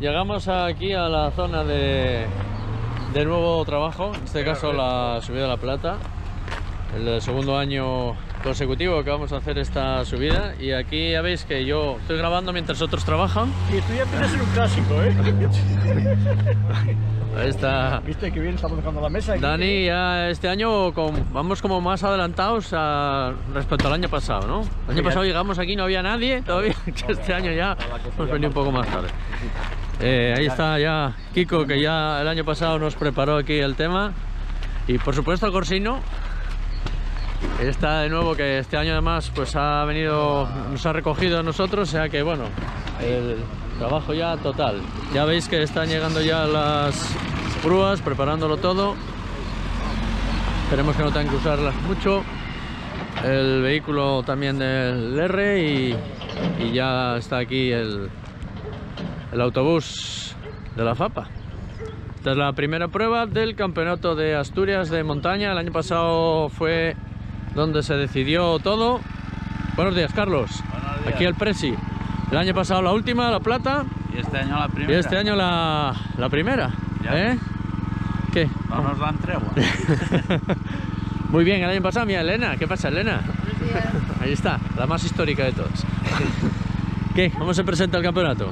llegamos aquí a la zona de, de nuevo trabajo, en este caso la subida de la plata, el segundo año consecutivo que vamos a hacer esta subida y aquí ya veis que yo estoy grabando mientras otros trabajan. Y esto ya empieza a ser un clásico, ¿eh? Ahí está Viste que bien estamos dejando la mesa. y- Dani, ya este año con- vamos como más adelantados a- respecto al año pasado, ¿no? El año pasado llegamos aquí, no había nadie todavía, este año ya hemos venido un poco más tarde. Eh, ahí está ya Kiko, que ya el año pasado nos preparó aquí el tema. Y por supuesto Corsino. Está de nuevo que este año además pues ha venido, nos ha recogido a nosotros, o sea que bueno, el trabajo ya total. Ya veis que están llegando ya las grúas, preparándolo todo. Esperemos que no tengan que usarlas mucho. El vehículo también del R y ya está aquí el, el autobús de la FAPA. Esta es la primera prueba del Campeonato de Asturias de montaña. El año pasado fue donde se decidió todo. Buenos días, Carlos. Buenos días. Aquí el Presi. El año pasado la última, la plata, Y este año la y primera. este año la, la primera. Ya. ¿Eh? ¿Qué? No nos dan tregua. Muy bien, el año pasado, mira, Elena. ¿Qué pasa, Elena? Ahí está, la más histórica de todas. ¿Qué? ¿Cómo se presenta el campeonato?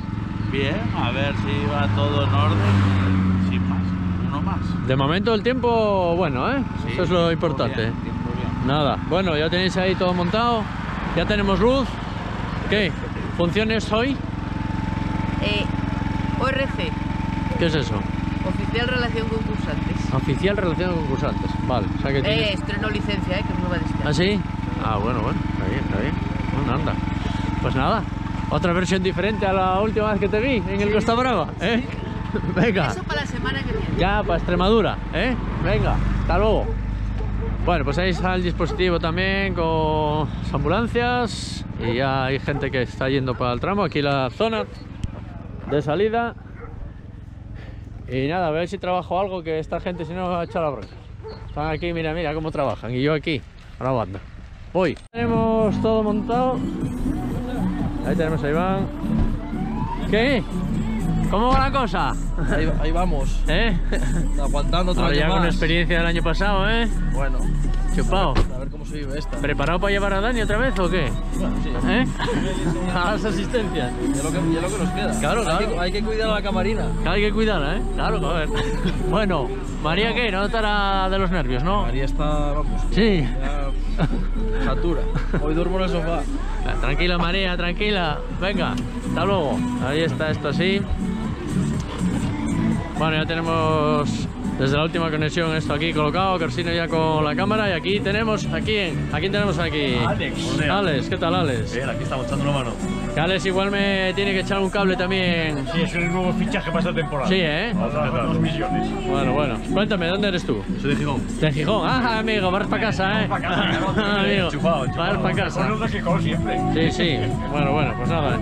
Bien, a ver si va todo en orden. Sin más, uno más. De momento el tiempo, bueno, ¿eh? Sí, Eso es lo importante. bien, tiempo bien. Nada, bueno, ya tenéis ahí todo montado. Ya tenemos luz. ¿Qué? ¿Funciones hoy? Eh, ORC, ¿Qué es eso? Oficial Relación Concursantes. Oficial Relación Concursantes. Vale, o sea que Eh, tienes... estreno licencia, eh, que es nueva de este. ¿Ah, sí? Ah, bueno, bueno, está bien, está bien. Bueno, anda. Pues nada, otra versión diferente a la última vez que te vi en el Costa Brava, ¿eh? Venga. Eso para la semana que viene. Ya, para Extremadura, ¿eh? Venga, hasta luego. Bueno, pues ahí está el dispositivo también con las ambulancias y ya hay gente que está yendo para el tramo. Aquí la zona de salida. Y nada, a ver si trabajo algo que esta gente si no va a echar la bronca. Están aquí, mira, mira cómo trabajan. Y yo aquí, grabando. Voy. Tenemos todo montado. Ahí tenemos a Iván. ¿Qué? ¿Cómo va la cosa? Ahí, ahí vamos, ¿Eh? aguantando Ahora año ya con experiencia del año pasado, ¿eh? Bueno, Chupado. a ver cómo se vive esta. ¿Preparado para llevar a Dani otra vez o qué? Bueno, sí, ¿Eh? A las asistencias. ya lo que, ya lo que nos queda. Claro, Hay claro. que, hay que cuidar a la camarina. Hay que cuidarla, ¿eh? Claro, joder. Bueno, María, ¿qué? No estará de los nervios, ¿no? María está, vamos, Sí. ya satura. Hoy duermo en el sofá. Tranquila, María, tranquila. Venga, hasta luego. Ahí está esto así. Bueno, ya tenemos desde la última conexión esto aquí colocado, Corsino ya con la cámara y aquí tenemos, aquí, ¿a quién tenemos aquí? Alex. Alex, ¿qué tal Alex? Bien, aquí estamos echando una mano. Que Alex igual me tiene que echar un cable también. Sí, es el nuevo fichaje para esta temporada. Sí, ¿eh? Dos misiones. Bueno, bueno. Cuéntame, ¿dónde eres tú? Soy de Gijón. De Gijón. Ah, amigo, vas para casa, ¿eh? Para casa, amigo, vas para casa. Con Gijón siempre. Sí, sí. Bueno, bueno, pues nada.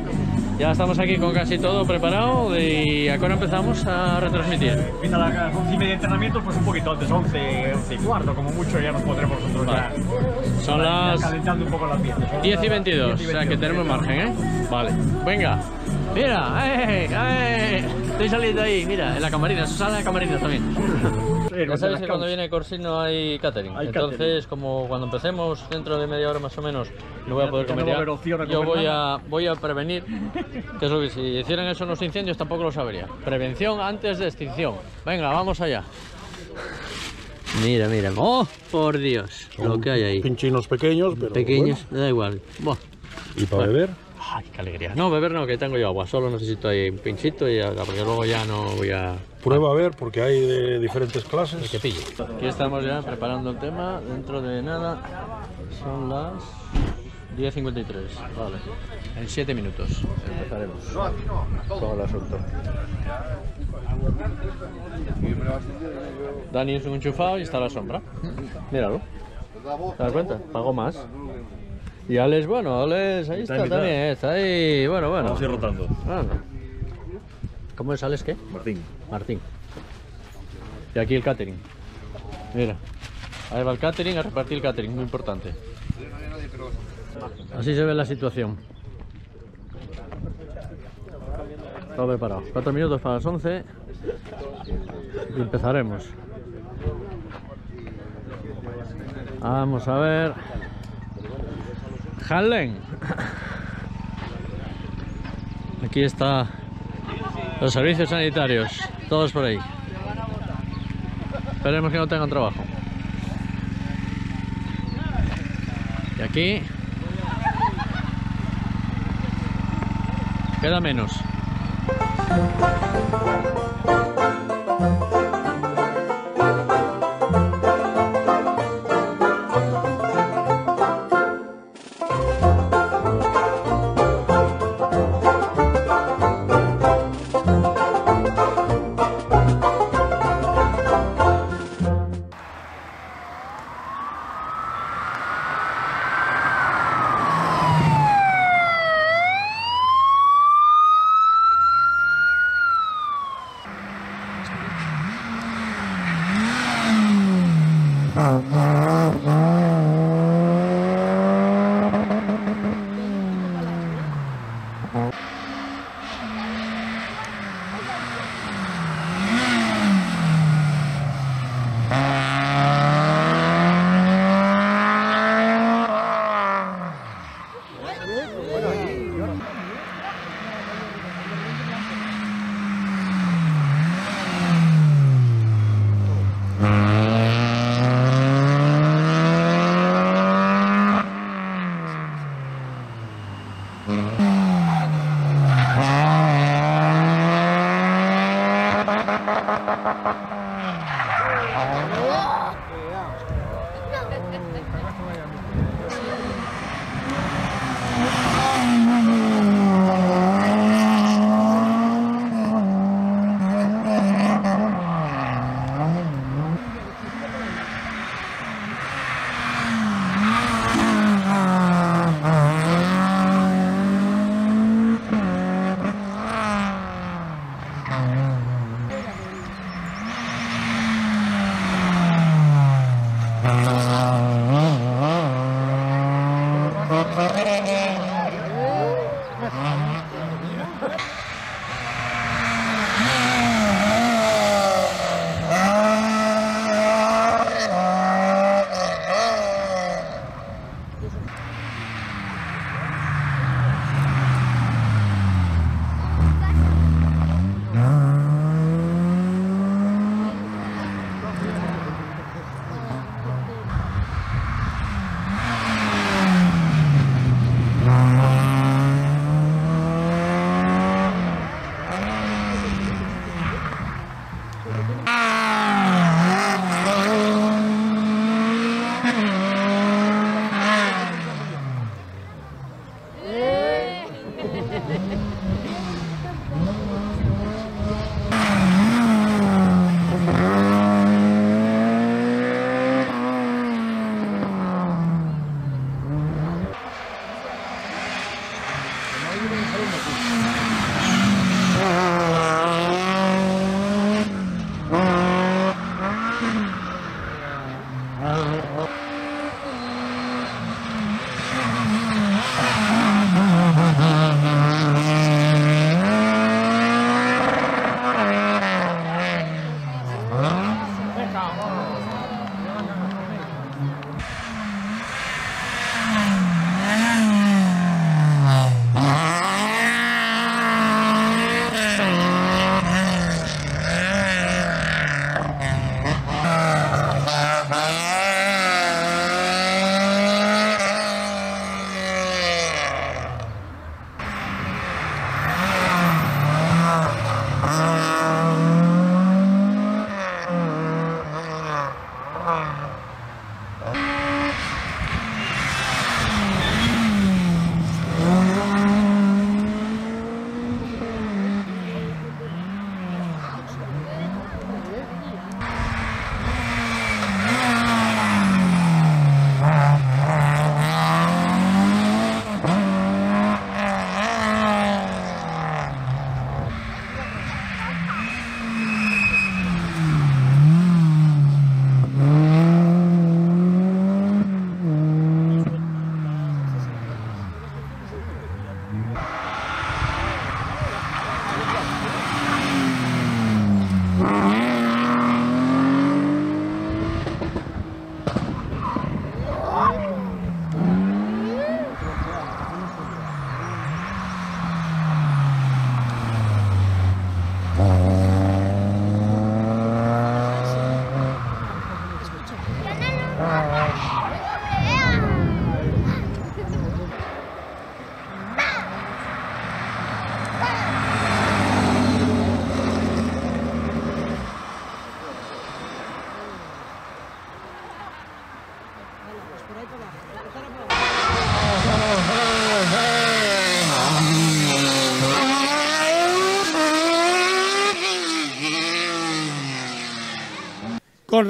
Ya estamos aquí con casi todo preparado y a qué hora empezamos a retransmitir. Empieza la- las once y media de entrenamiento, pues un poquito antes, 11, 11 y cuarto, como mucho ya nos pondremos nosotros Vale. ya. Son ya las calentando un poco ambiente. Son 10 y las 22, 10 o sea que tenemos margen, ¿eh? Vale, venga. Mira, eh, eh, estoy saliendo ahí, mira, en la camarina, eso sale en la camarina también. Ya sabéis que cuando viene Corsino hay catering. Hay Entonces, catering. como cuando empecemos dentro de media hora más o menos, no voy a poder ya no comer a ya. Yo voy a, voy a prevenir, que es lo que si hicieran eso los incendios tampoco lo sabría. Prevención antes de extinción. Venga, vamos allá. Mira, mira. ¡Oh, por Dios! Lo que hay ahí. Pinchinos pequeños, pero Pequeños, da igual. Buah. bueno. ¿Y para Bueno. beber? Ay, qué alegría. No, beber no, que tengo yo agua. Solo necesito ahí un pinchito y ya, porque luego ya no voy a... Prueba a ver, porque hay de diferentes clases. que pille. Aquí estamos ya preparando el tema. Dentro de nada son las 10.53. Vale. En 7 minutos empezaremos con el asunto. Dani es un enchufado y está a la sombra. Míralo. ¿Te das cuenta? Pago más. Y Alex, bueno, Alex ahí está, mitad. también, está ahí, bueno, bueno. Vamos a ir rotando. Anda. ¿Cómo es Alex qué? Martín. Martín. Y aquí el catering. Mira. Ahí va el catering, a repartir el catering, muy importante. Así se ve la situación. Todo preparado. Cuatro minutos para las 11 y empezaremos. Vamos a ver. Hallen. Aquí está los servicios sanitarios, todos por ahí. Esperemos que no tengan trabajo. Y aquí queda menos. Oh, yeah.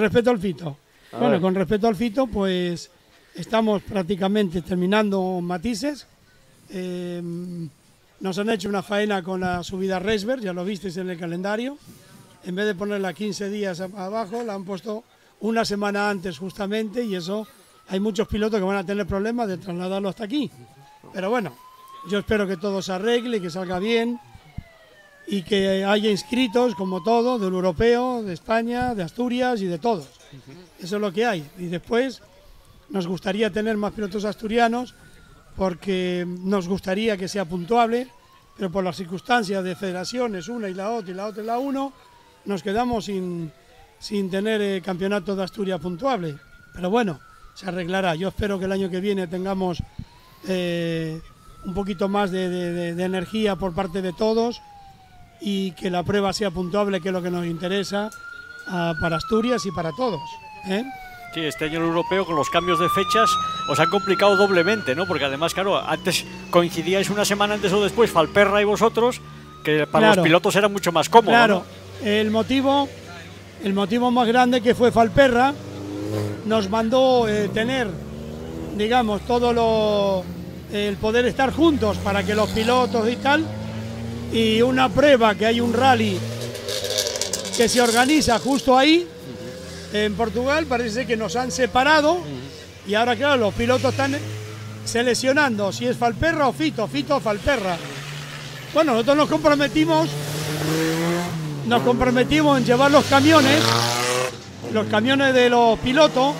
Respecto al Fito. bueno, con respecto al Fito, pues estamos prácticamente terminando matices. Eh, nos han hecho una faena con la subida Resberg, ya lo visteis en el calendario. En vez de ponerla 15 días abajo, la han puesto una semana antes justamente y eso hay muchos pilotos que van a tener problemas de trasladarlo hasta aquí. Pero bueno, yo espero que todo se arregle, que salga bien y que haya inscritos, como todo, del europeo, de España, de Asturias y de todos. Eso es lo que hay. Y después nos gustaría tener más pilotos asturianos porque nos gustaría que sea puntuable, pero por las circunstancias de federaciones, una y la otra y la otra y la uno, nos quedamos sin, sin tener eh, campeonato de Asturias puntuable. Pero bueno, se arreglará. Yo espero que el año que viene tengamos eh, un poquito más de, energía por parte de todos y que la prueba sea puntuable, que es lo que nos interesa ah, para Asturias y para todos. ¿eh? Sí, este año el europeo con los cambios de fechas os han complicado doblemente, ¿no? Porque además, claro, antes coincidíais una semana antes o después Falperra y vosotros, que para Claro. los pilotos era mucho más cómodo. Claro, ¿no? el motivo, el motivo más grande que fue Falperra nos mandó eh, tener, digamos, todo lo, el poder estar juntos para que los pilotos y tal, y una prueba que hay un rally que se organiza justo ahí, en Portugal, parece que nos han separado, y ahora claro, los pilotos están seleccionando si es Falperra o Fito, Fito o Falperra. Bueno, nosotros nos comprometimos nos comprometimos en llevar los camiones, los camiones de los pilotos,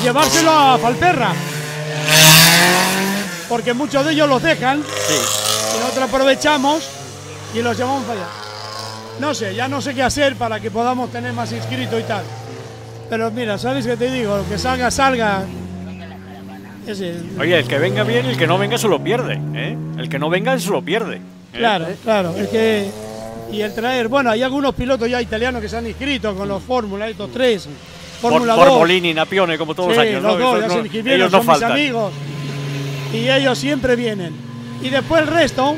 y llevárselos a Falperra. Porque muchos de ellos los dejan y nosotros aprovechamos y los llevamos para allá. No sé, ya no sé qué hacer para que podamos tener más inscritos y tal. Pero mira, ¿sabes qué te digo? Lo que salga, salga. Oye, el que venga bien, el que no venga se lo pierde, ¿eh? El que no venga se lo pierde. ¿eh? Claro, claro. Es que, y el traer, bueno, hay algunos pilotos ya italianos que se han inscrito con los Fórmula, estos tres. Fórmula Por, 2. Morbolini, Napione, como todos Sí, los años, los ¿no? dos, Esos ya no- se inscribieron, ellos no son mis faltan. amigos. Y ellos siempre vienen. Y después el resto,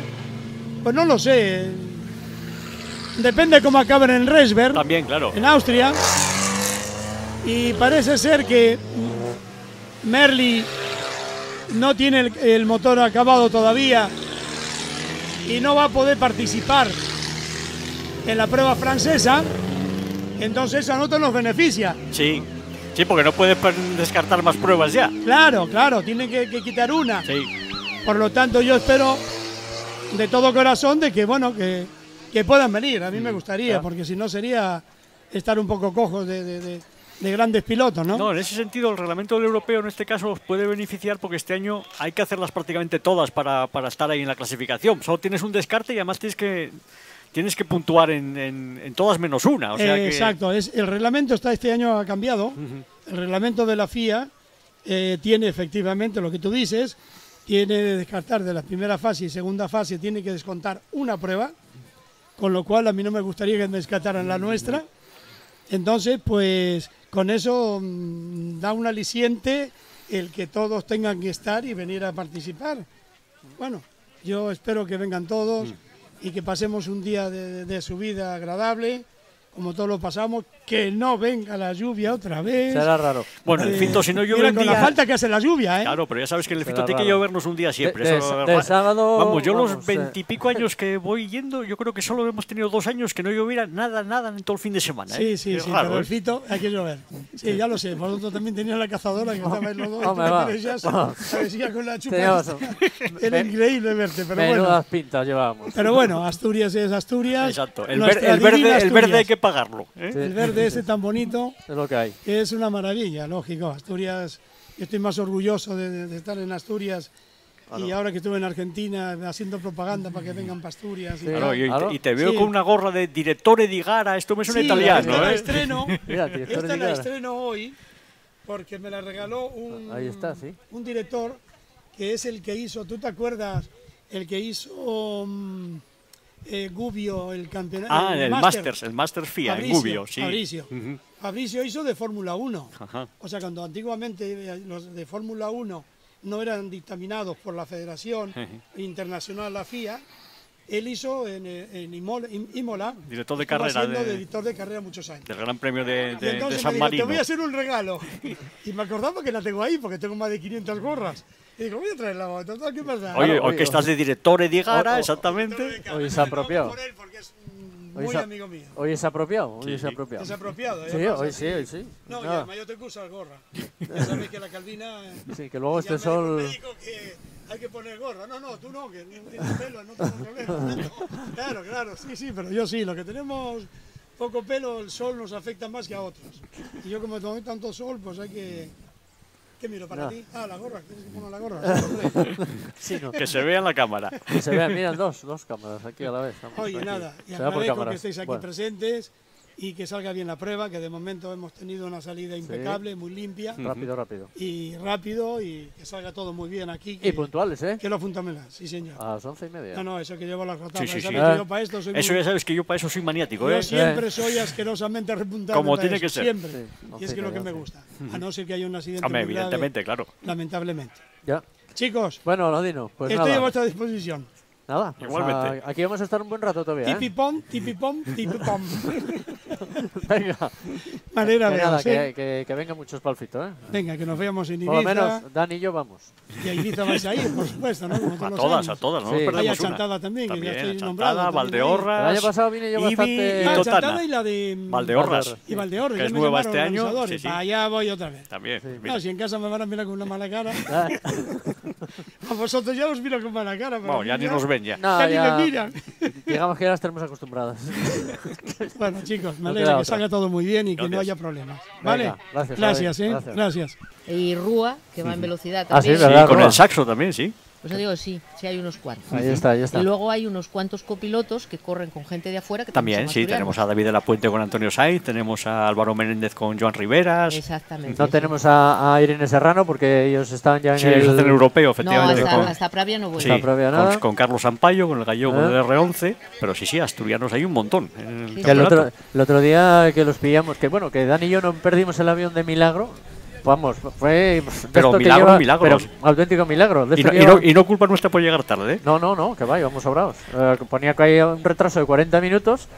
pues no lo sé. Depende cómo acaben en Resberg, También, claro. en Austria. Y parece ser que Merli no tiene el, el motor acabado todavía y no va a poder participar en la prueba francesa. Entonces a nosotros nos beneficia. Sí, sí, porque no puedes per- descartar más pruebas ya. Claro, claro, tienen que, que quitar una. Sí. Por lo tanto, yo espero de todo corazón de que, bueno, que, que puedan venir. A mí me gustaría, porque si no sería estar un poco cojos de, de- de- de grandes pilotos, ¿no? No, en ese sentido, el reglamento del europeo en este caso os puede beneficiar porque este año hay que hacerlas prácticamente todas para, para estar ahí en la clasificación. Solo tienes un descarte y además tienes que tienes que puntuar en, en- en todas menos una. O sea Eh, que- Exacto, es, el reglamento está este año ha cambiado. El reglamento de la FIA eh, tiene efectivamente lo que tú dices, tiene de descartar de la primera fase y segunda fase, tiene que descontar una prueba, con lo cual a mí no me gustaría que me descartaran la nuestra. Entonces, pues con eso mm, da un aliciente el que todos tengan que estar y venir a participar. Bueno, yo espero que vengan todos y que pasemos un día de, de subida agradable, como todos lo pasamos, que no venga la lluvia otra vez. Será raro. Bueno, el Eh, Fito, si no llueve mira, un con día... la falta que hace la lluvia, ¿eh? Claro, pero ya sabes que en el Será Fito tiene que llovernos un día siempre. De- eso, de- sábado, Vamos, yo los vamos, eh. veintipico años que voy yendo, yo creo que solo hemos tenido dos años que no lloviera nada, nada en todo el fin de semana. ¿eh? Sí, sí, Es sí, raro, pero el ¿eh? Fito hay que llover. Sí, ya lo sé. Vosotros también teníais la cazadora que estabais los dos. Hombre, va. ya con la chupa. Era increíble verte, pero Menudas bueno. pintas llevamos. Pero bueno, Asturias es Asturias. Exacto. El, ver- el verde, divina el verde hay Asturias. que pagarlo. ¿eh? Sí. El verde ese tan bonito Es lo que hay. es una maravilla, lógico. Asturias, yo estoy más orgulloso de, de- de estar en Asturias. Y ahora que estuve en Argentina haciendo propaganda para que vengan para Asturias. y Sí. tal. Claro, y, Claro. y te veo Sí. con una gorra de directore di gara, esto me suena Sí, italiano. esta la ¿eh? estreno. Mira, esta la estreno hoy porque me la regaló un, Ahí está, sí. un director que es el que hizo, ¿tú te acuerdas? El que hizo mm, eh, Gubbio el campeonato. Ah, el Masters, el Masters FIA, en Fabricio, Gubbio, sí. Fabricio. Ujú. Fabricio hizo de Fórmula 1. Ajá. O sea, cuando antiguamente eh, los de Fórmula 1 no eran dictaminados por la Federación Internacional, la FIA, él hizo en, eh, en Imola, Im- Imola, Director de carrera de- director de carrera muchos años. Del Gran Premio de, de- de San Marino. te voy a hacer un regalo. Y me acordaba que la tengo ahí porque tengo más de 500 gorras. Y digo, voy a traer la moto, ¿qué pasa? Oye, Claro, hoy que estás de director de Digara, o- exactamente. Hoy se ha apropiado. Por él porque es Hoy muy amigo mío. Hoy es apropiado. Hoy Sí, es apropiado. Es apropiado. ¿eh? Sí, Pasa hoy sí, hoy sí. No, y Nada. además yo tengo que usar gorra. Ya sabéis que la calvina... eh, Sí, que luego ya este me dijo sol. que hay que poner gorra. No, no, tú no, que no tienes pelo, no tengo problema. Claro, claro, sí, sí, pero yo sí, lo que tenemos poco pelo, el sol nos afecta más que a otros. Y yo como tengo tanto sol, pues hay que... ¿Qué miro para No. ti? Ah, la gorra, la gorra. Sí, no. Que se vea en la cámara. Que se vean, miran dos, dos cámaras aquí a la vez. Vamos, Oye, aquí. nada, y agradezco que estéis aquí Bueno, presentes y que salga bien la prueba, que de momento hemos tenido una salida impecable, muy limpia Rápido, rápido. y rápido y que salga todo muy bien aquí. Que, Y puntuales, ¿eh? que lo fundamental, sí señor. A las once y media. No, no, eso que llevo las ratadas. Sí, sí, sí. Ah. yo para esto soy Eso muy- ya sabes que yo para eso soy maniático, yo ¿eh? siempre soy asquerosamente repuntado. Como tiene eso, que ser. Siempre. Sí, y es que es lo que me gusta. A no ser que haya un accidente Hombre, muy grave, evidentemente, claro. lamentablemente. Ya. Chicos, Bueno, Ladino, pues estoy a vuestra disposición. Nada. Igualmente. a- aquí vamos a estar un buen rato todavía, ¿eh? Tipipom, tipipom, tipipom. Venga. Manera Que de nada, ¿eh? que, que, que venga muchos palfito, ¿eh? Venga, que nos veamos en Ibiza. Por lo menos Dani y yo vamos. Y a Ibiza vais a ir, por supuesto, ¿no? Como todos A todas, a todas, no Sí. nos Hay a perdemos una. Chantada también, que ya También, estoy Chantada, nombrado. también ahí. El Valdeorras, año pasado vine yo Ibi bastante. y Ah. Chantada y la de... Valdeorras. Y Valdeorras, Que es nueva este año, sí, sí. Allá voy otra vez. También. No, si en casa me van a mirar con una mala cara. Ah, A vosotros ya os miro con mala cara. pero Bueno, a ya ni nos ven ya. no, Ya ni ya- me miran. Digamos que ya las tenemos acostumbradas. Bueno, chicos, me alegra que otra. salga todo muy bien y que no haya problemas. ¿Vale? Venga, gracias, Gracias, ¿eh? gracias. Gracias. Y Rúa, que va en velocidad Ah, sí, también. Sí, ¿verdad, con el saxo también, sí. Pues yo digo, sí, sí hay unos cuantos. Ahí está, ahí está. Y luego hay unos cuantos copilotos que corren con gente de afuera que También, sí. Tenemos a David de la Puente con Antonio Saiz, tenemos a Álvaro Menéndez con Joan Riveras. Exactamente. No sí. tenemos a, a Irene Serrano porque ellos están ya en Sí, el. hacen el europeo, No, efectivamente. hasta, con, hasta Pravia no vuelve. sí, previa con- nada. con Carlos Sampaio, con el gallego ¿Eh? del R11. Pero sí, sí, asturianos hay un montón. en el Sí, Que el campeonato. otro, el otro día que los pillamos, que bueno, que Dani y yo no perdimos el avión de milagro. Vamos, fue. Pero milagro, lleva- milagros. Pero auténtico milagro. Y no, que y, no, lleva- y no culpa nuestra por llegar tarde, ¿eh? No, no, no, que va, íbamos sobrados. Eh, ponía que hay un retraso de 40 minutos.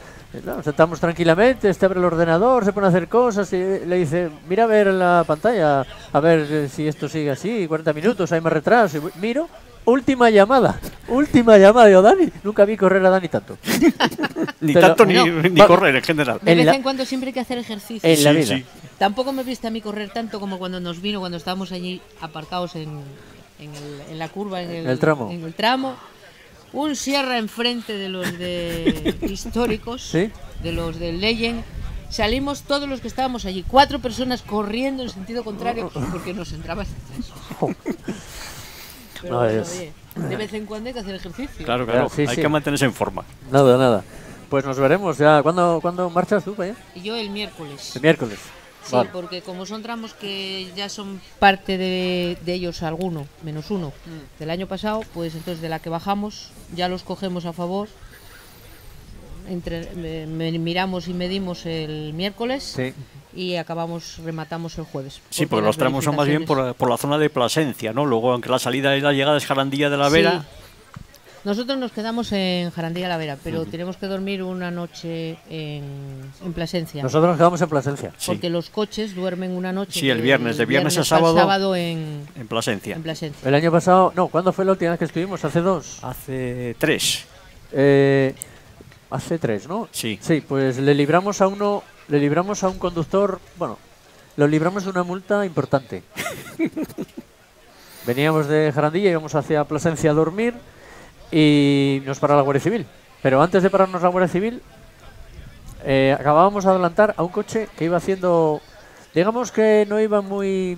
claro, sentamos tranquilamente, este abre el ordenador, se pone a hacer cosas y le dice, mira a ver en la pantalla, a ver si esto sigue así, 40 minutos, hay más retraso. Y miro, última llamada, última llamada. Digo, Dani, nunca vi correr a Dani tanto. Ni Pero- tanto ni, No. ni correr en general. De En vez la- en cuando siempre hay que hacer ejercicio. En la Sí, vida. sí. Tampoco me viste a mí correr tanto como cuando nos vino, cuando estábamos allí aparcados en, en, el- en la curva, en el, El tramo. en el tramo. Un sierra enfrente de los de históricos, ¿Sí? de los de Legend. Salimos todos los que estábamos allí, cuatro personas corriendo en sentido contrario porque nos entraba. Pero No, bueno, es- oye, de vez en cuando hay que hacer ejercicio. Claro, claro. Sí, hay sí. que mantenerse en forma. Nada, nada. Pues nos veremos ya. ¿Cuándo, ¿cuándo marchas tú para allá? Y yo el miércoles. El miércoles. Sí, Vale. porque como son tramos que ya son parte de, de ellos alguno, menos uno, Mm. del año pasado, pues entonces de la que bajamos ya los cogemos a favor. Entre, me- me- miramos y medimos el miércoles Sí. y acabamos, rematamos el jueves. Sí, porque los tramos son más bien por, por la zona de Plasencia, ¿no? Luego, aunque la salida y la llegada es Jarandilla de la Vera. Sí. Nosotros nos quedamos en Jarandilla la Vera, pero tenemos que dormir una noche en, en Plasencia. Nosotros nos quedamos en Plasencia. Sí. Porque los coches duermen una noche. Sí, el viernes, de viernes a sábado. sábado en, En Plasencia. en Plasencia. El año pasado, no, ¿cuándo fue la última vez que estuvimos? Hace dos. Hace tres. Eh, hace tres, ¿no? Sí. Sí, pues le libramos a uno, le libramos a un conductor, bueno, lo libramos de una multa importante. Veníamos de Jarandilla, íbamos hacia Plasencia a dormir y nos para la Guardia Civil. Pero antes de pararnos la Guardia Civil, eh, acabábamos de adelantar a un coche que iba haciendo, digamos que no iba muy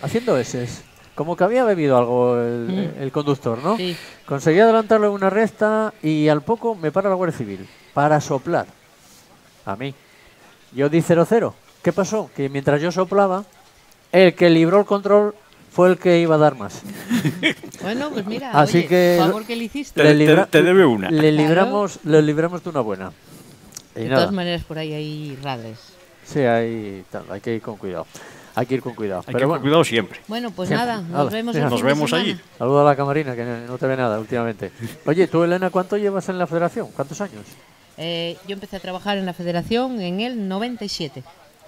haciendo eses. Como que había bebido algo el, el conductor, ¿no? Sí. Conseguí adelantarlo en una recta y al poco me para la Guardia Civil para soplar. A mí. Yo di 0-0. ¿Qué pasó? Que mientras yo soplaba, el que libró el control fue el que iba a dar más. Bueno, pues mira, Así oye, que- favor que le hiciste. Te- Le libra- te debe una. Le Claro. libramos, le libramos de una buena. Y De nada. todas maneras, por ahí hay radres. Sí, hay, hay que ir con cuidado. Hay que ir con cuidado. Hay que Pero ir con bueno, cuidado siempre. Bueno, pues Siempre. nada, nos Hala, vemos Nos vemos allí. saluda a la camarina, que no te ve nada últimamente. Oye, tú, Elena, ¿cuánto llevas en la federación? ¿Cuántos años? Eh, yo empecé a trabajar en la federación en el 97.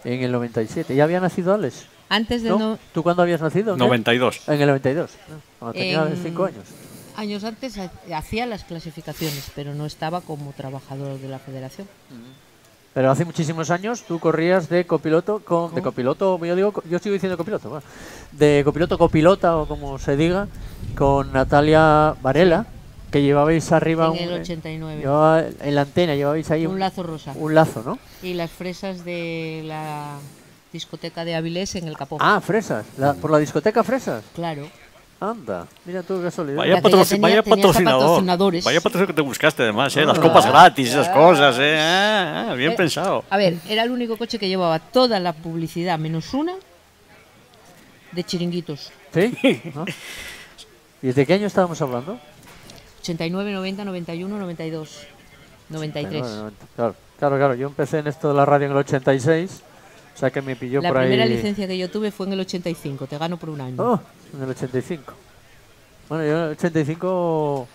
En el 97. ¿Ya había nacido Alex? Antes de ¿No? no, ¿Tú cuándo habías nacido? qué? 92. En el 92, ¿no? cuando tenía En- 5 años. años antes ha- hacía las clasificaciones, pero no estaba como trabajador de la federación. Pero hace muchísimos años tú corrías de copiloto con de copiloto, yo digo, yo sigo diciendo copiloto, bueno, de copiloto copilota o como se diga, con Natalia Varela, que llevabais arriba En un- el 89. llevaba- en la antena llevabais ahí Un lazo rosa. un lazo, ¿no? Y las fresas de la discoteca de Avilés en el capó. Ah, fresas, la- por la discoteca Fresas. Claro. Anda, mira tú qué casualidad. Vaya, patroci- tenía- vaya tenía patrocinador. patrocinadores. Vaya patrocinador que te buscaste además, ¿eh? Las Ah. copas gratis, esas cosas, ¿eh? Ah, ah, bien Eh, pensado. A ver, era el único coche que llevaba toda la publicidad menos una de chiringuitos. ¿Sí? ¿No? ¿Y de qué año estábamos hablando? 89, 90, 91, 92, 93. Bueno, no, Claro, claro, claro, yo empecé en esto de la radio en el 86, o sea que me pilló La por ahí... primera licencia que yo tuve fue en el 85, te gano por un año. Oh, en el 85. Bueno, yo en el 85,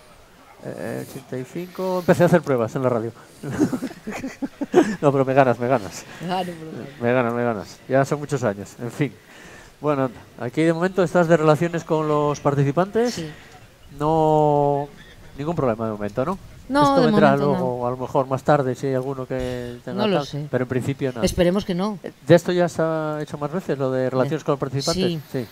eh, 85 empecé a hacer pruebas en la radio. no, pero me ganas, me ganas. Me ganas, me ganas. Ya son muchos años, en fin. Bueno, aquí de momento estás de relaciones con los participantes. Sí. No, ningún problema de momento, ¿no? No, Esto de vendrá momento luego, a lo mejor más tarde, si hay alguno que tenga No lo tal, sé. Pero en principio no. Esperemos que no. ¿De esto ya se ha hecho más veces, lo de relaciones con los participantes? sí.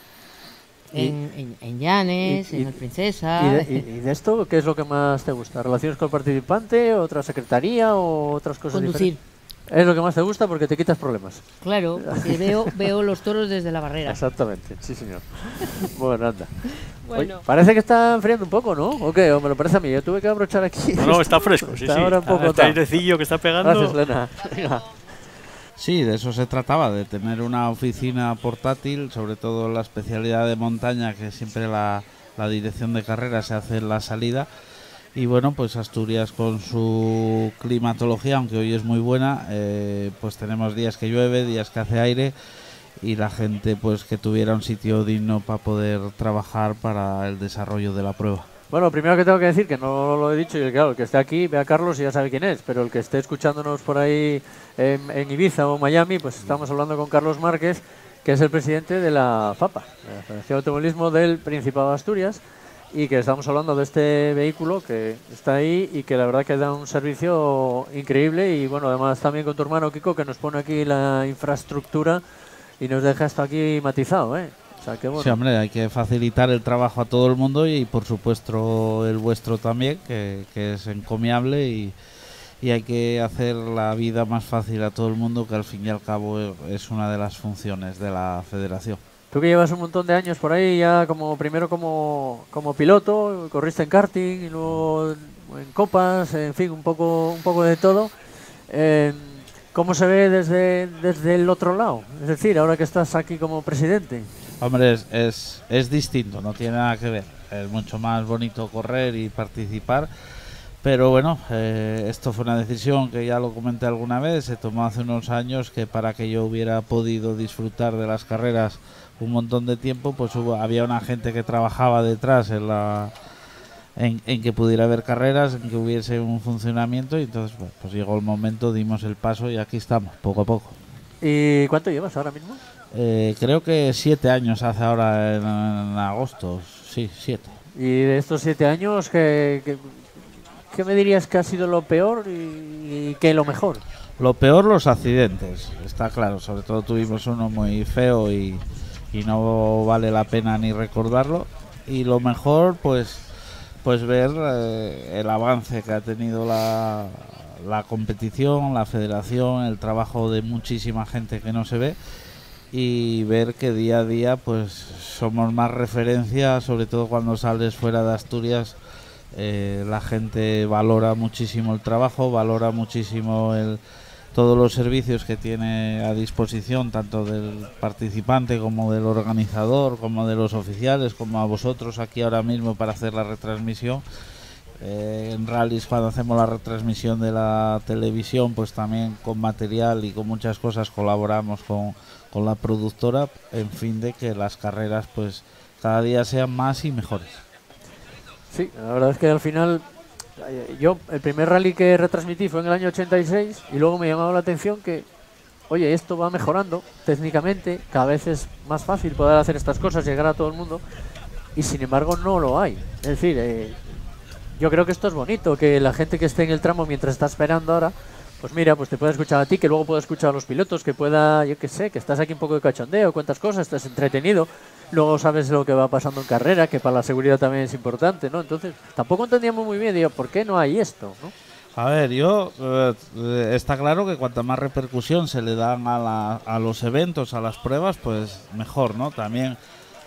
Y- En, en, en Llanes, y- y- en el Princesa. ¿Y de, y- y de esto qué es lo que más te gusta? ¿Relaciones con el participante, otra secretaría o otras cosas Conducir. diferentes? Es lo que más te gusta porque te quitas problemas. Claro, porque veo, veo los toros desde la barrera. Exactamente, sí señor. bueno, anda. Bueno. Oye, parece que está enfriando un poco, ¿no? ¿O qué? ¿O me lo parece a mí? Yo tuve que abrochar aquí. No, no, está fresco, sí, Está sí. ahora un Está- poco tal. airecillo que está pegando. Gracias, Lena. Venga. Sí, de eso se trataba, de tener una oficina portátil, sobre todo la especialidad de montaña, que siempre la, la dirección de carrera se hace en la salida. Y bueno, pues Asturias con su climatología, aunque hoy es muy buena, eh, pues tenemos días que llueve, días que hace aire y la gente pues que tuviera un sitio digno para poder trabajar para el desarrollo de la prueba. Bueno, primero que tengo que decir, que no lo he dicho, y claro, el que esté aquí, ve a Carlos y ya sabe quién es, pero el que esté escuchándonos por ahí en, Ibiza o Miami, pues estamos hablando con Carlos Márquez, que es el presidente de la FAPA, la Federación de Automovilismo del Principado de Asturias, y que estamos hablando de este vehículo que está ahí y que la verdad que da un servicio increíble y bueno, además también con tu hermano Kiko que nos pone aquí la infraestructura y nos deja esto aquí matizado, ¿eh? O sea, que bueno. Sí, hombre, hay que facilitar el trabajo a todo el mundo y por supuesto el vuestro también, que, que es encomiable y, y hay que hacer la vida más fácil a todo el mundo, que al fin y al cabo es una de las funciones de la federación. Tú que llevas un montón de años por ahí, ya como primero como, como piloto, corriste en karting y luego en, copas, en fin, un poco, un poco de todo. Eh, ¿Cómo se ve desde, desde el otro lado? Es decir, ahora que estás aquí como presidente. Hombre, es, es, es distinto, no tiene nada que ver. Es mucho más bonito correr y participar. Pero bueno, eh, esto fue una decisión que ya lo comenté alguna vez, se tomó hace unos años que para que yo hubiera podido disfrutar de las carreras un montón de tiempo, pues hubo, había una gente que trabajaba detrás en la en, en que pudiera haber carreras, en que hubiese un funcionamiento y entonces bueno, pues llegó el momento, dimos el paso y aquí estamos, poco a poco. ¿Y cuánto llevas ahora mismo? Eh, creo que siete años hace ahora en, en agosto, sí, siete. Y de estos siete años, ¿qué, qué, qué me dirías que ha sido lo peor y, y qué lo mejor? Lo peor los accidentes, está claro, sobre todo tuvimos uno muy feo y, y no vale la pena ni recordarlo. Y lo mejor, pues, pues ver eh, el avance que ha tenido la, la competición, la federación, el trabajo de muchísima gente que no se ve y ver que día a día pues somos más referencia, sobre todo cuando sales fuera de Asturias, eh, la gente valora muchísimo el trabajo, valora muchísimo el, todos los servicios que tiene a disposición, tanto del participante como del organizador, como de los oficiales, como a vosotros aquí ahora mismo para hacer la retransmisión. Eh, en rallies cuando hacemos la retransmisión de la televisión, pues también con material y con muchas cosas colaboramos con, con la productora, en fin de que las carreras pues cada día sean más y mejores. Sí, la verdad es que al final yo el primer rally que retransmití fue en el año 86 y luego me llamaba la atención que, oye, esto va mejorando técnicamente, cada vez es más fácil poder hacer estas cosas, llegar a todo el mundo y sin embargo no lo hay. Es decir, eh, yo creo que esto es bonito, que la gente que esté en el tramo mientras está esperando ahora, pues mira, pues te pueda escuchar a ti, que luego pueda escuchar a los pilotos, que pueda, yo qué sé, que estás aquí un poco de cachondeo, cuentas cosas, estás entretenido, luego sabes lo que va pasando en carrera, que para la seguridad también es importante, ¿no? Entonces, tampoco entendíamos muy bien, digo, ¿por qué no hay esto, no? A ver, yo eh, está claro que cuanta más repercusión se le dan a, los eventos, a las pruebas, pues mejor, ¿no? También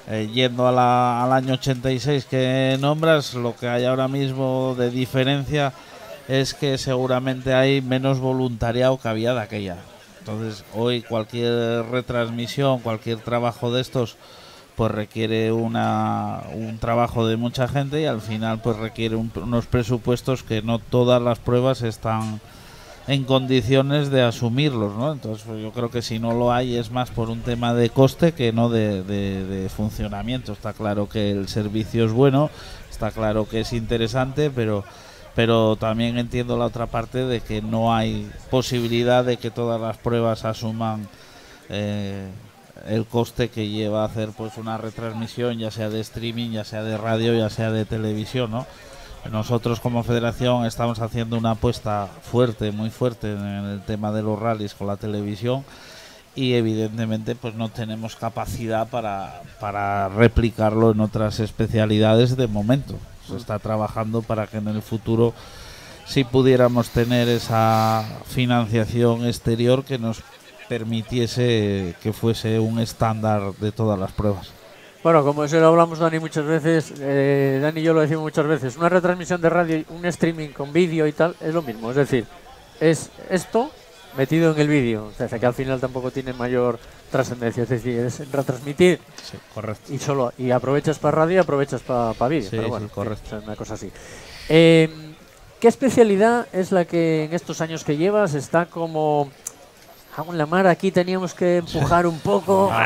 eh, yendo a la- al año 86 que nombras, lo que hay ahora mismo de diferencia es que seguramente hay menos voluntariado que había de aquella. Entonces, hoy cualquier retransmisión, cualquier trabajo de estos, pues requiere una, un trabajo de mucha gente y al final pues requiere un- unos presupuestos que no todas las pruebas están en condiciones de asumirlos, ¿no? Entonces pues, yo creo que si no lo hay es más por un tema de coste que no de, de- funcionamiento. Está claro que el servicio es bueno, está claro que es interesante, pero pero también entiendo la otra parte de que no hay posibilidad de que todas las pruebas asuman eh, el coste que lleva hacer pues una retransmisión ya sea de streaming ya sea de radio ya sea de televisión no nosotros como federación estamos haciendo una apuesta fuerte muy fuerte en el tema de los rallies con la televisión y evidentemente pues no tenemos capacidad para, para replicarlo en otras especialidades de momento. Se está trabajando para que en el futuro si pudiéramos tener esa financiación exterior que nos permitiese que fuese un estándar de todas las pruebas. Bueno, como eso lo hablamos Dani muchas veces, eh, Dani y yo lo decimos muchas veces, una retransmisión de radio, un streaming con vídeo y tal, es lo mismo, es decir, es esto metido en el vídeo, o sea, que al final tampoco tiene mayor trascendencia, es decir, es retransmitir Sí, correcto. y solo y aprovechas para radio y aprovechas para vídeo, Sí, pero sí, bueno, correcto. es una cosa así. Eh, ¿Qué especialidad es la que en estos años que llevas está como En la mar aquí teníamos que empujar un poco.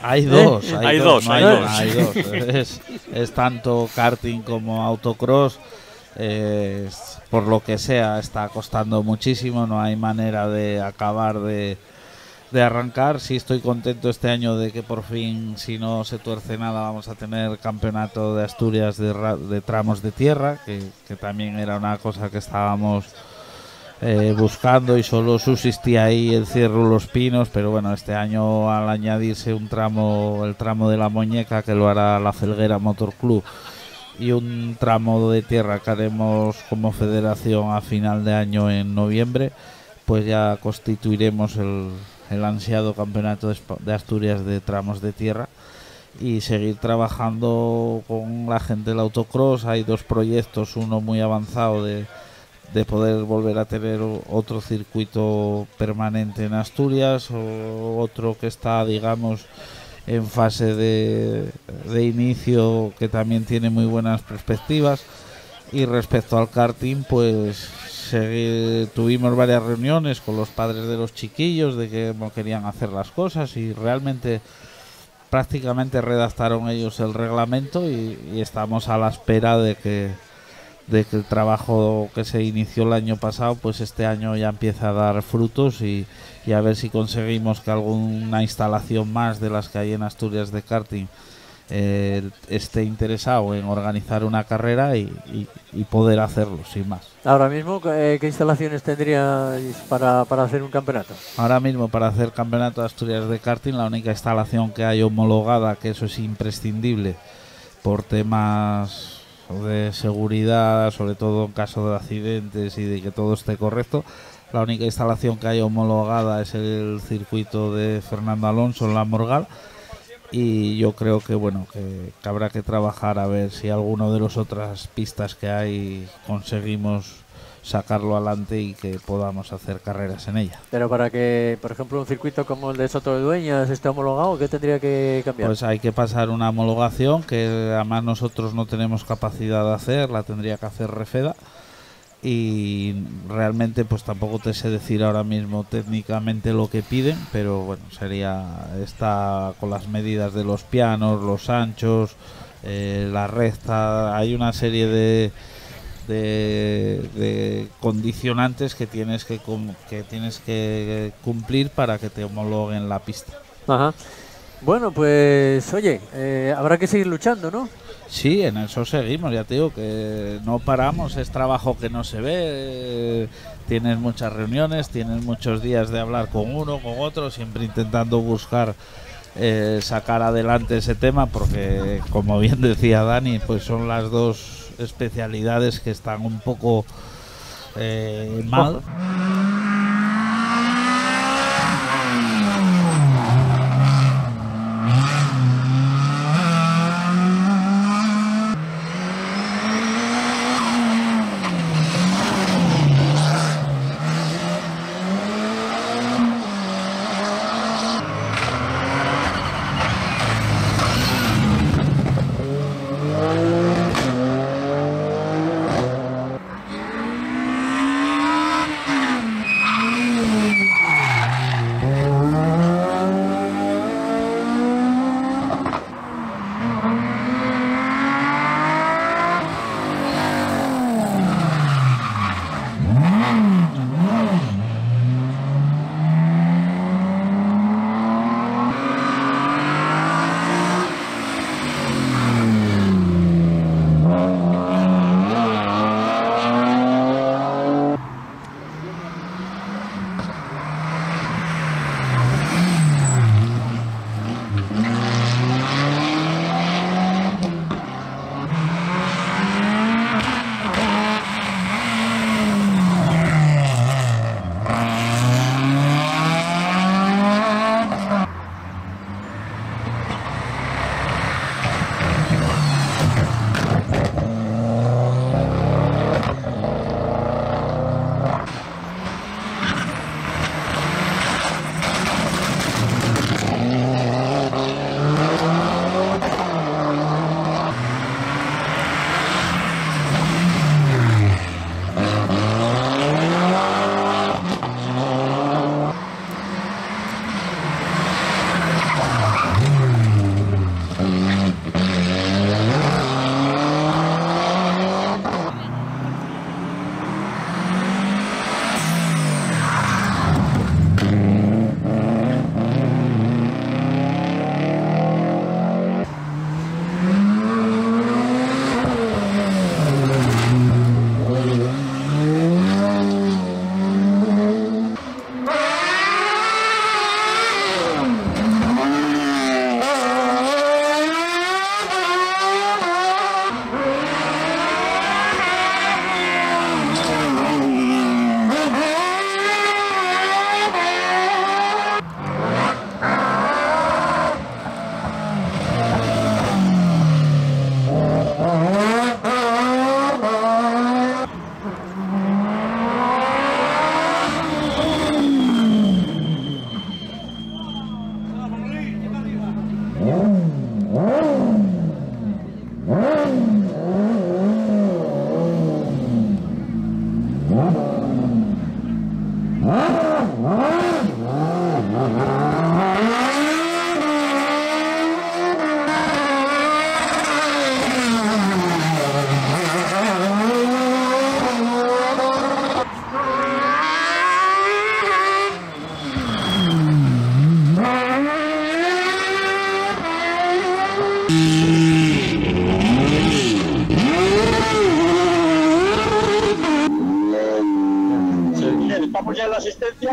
Ah, hay ¿Eh? dos, hay, Hay dos, dos, no hay dos. hay dos. Es, es tanto karting como autocross. eh, es- por lo que sea, está costando muchísimo. No hay manera de acabar de, de arrancar. Sí estoy contento este año de que por fin, si no se tuerce nada, vamos a tener campeonato de Asturias de, ra- de tramos de tierra, que, que también era una cosa que estábamos eh, buscando y solo subsistía ahí el Cierro Los Pinos, pero bueno, este año al añadirse un tramo, el tramo de la Muñeca que lo hará la Felguera Motor Club y un tramo de tierra que haremos como federación a final de año en noviembre, pues ya constituiremos el, el ansiado campeonato de Asturias de tramos de tierra y seguir trabajando con la gente del autocross. Hay dos proyectos, uno muy avanzado de, de poder volver a tener otro circuito permanente en Asturias, o otro que está, digamos, en fase de, de inicio, que también tiene muy buenas perspectivas. Y respecto al karting, pues tuvimos varias reuniones con los padres de los chiquillos de que no querían hacer las cosas y realmente prácticamente redactaron ellos el reglamento y estamos a la espera de que de que el trabajo que se inició el año pasado pues este año ya empieza a dar frutos y, y a ver si conseguimos que alguna instalación más de las que hay en Asturias de karting eh, esté interesado en organizar una carrera y, y- y poder hacerlo sin más. Ahora mismo, eh, ¿qué instalaciones tendríais para, para hacer un campeonato? Ahora mismo para hacer campeonato de Asturias de karting la única instalación que hay homologada, que eso es imprescindible por temas de seguridad, sobre todo en caso de accidentes y de que todo esté correcto, la única instalación que hay homologada es el circuito de Fernando Alonso en la Morgal. Y yo creo que bueno que, habrá que trabajar a ver si alguno de las otras pistas que hay conseguimos sacarlo adelante y que podamos hacer carreras en ella. Pero para que, por ejemplo, un circuito como el de Soto de Dueñas esté homologado, ¿qué tendría que cambiar? Pues hay que pasar una homologación que además nosotros no tenemos capacidad de hacer, la tendría que hacer Refeda y realmente pues tampoco te sé decir ahora mismo técnicamente lo que piden, pero bueno, sería está con las medidas de los pianos, los anchos, eh, la recta, hay una serie de de, de condicionantes que tienes que, que tienes que cumplir para que te homologuen la pista. Ajá. Bueno, pues oye, eh, habrá que seguir luchando, ¿no? Sí, en eso seguimos, ya te digo que no paramos, es trabajo que no se ve, eh, tienes muchas reuniones, tienes muchos días de hablar con uno, con otro, siempre intentando buscar eh, sacar adelante ese tema, porque como bien decía Dani, pues son las dos especialidades que están un poco eh, mal.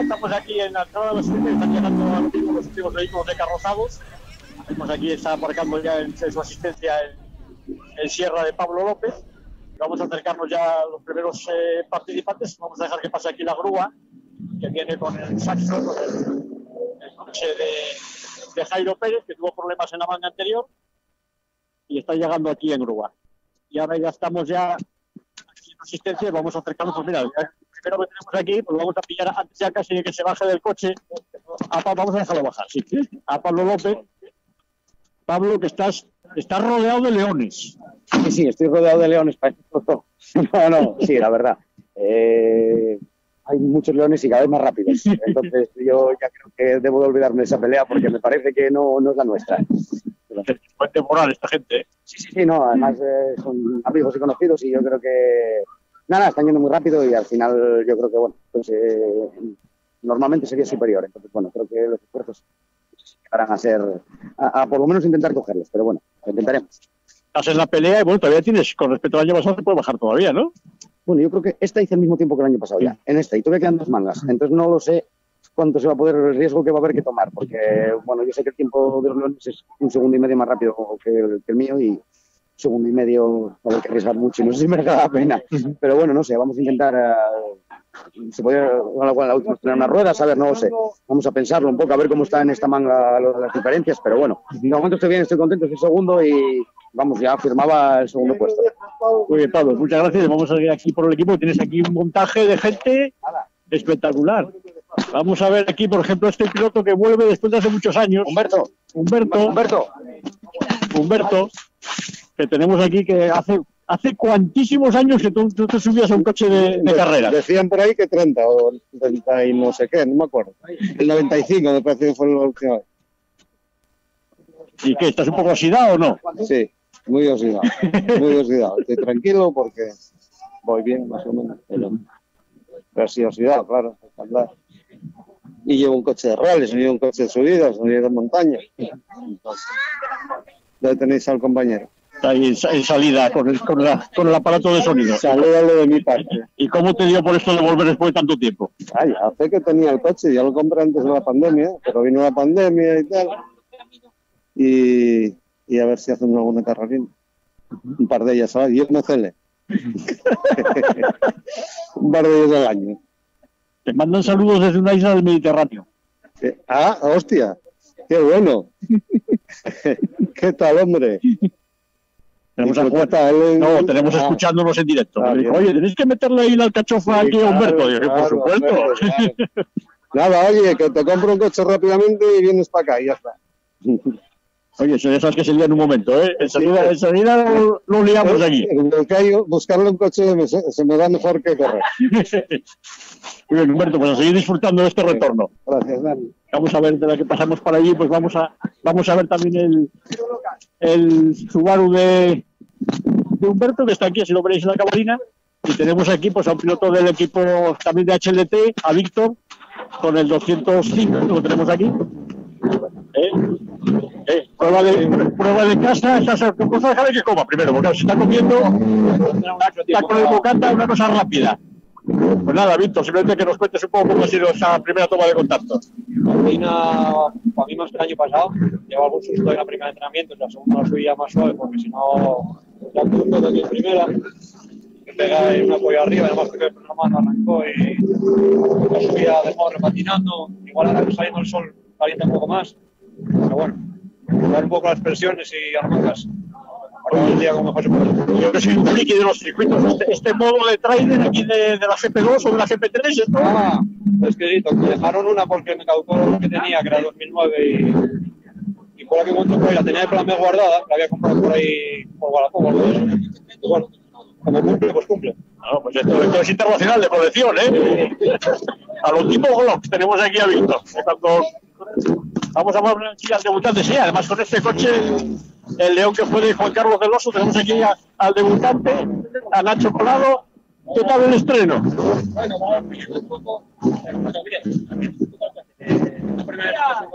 Estamos aquí en la entrada de la asistencia, están llegando los últimos vehículos de carrozados. Vemos aquí, está aparcando ya en, en su asistencia en, en Sierra de Pablo López. Vamos a acercarnos ya a los primeros eh, participantes. Vamos a dejar que pase aquí la grúa, que viene con el saxo, con el, el coche de, de Jairo Pérez, que tuvo problemas en la manga anterior, y está llegando aquí en grúa. Y ahora ya estamos ya aquí en asistencia y vamos a acercarnos, pues mira, ya primero que tenemos aquí, pues vamos a pillar antes ya casi de que se baje del coche, a Pa- vamos a dejarlo bajar, sí, a Pablo López. Pablo, que estás, estás rodeado de leones. Sí, sí, estoy rodeado de leones. No, no, sí, la verdad. Eh, hay muchos leones y cada vez más rápidos. Entonces yo ya creo que debo de olvidarme de esa pelea porque me parece que no, no es la nuestra. Fuente moral esta gente. ¿eh? Sí, sí, sí, no, además eh, son amigos y conocidos y yo creo que nada, están yendo muy rápido y al final yo creo que, bueno, pues eh, normalmente sería superior. Entonces, bueno, creo que los esfuerzos llegarán a ser, a, a por lo menos intentar cogerlos, pero bueno, lo intentaremos. En la pelea y bueno, todavía tienes, con respecto al año pasado, te puede bajar todavía, ¿no? Bueno, yo creo que esta hice el mismo tiempo que el año pasado ya, en esta, y todavía quedan dos mangas. Entonces no lo sé cuánto se va a poder, el riesgo que va a haber que tomar, porque, bueno, yo sé que el tiempo de los leones es un segundo y medio más rápido que el, que el mío y segundo y medio va a haber que arriesgar mucho y no sé si merece la pena. Pero bueno, no sé, vamos a intentar, eh, se puede, bueno, bueno, la última tener una rueda, a ver, no lo sé. Vamos a pensarlo un poco, a ver cómo está en esta manga las diferencias, pero bueno, de momento estoy bien, estoy contento, soy segundo y vamos, ya firmaba el segundo puesto. Muy bien, Pablo, muchas gracias. Vamos a seguir aquí por el equipo. Tienes aquí un montaje de gente espectacular. Vamos a ver aquí, por ejemplo, este piloto que vuelve después de hace muchos años. Humberto. Humberto. Humberto. Humberto, que tenemos aquí que hace hace cuantísimos años que tú, tú te subías a un coche de, de carrera. Decían por ahí que 30 o 30 y no sé qué, no me acuerdo. El 95 me parece que fue la última vez. ¿Y qué? ¿Estás un poco oxidado o no? Sí, muy oxidado. Muy oxidado. Estoy tranquilo porque voy bien, más o menos. Pero, sí, oxidado, claro. andar. Y llevo un coche de rally, llevo un coche de subidas, no llevo de montaña. Entonces, ya tenéis al compañero. Está ahí en, sa- en salida con el, con, la- con el aparato de sonido. Salúdalo de mi parte. ¿Y cómo te dio por esto de volver después de tanto tiempo? Ay, hace que tenía el coche, ya lo compré antes de la pandemia, pero vino la pandemia y tal. Y, y a ver si hacemos alguna carrerina. Un par de ellas, ¿sabes? Yo me cele. Un par de ellas al año. Te mandan saludos desde una isla del Mediterráneo. Eh, Ah, hostia, qué bueno. ¿Qué tal, hombre? Tenemos ¿Y a No, tenemos Ah, escuchándonos en directo. Ah, dijo. Oye, tenéis que meterle ahí la alcachofa Sí, aquí a Humberto. Claro, por supuesto. claro. Nada, oye, que te compro un coche rápidamente y vienes para acá y ya está. Oye, eso ya sabes que se lía en un momento, ¿eh? Enseguida, enseguida lo, lo liamos aquí. En el Cayo, buscarle un coche me- se, me da mejor que correr. Muy bien, Humberto, pues a seguir disfrutando de este retorno. Gracias, Dani. Vamos a ver de la que pasamos por allí, pues vamos a vamos a ver también el, el Subaru de, de Humberto, que está aquí, si lo veréis en la cabalina. Y tenemos aquí pues a un piloto del equipo también de HLT, a Víctor, con el 205, lo tenemos aquí. ¿Eh? Eh, prueba, de, prueba de casa, esa cosa déjale que coma primero, porque se está comiendo, está con el bocata una cosa rápida. Pues nada, Víctor, simplemente que nos cuentes un poco cómo ha sido esa primera toma de contacto. Martina, para mí más que el año pasado, lleva algún susto en la primera entrenamiento, en la segunda la subía más suave, porque si no, tuve un aquí en primera, me pega en un apoyo arriba, además que el programa arrancó y la subía de modo repatinando, igual ahora que saliendo el sol calienta un poco más, pero bueno, un poco las presiones y arrancas. Acabamos el día como. Yo que soy un friki de los circuitos, este, este modo de trailer aquí de, de la GP2 o de la GP3, esto. Ah, exquisito. Me dejaron una porque me caducó lo que tenía, que era 2009 y, y por la que encontré por ahí, la tenía de plan guardada, la había comprado por ahí por Wallapop o algo de eso. Y bueno, como cumple, pues cumple. No, pues esto, esto es internacional de colección, ¿eh? A los tipo Glocks tenemos aquí a Víctor. Cuando vamos a ver aquí al debutante, sí, además con este coche, el León que fue de Juan Carlos del Oso, tenemos aquí a- al debutante, a Nacho Colado. ¿Qué tal el estreno? Bueno, vamos viendo un poco, pero bien. La primera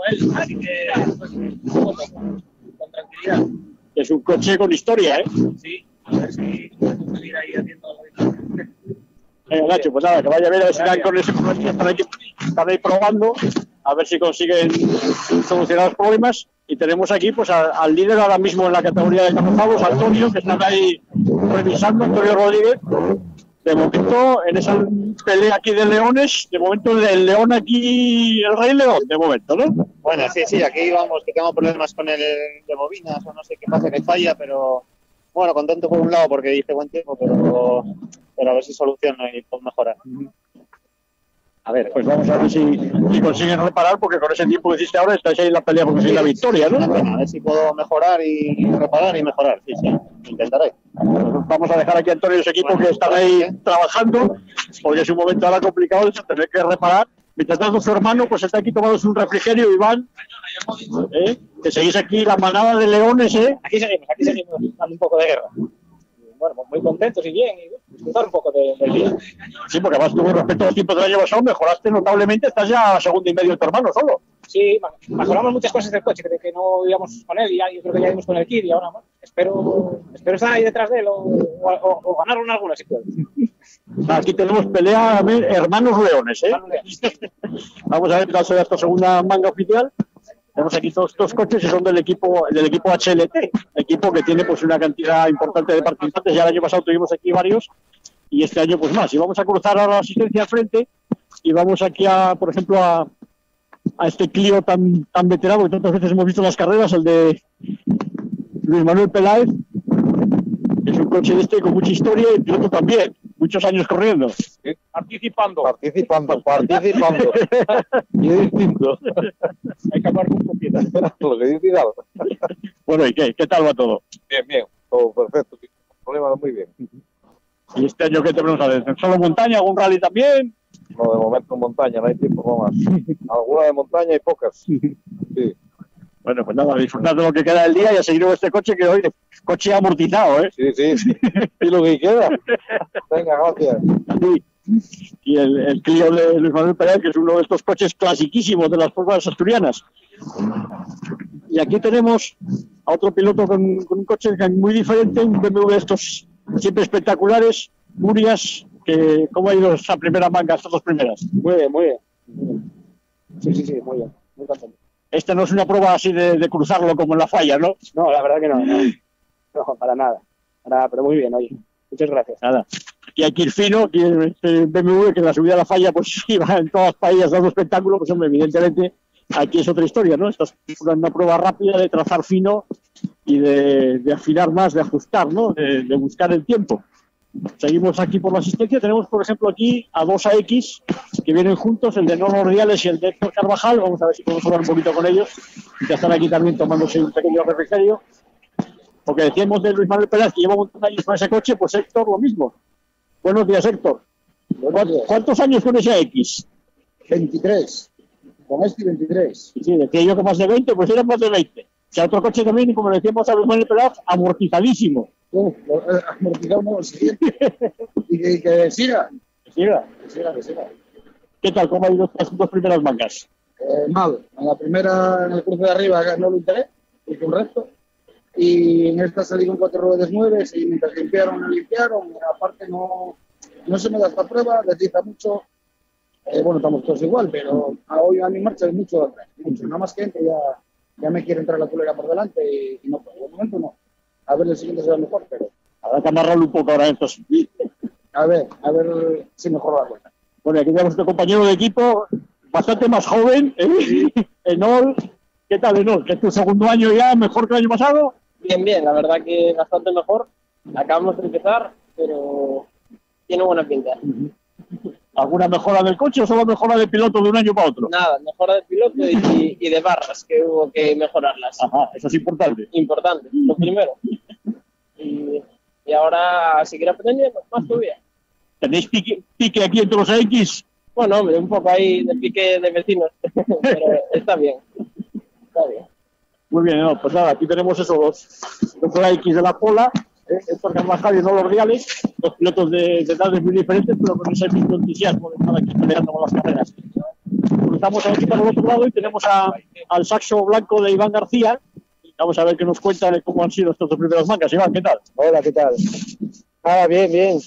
vez que él, así que pues, un poco con, con tranquilidad. Es un coche con historia, ¿eh? Sí, a ver si podemos seguir ahí haciendo algo. Nacho, pues nada, que vaya a ver a ver si dan con ese problema están ahí, probando, a ver si consiguen solucionar los problemas. Y tenemos aquí pues al líder ahora mismo en la categoría de carrozados, Antonio, que está ahí revisando, Antonio Rodríguez. De momento, en esa pelea aquí de leones, de momento el león aquí, el rey león, de momento, ¿no? Bueno, sí, sí, aquí vamos, que tengo problemas con el de bobinas o no sé qué pasa que falla, pero bueno, contento por un lado porque hice buen tiempo, pero pero a ver si soluciono y puedo mejorar. A ver, pues vamos a ver si, si consiguen reparar, porque con ese tiempo que hiciste ahora estáis ahí en la pelea por conseguir la victoria, ¿no? Bueno, a ver si puedo mejorar y reparar y mejorar. Sí, sí, intentaré. Vamos a dejar aquí a Antonio y su equipo que están ahí trabajando, porque es un momento ahora complicado de tener que reparar. Mientras tanto, su hermano pues está aquí tomándose un refrigerio, Iván. ¿Eh? Que seguís aquí la manada de leones, ¿eh? Aquí seguimos, aquí seguimos, dando un poco de guerra. Bueno, pues muy contentos y bien, y disfrutar un poco de- del día. Sí, porque además tú con respecto a los tiempos del año pasado mejoraste notablemente, estás ya a segundo y medio de tu hermano solo. Sí, mejoramos muchas cosas del coche, que, que no íbamos con él y ya, yo creo que ya íbamos con el kit y ahora bueno, espero, espero estar ahí detrás de él o, o, o- o ganarlo en alguna si puedo. Aquí tenemos pelea hermanos leones, ¿eh? Vamos a ver qué tal será esta segunda manga oficial. Tenemos aquí todos estos coches y son del equipo del equipo HLT, equipo que tiene pues una cantidad importante de participantes. Ya el año pasado tuvimos aquí varios y este año pues más. Y vamos a cruzar ahora la asistencia al frente y vamos aquí a, por ejemplo, a, a este Clio tan, tan veterano que tantas veces hemos visto en las carreras, el de Luis Manuel Peláez, que es un coche de este con mucha historia y el piloto también, muchos años corriendo. Participando. Participando, participando. y es distinto. Hay que hablar un poquito. Lo que dice Hidalgo. Bueno, ¿y qué? ¿Qué tal va todo? Bien, bien. Todo perfecto. Problema muy bien. ¿Y este año qué tenemos a ver? ¿Solo montaña, algún rally también? No, de momento montaña, no hay tiempo para más. Alguna de montaña y pocas. Sí. Bueno, pues nada, disfrutad de lo que queda del día y a seguir con este coche que hoy, coche amortizado, ¿eh? Sí, sí, sí. Y lo que queda. Venga, gracias. Sí. Y el, el Clio de Luis Manuel Pérez, que es uno de estos coches clasiquísimos de las pruebas asturianas. Y aquí tenemos a otro piloto con, con un coche muy diferente, un BMW de estos siempre espectaculares, Murias, que ¿cómo ha ido esa primera manga, estas dos primeras? Muy bien, muy bien. Sí, sí, sí, muy bien. Muy contento. Esta no es una prueba así de, de cruzarlo como en la falla, ¿no? No, la verdad que no. No, No, para nada. Para- pero muy bien, oye. Muchas gracias. Nada. Y que ir fino, que este BMW que en la subida a la falla pues iba en todas las fallas dando espectáculo, pues hombre, evidentemente aquí es otra historia, ¿no? Esta es una, una prueba rápida de trazar fino y de, de afinar más, de ajustar, ¿no? De, de buscar el tiempo. Seguimos aquí por la asistencia. Tenemos, por ejemplo, aquí a dos AX que vienen juntos, el de Nolo Ordiales y el de Héctor Carvajal. Vamos a ver si podemos hablar un poquito con ellos. Ya están aquí también tomándose un pequeño refrigerio. Porque decíamos de Luis Manuel Pérez que lleva un montón de años con ese coche, pues Héctor lo mismo. Buenos días, Héctor. ¿Cuántos, años con ese X? 23. Con este 23. Sí, decía yo que más de 20, pues eran más de 20. O sea, otro coche también, y como le decíamos a Manuel Pérez, amortizadísimo. Uf, eh, no, el siguiente. y que, que siga. Que siga. Que siga, que siga. ¿Qué tal? ¿Cómo han ido estas dos primeras mangas? Eh, mal. En la primera, en el cruce de arriba, no lo enteré, hice un recto. Y en esta salí con cuatro ruedas nueves y mientras limpiaron, me limpiaron. Aparte, no, no se me da esta prueba, desliza mucho. Eh, bueno, estamos todos igual, pero a hoy a mi marcha es mucho atrás. Mucho. Nada más que entre ya, ya me quiere entrar la culera por delante y, y no puedo. De momento no. A ver, el siguiente será mejor, pero. Habrá que amarrarlo un poco ahora estos. A ver, a ver si mejora la cosa. Bueno, aquí tenemos nuestro compañero de equipo, bastante más joven, ¿eh? Enol. ¿Qué tal, Enol? ¿Que es tu segundo año ya mejor que el año pasado? Bien, bien, la verdad que bastante mejor. Acabamos de empezar, pero tiene buena pinta. ¿Alguna mejora del coche o solo mejora de piloto de un año para otro? Nada, mejora de piloto y, y de barras, que hubo que mejorarlas. Ajá, eso es importante. Importante, lo primero. Y, y ahora seguir aprendiendo, más todavía. ¿Tenéis pique, pique aquí entre los X? Bueno, hombre, un poco ahí de pique de vecinos, pero está bien. Está bien. Muy bien, no, pues nada, aquí tenemos esos dos, los X de la Pola, ¿eh? Héctor Carvajal y Nolo Ordiales, dos pilotos de, de edades muy diferentes, pero con ese mismo entusiasmo de estar aquí peleando con las carreras. Cruzamos aquí para el otro lado y tenemos al saxo blanco de Iván García. Vamos a ver qué nos cuenta de cómo han sido estos dos primeros mangas. Iván, ¿qué tal? Hola, ¿qué tal? Nada, bien, bien.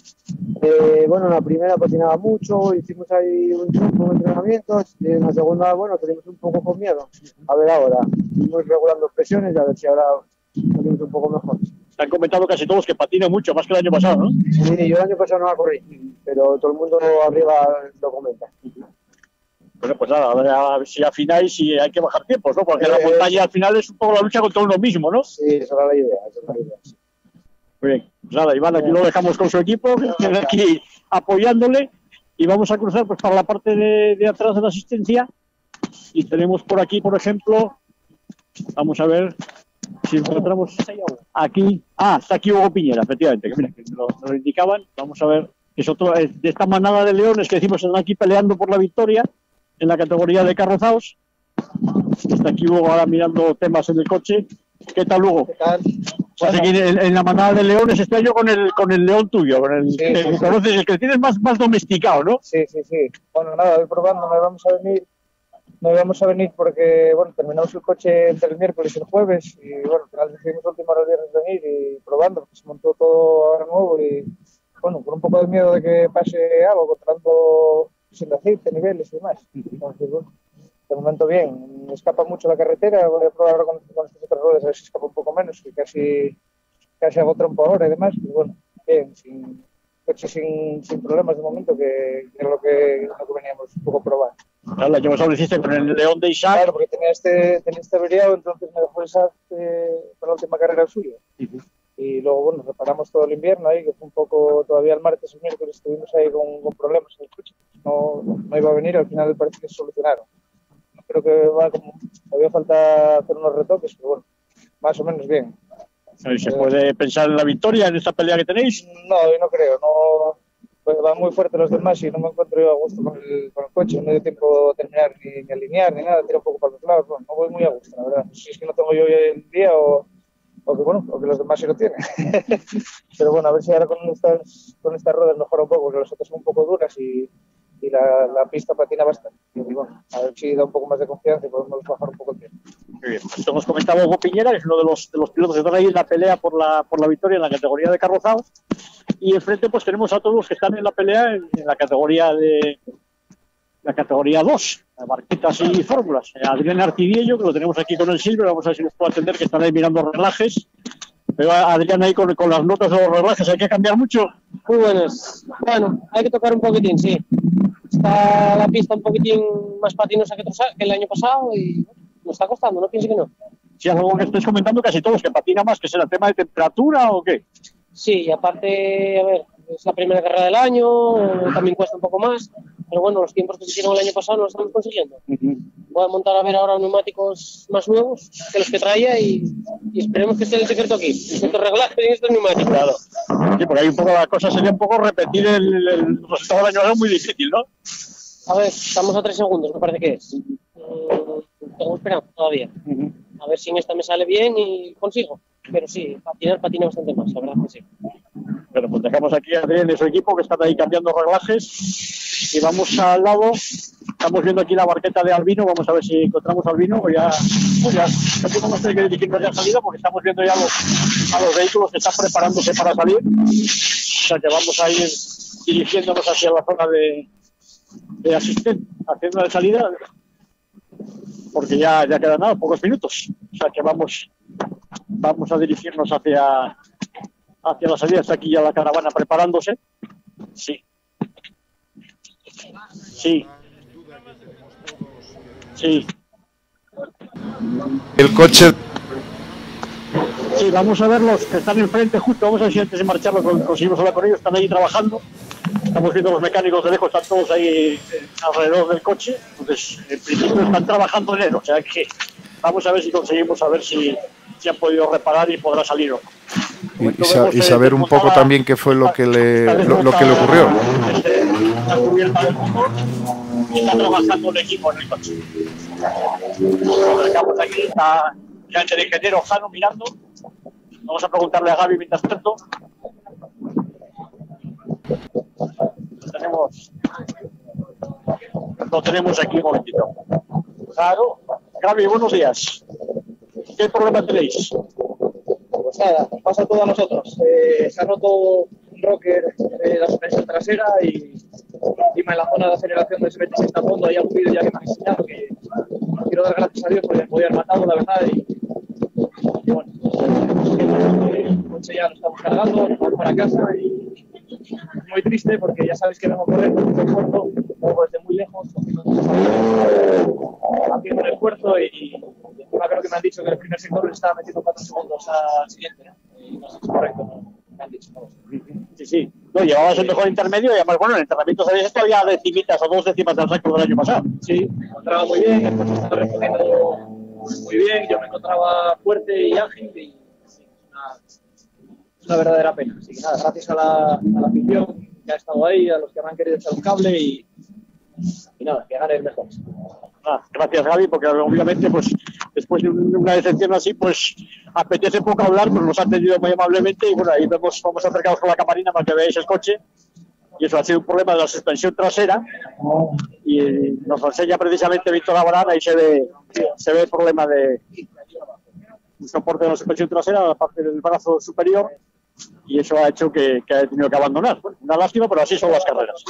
Eh, bueno, en la primera patinaba mucho, hicimos ahí un tiempo de entrenamientos, en la segunda, bueno, teníamos un poco con miedo. A ver ahora, estamos regulando presiones y a ver si ahora salimos un poco mejor. Se han comentado casi todos que patina mucho, más que el año pasado, ¿no? Sí, yo el año pasado no la corrí, pero todo el mundo arriba lo comenta. Bueno, pues nada, a ver, si afináis y hay que bajar tiempos, ¿no? Porque la Eh, montaña al final es un poco la lucha contra uno mismo, ¿no? Sí, esa era la idea, esa era la idea. Muy bien. Pues nada, Iván, aquí lo dejamos con su equipo, aquí apoyándole y vamos a cruzar pues para la parte de, de atrás de la asistencia y tenemos por aquí, por ejemplo, vamos a ver si encontramos aquí, ah, está aquí Hugo Piñera, efectivamente, que mira, que nos lo, lo indicaban, vamos a ver, que es otro, es de esta manada de leones que decimos están aquí peleando por la victoria en la categoría de carrozados, está aquí Hugo ahora mirando temas en el coche, ¿qué tal Hugo? ¿Qué tal? Estás aquí en, en la manada de leones este año con el, con el león tuyo, con el, que sí, sí. el que tienes más, más domesticado, ¿no? Sí, sí, sí. Bueno, nada, voy probando, me vamos a venir, me vamos a venir porque, bueno, terminamos el coche entre el miércoles y el jueves y, bueno, al final decidimos última hora el viernes venir y probando, porque se montó todo ahora nuevo y, bueno, con un poco de miedo de que pase algo, controlando sin aceite, niveles y demás. Entonces, bueno, de momento bien, me escapa mucho la carretera, voy a probar ahora con, con estas otras ruedas a ver si escapa un poco menos, que casi, casi hago trompo ahora y demás, pero bueno, bien, sin, coche sin, sin problemas de momento, que, que era lo que, lo que veníamos un poco a probar. Claro, el año pasado lo hiciste con el león de Isaac. Claro, porque tenía este, tenía este averiado, entonces me dejó Isaac eh, para la última carrera suya. Y luego, bueno, reparamos todo el invierno ahí, que fue un poco, todavía el martes o el miércoles estuvimos ahí con, con problemas en el coche. No, no iba a venir, al final parece que se solucionaron. Creo que va como, todavía falta hacer unos retoques, pero bueno, más o menos bien. ¿Y ¿Se puede pensar en la victoria en esta pelea que tenéis? No, yo no creo, no pues van muy fuertes los demás y no me encuentro yo a gusto con el, coche, no me dio tiempo a terminar ni, alinear ni nada, tiro un poco para los lados, bueno, no voy muy a gusto, la verdad. Si es que no tengo yo el día o, o que bueno, o que los demás sí lo tienen. Pero bueno, a ver si ahora con estas, con estas ruedas mejora un poco, porque las otras son un poco duras y, y la, la pista patina bastante. Y bueno, a ver si da un poco más de confianza y podemos bajar un poco el tiempo. Muy bien. Esto nos comentaba Hugo Piñera, que es uno de los, de los pilotos que están ahí en la pelea por la, por la victoria en la categoría de carrozados. Y enfrente pues tenemos a todos los que están en la pelea en, en la categoría de la categoría 2, barquetas y fórmulas. Adrián Artidiello, que lo tenemos aquí con el Silver, vamos a ver si nos puede atender, que están ahí mirando relajes. A Adrián ahí con, con las notas de los relajes, hay que cambiar mucho. Muy buenas. Bueno, hay que tocar un poquitín, sí. Está la pista un poquitín más patinosa que, el año pasado y nos está costando, no piense que no. Si algo que estáis comentando casi todos, que patina más, que será tema de temperatura o qué. Sí, y aparte, a ver, es la primera carrera del año, eh, también cuesta un poco más, pero bueno, los tiempos que se hicieron el año pasado no los estamos consiguiendo. Voy a montar a ver ahora neumáticos más nuevos que los que traía y, y esperemos que esté el secreto aquí, el secreto reglaje de estos neumáticos. Claro. Sí, porque ahí un poco la cosa sería un poco repetir el, el resultado del año pasado muy difícil, ¿no? A ver, estamos a tres segundos, me parece que es. Mm, tengo esperanza todavía. A ver si en esta me sale bien y consigo. Pero sí, patinar patina bastante más, la verdad que sí. Bueno, pues dejamos aquí a Adrián y su equipo que están ahí cambiando reglajes y vamos al lado. Estamos viendo aquí la barqueta de Albino. Vamos a ver si encontramos Albino. O ya, ya, vamos a tener que dirigirnos ya salida porque estamos viendo ya los, a los vehículos que están preparándose para salir. O sea que vamos a ir dirigiéndonos hacia la zona de, de asistente, haciendo la salida porque ya, ya quedan nada, pocos minutos. O sea que vamos, vamos a dirigirnos hacia, hacia la salida. Está aquí ya la caravana preparándose. Sí. Sí. Sí. El coche Sí, vamos a ver los que están enfrente justo. Vamos a ver si antes de marcharlo con- conseguimos hablar con ellos. Están ahí trabajando. Estamos viendo los mecánicos de lejos, están todos ahí eh, alrededor del coche. Entonces, en principio están trabajando en él. O sea que vamos a ver si conseguimos saber si, si han podido reparar y podrá salir o no. y, y sa- y saber un poco también qué fue lo que le, lo, lo que le ocurrió. Está cubierta del motor y está trabajando el equipo en el coche. Nos acercamos aquí, está ya el ingeniero Jano mirando. Vamos a preguntarle a Gaby mientras tanto. Lo tenemos, lo tenemos aquí un momentito. Claro. Gaby, buenos días. ¿Qué problema tenéis? Pues nada, pasa todo a nosotros. Eh, se ha roto un rocker de la suspensión trasera y encima en la zona de aceleración del 76 a fondo hay algún vídeo ya que me han enseñado que quiero dar gracias a Dios porque me podía haber matado, la verdad. Y, y bueno, el coche ya lo estamos cargando, nos vamos para casa y muy triste porque ya sabéis que vengo a correr por el puerto, vengo desde muy lejos, haciendo un esfuerzo y encima creo que me han dicho que el primer sector le estaba metiendo 4 segundos al siguiente, ¿no? Y no sé si es correcto, ¿no? gratis. vamos. Sí, sí. No, llevabas el mejor intermedio y además, bueno, en entrenamiento sabías esto había decimitas o dos décimas del récord del año pasado. Sí, me encontraba muy bien, el coche estaba respondiendo muy bien, yo me encontraba fuerte y ágil y sí, es una, es una verdadera pena. Así que nada, gracias a la, a la afición que ha estado ahí, a los que me han querido echar un cable y, y nada, que gane el mejor. Ah, gracias, Gaby, porque obviamente, pues, después de un- una decepción así, pues, apetece poco hablar, pues nos han atendido muy amablemente y bueno, ahí vemos, vamos acercados con la camarina para que veáis el coche. Y eso ha sido un problema de la suspensión trasera y eh, nos enseña precisamente Víctor Abraham, ahí se ve, se ve el problema de un soporte de la suspensión trasera, la parte del brazo superior, y eso ha hecho que, que haya tenido que abandonar. Una lástima, pero así son las carreras.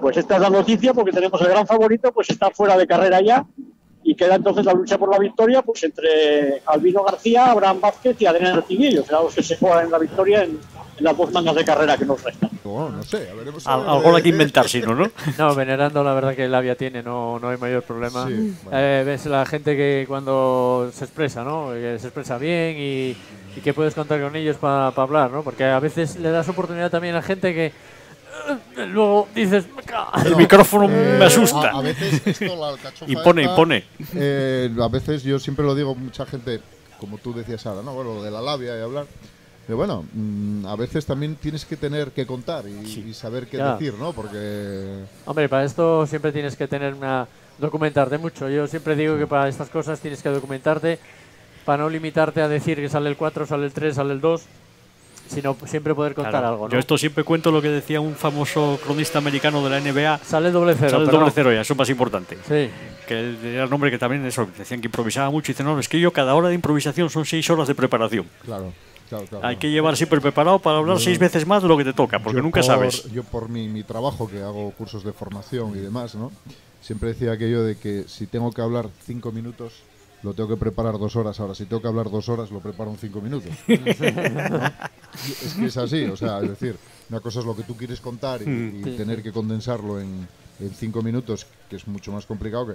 Pues esta es la noticia porque tenemos el gran favorito, pues está fuera de carrera ya y queda entonces la lucha por la victoria pues entre Albino García, Abraham Vázquez y Adrián Artiguillo, serán los que se juegan en la victoria en las dos mangas de carrera que nos restan. Bueno, no sé, a veremos. Al- algo hay que inventar, si no, ¿no? No, venerando la verdad que labia tiene, no, no hay mayor problema. Sí, Eh, ves la gente que cuando se expresa, ¿no? Que se expresa bien y, y que puedes contar con ellos para hablar, ¿no? Porque a veces le das oportunidad también a gente que eh, luego dices... El micrófono me asusta. A, a veces esto, la Y pone, y esta, pone. eh, a veces yo siempre lo digo, mucha gente, como tú decías ahora, ¿no? Bueno, lo de la labia y hablar. Pero bueno, mm, a veces también tienes que tener que contar y, y saber qué Ya. decir, ¿no? Porque Hombre, para esto siempre tienes que tener una... documentarte mucho. Yo siempre digo que para estas cosas tienes que documentarte para no limitarte a decir que sale el 4, sale el 3, sale el 2, sino siempre poder contar Claro, algo, ¿no? Yo esto siempre cuento lo que decía un famoso cronista americano de la NBA. Sale el doble cero, Sale el doble cero ya, eso es más importante. Sí. Que era el nombre que también eso, decían que improvisaba mucho. Y dice, no, es que yo cada hora de improvisación son seis horas de preparación. Claro, claro, claro. Hay que llevar siempre preparado para hablar Yo- seis veces más de lo que te toca, porque nunca por- sabes. Yo por mi, mi trabajo, que hago cursos de formación y demás, ¿no? Siempre decía aquello de que si tengo que hablar cinco minutos, lo tengo que preparar dos horas. Ahora, si tengo que hablar dos horas, lo preparo en cinco minutos. Es que es así, o sea, es decir, una cosa es lo que tú quieres contar y, Mm. y tener que condensarlo en, en cinco minutos, que es mucho más complicado que...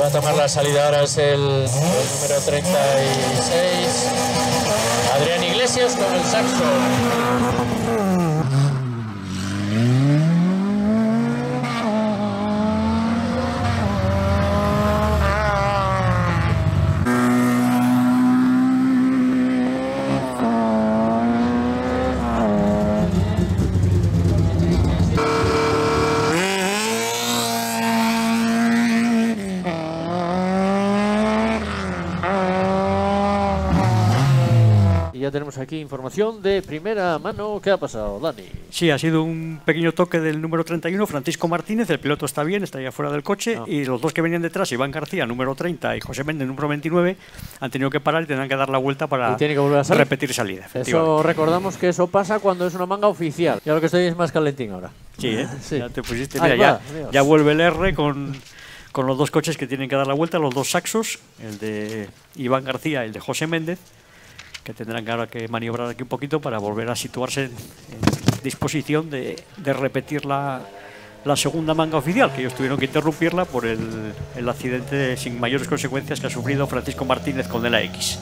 va a tomar la salida ahora es el, el número 36. Adrián Iglesias con el saxo. Ya tenemos aquí información de primera mano. ¿Qué ha pasado, Dani? Sí, ha sido un pequeño toque del número 31, Francisco Martínez. El piloto está bien, está ya fuera del coche. Ah. Y los dos que venían detrás, Iván García, número 30, y José Méndez, número 29, han tenido que parar y tendrán que dar la vuelta para tiene que volver a salir. repetir salida. Eso recordamos que eso pasa cuando es una manga oficial. Ya lo que estoy es más calentín ahora. Sí, ¿eh? Sí. Ya te pusiste. Mira, ya, ya vuelve el R con, con los dos coches que tienen que dar la vuelta, los dos saxos, el de Iván García y el de José Méndez, que tendrán que ahora que maniobrar aquí un poquito para volver a situarse en, en disposición de, de repetir la, la segunda manga oficial, que ellos tuvieron que interrumpirla por el, el accidente sin mayores consecuencias que ha sufrido Francisco Martínez con el AX.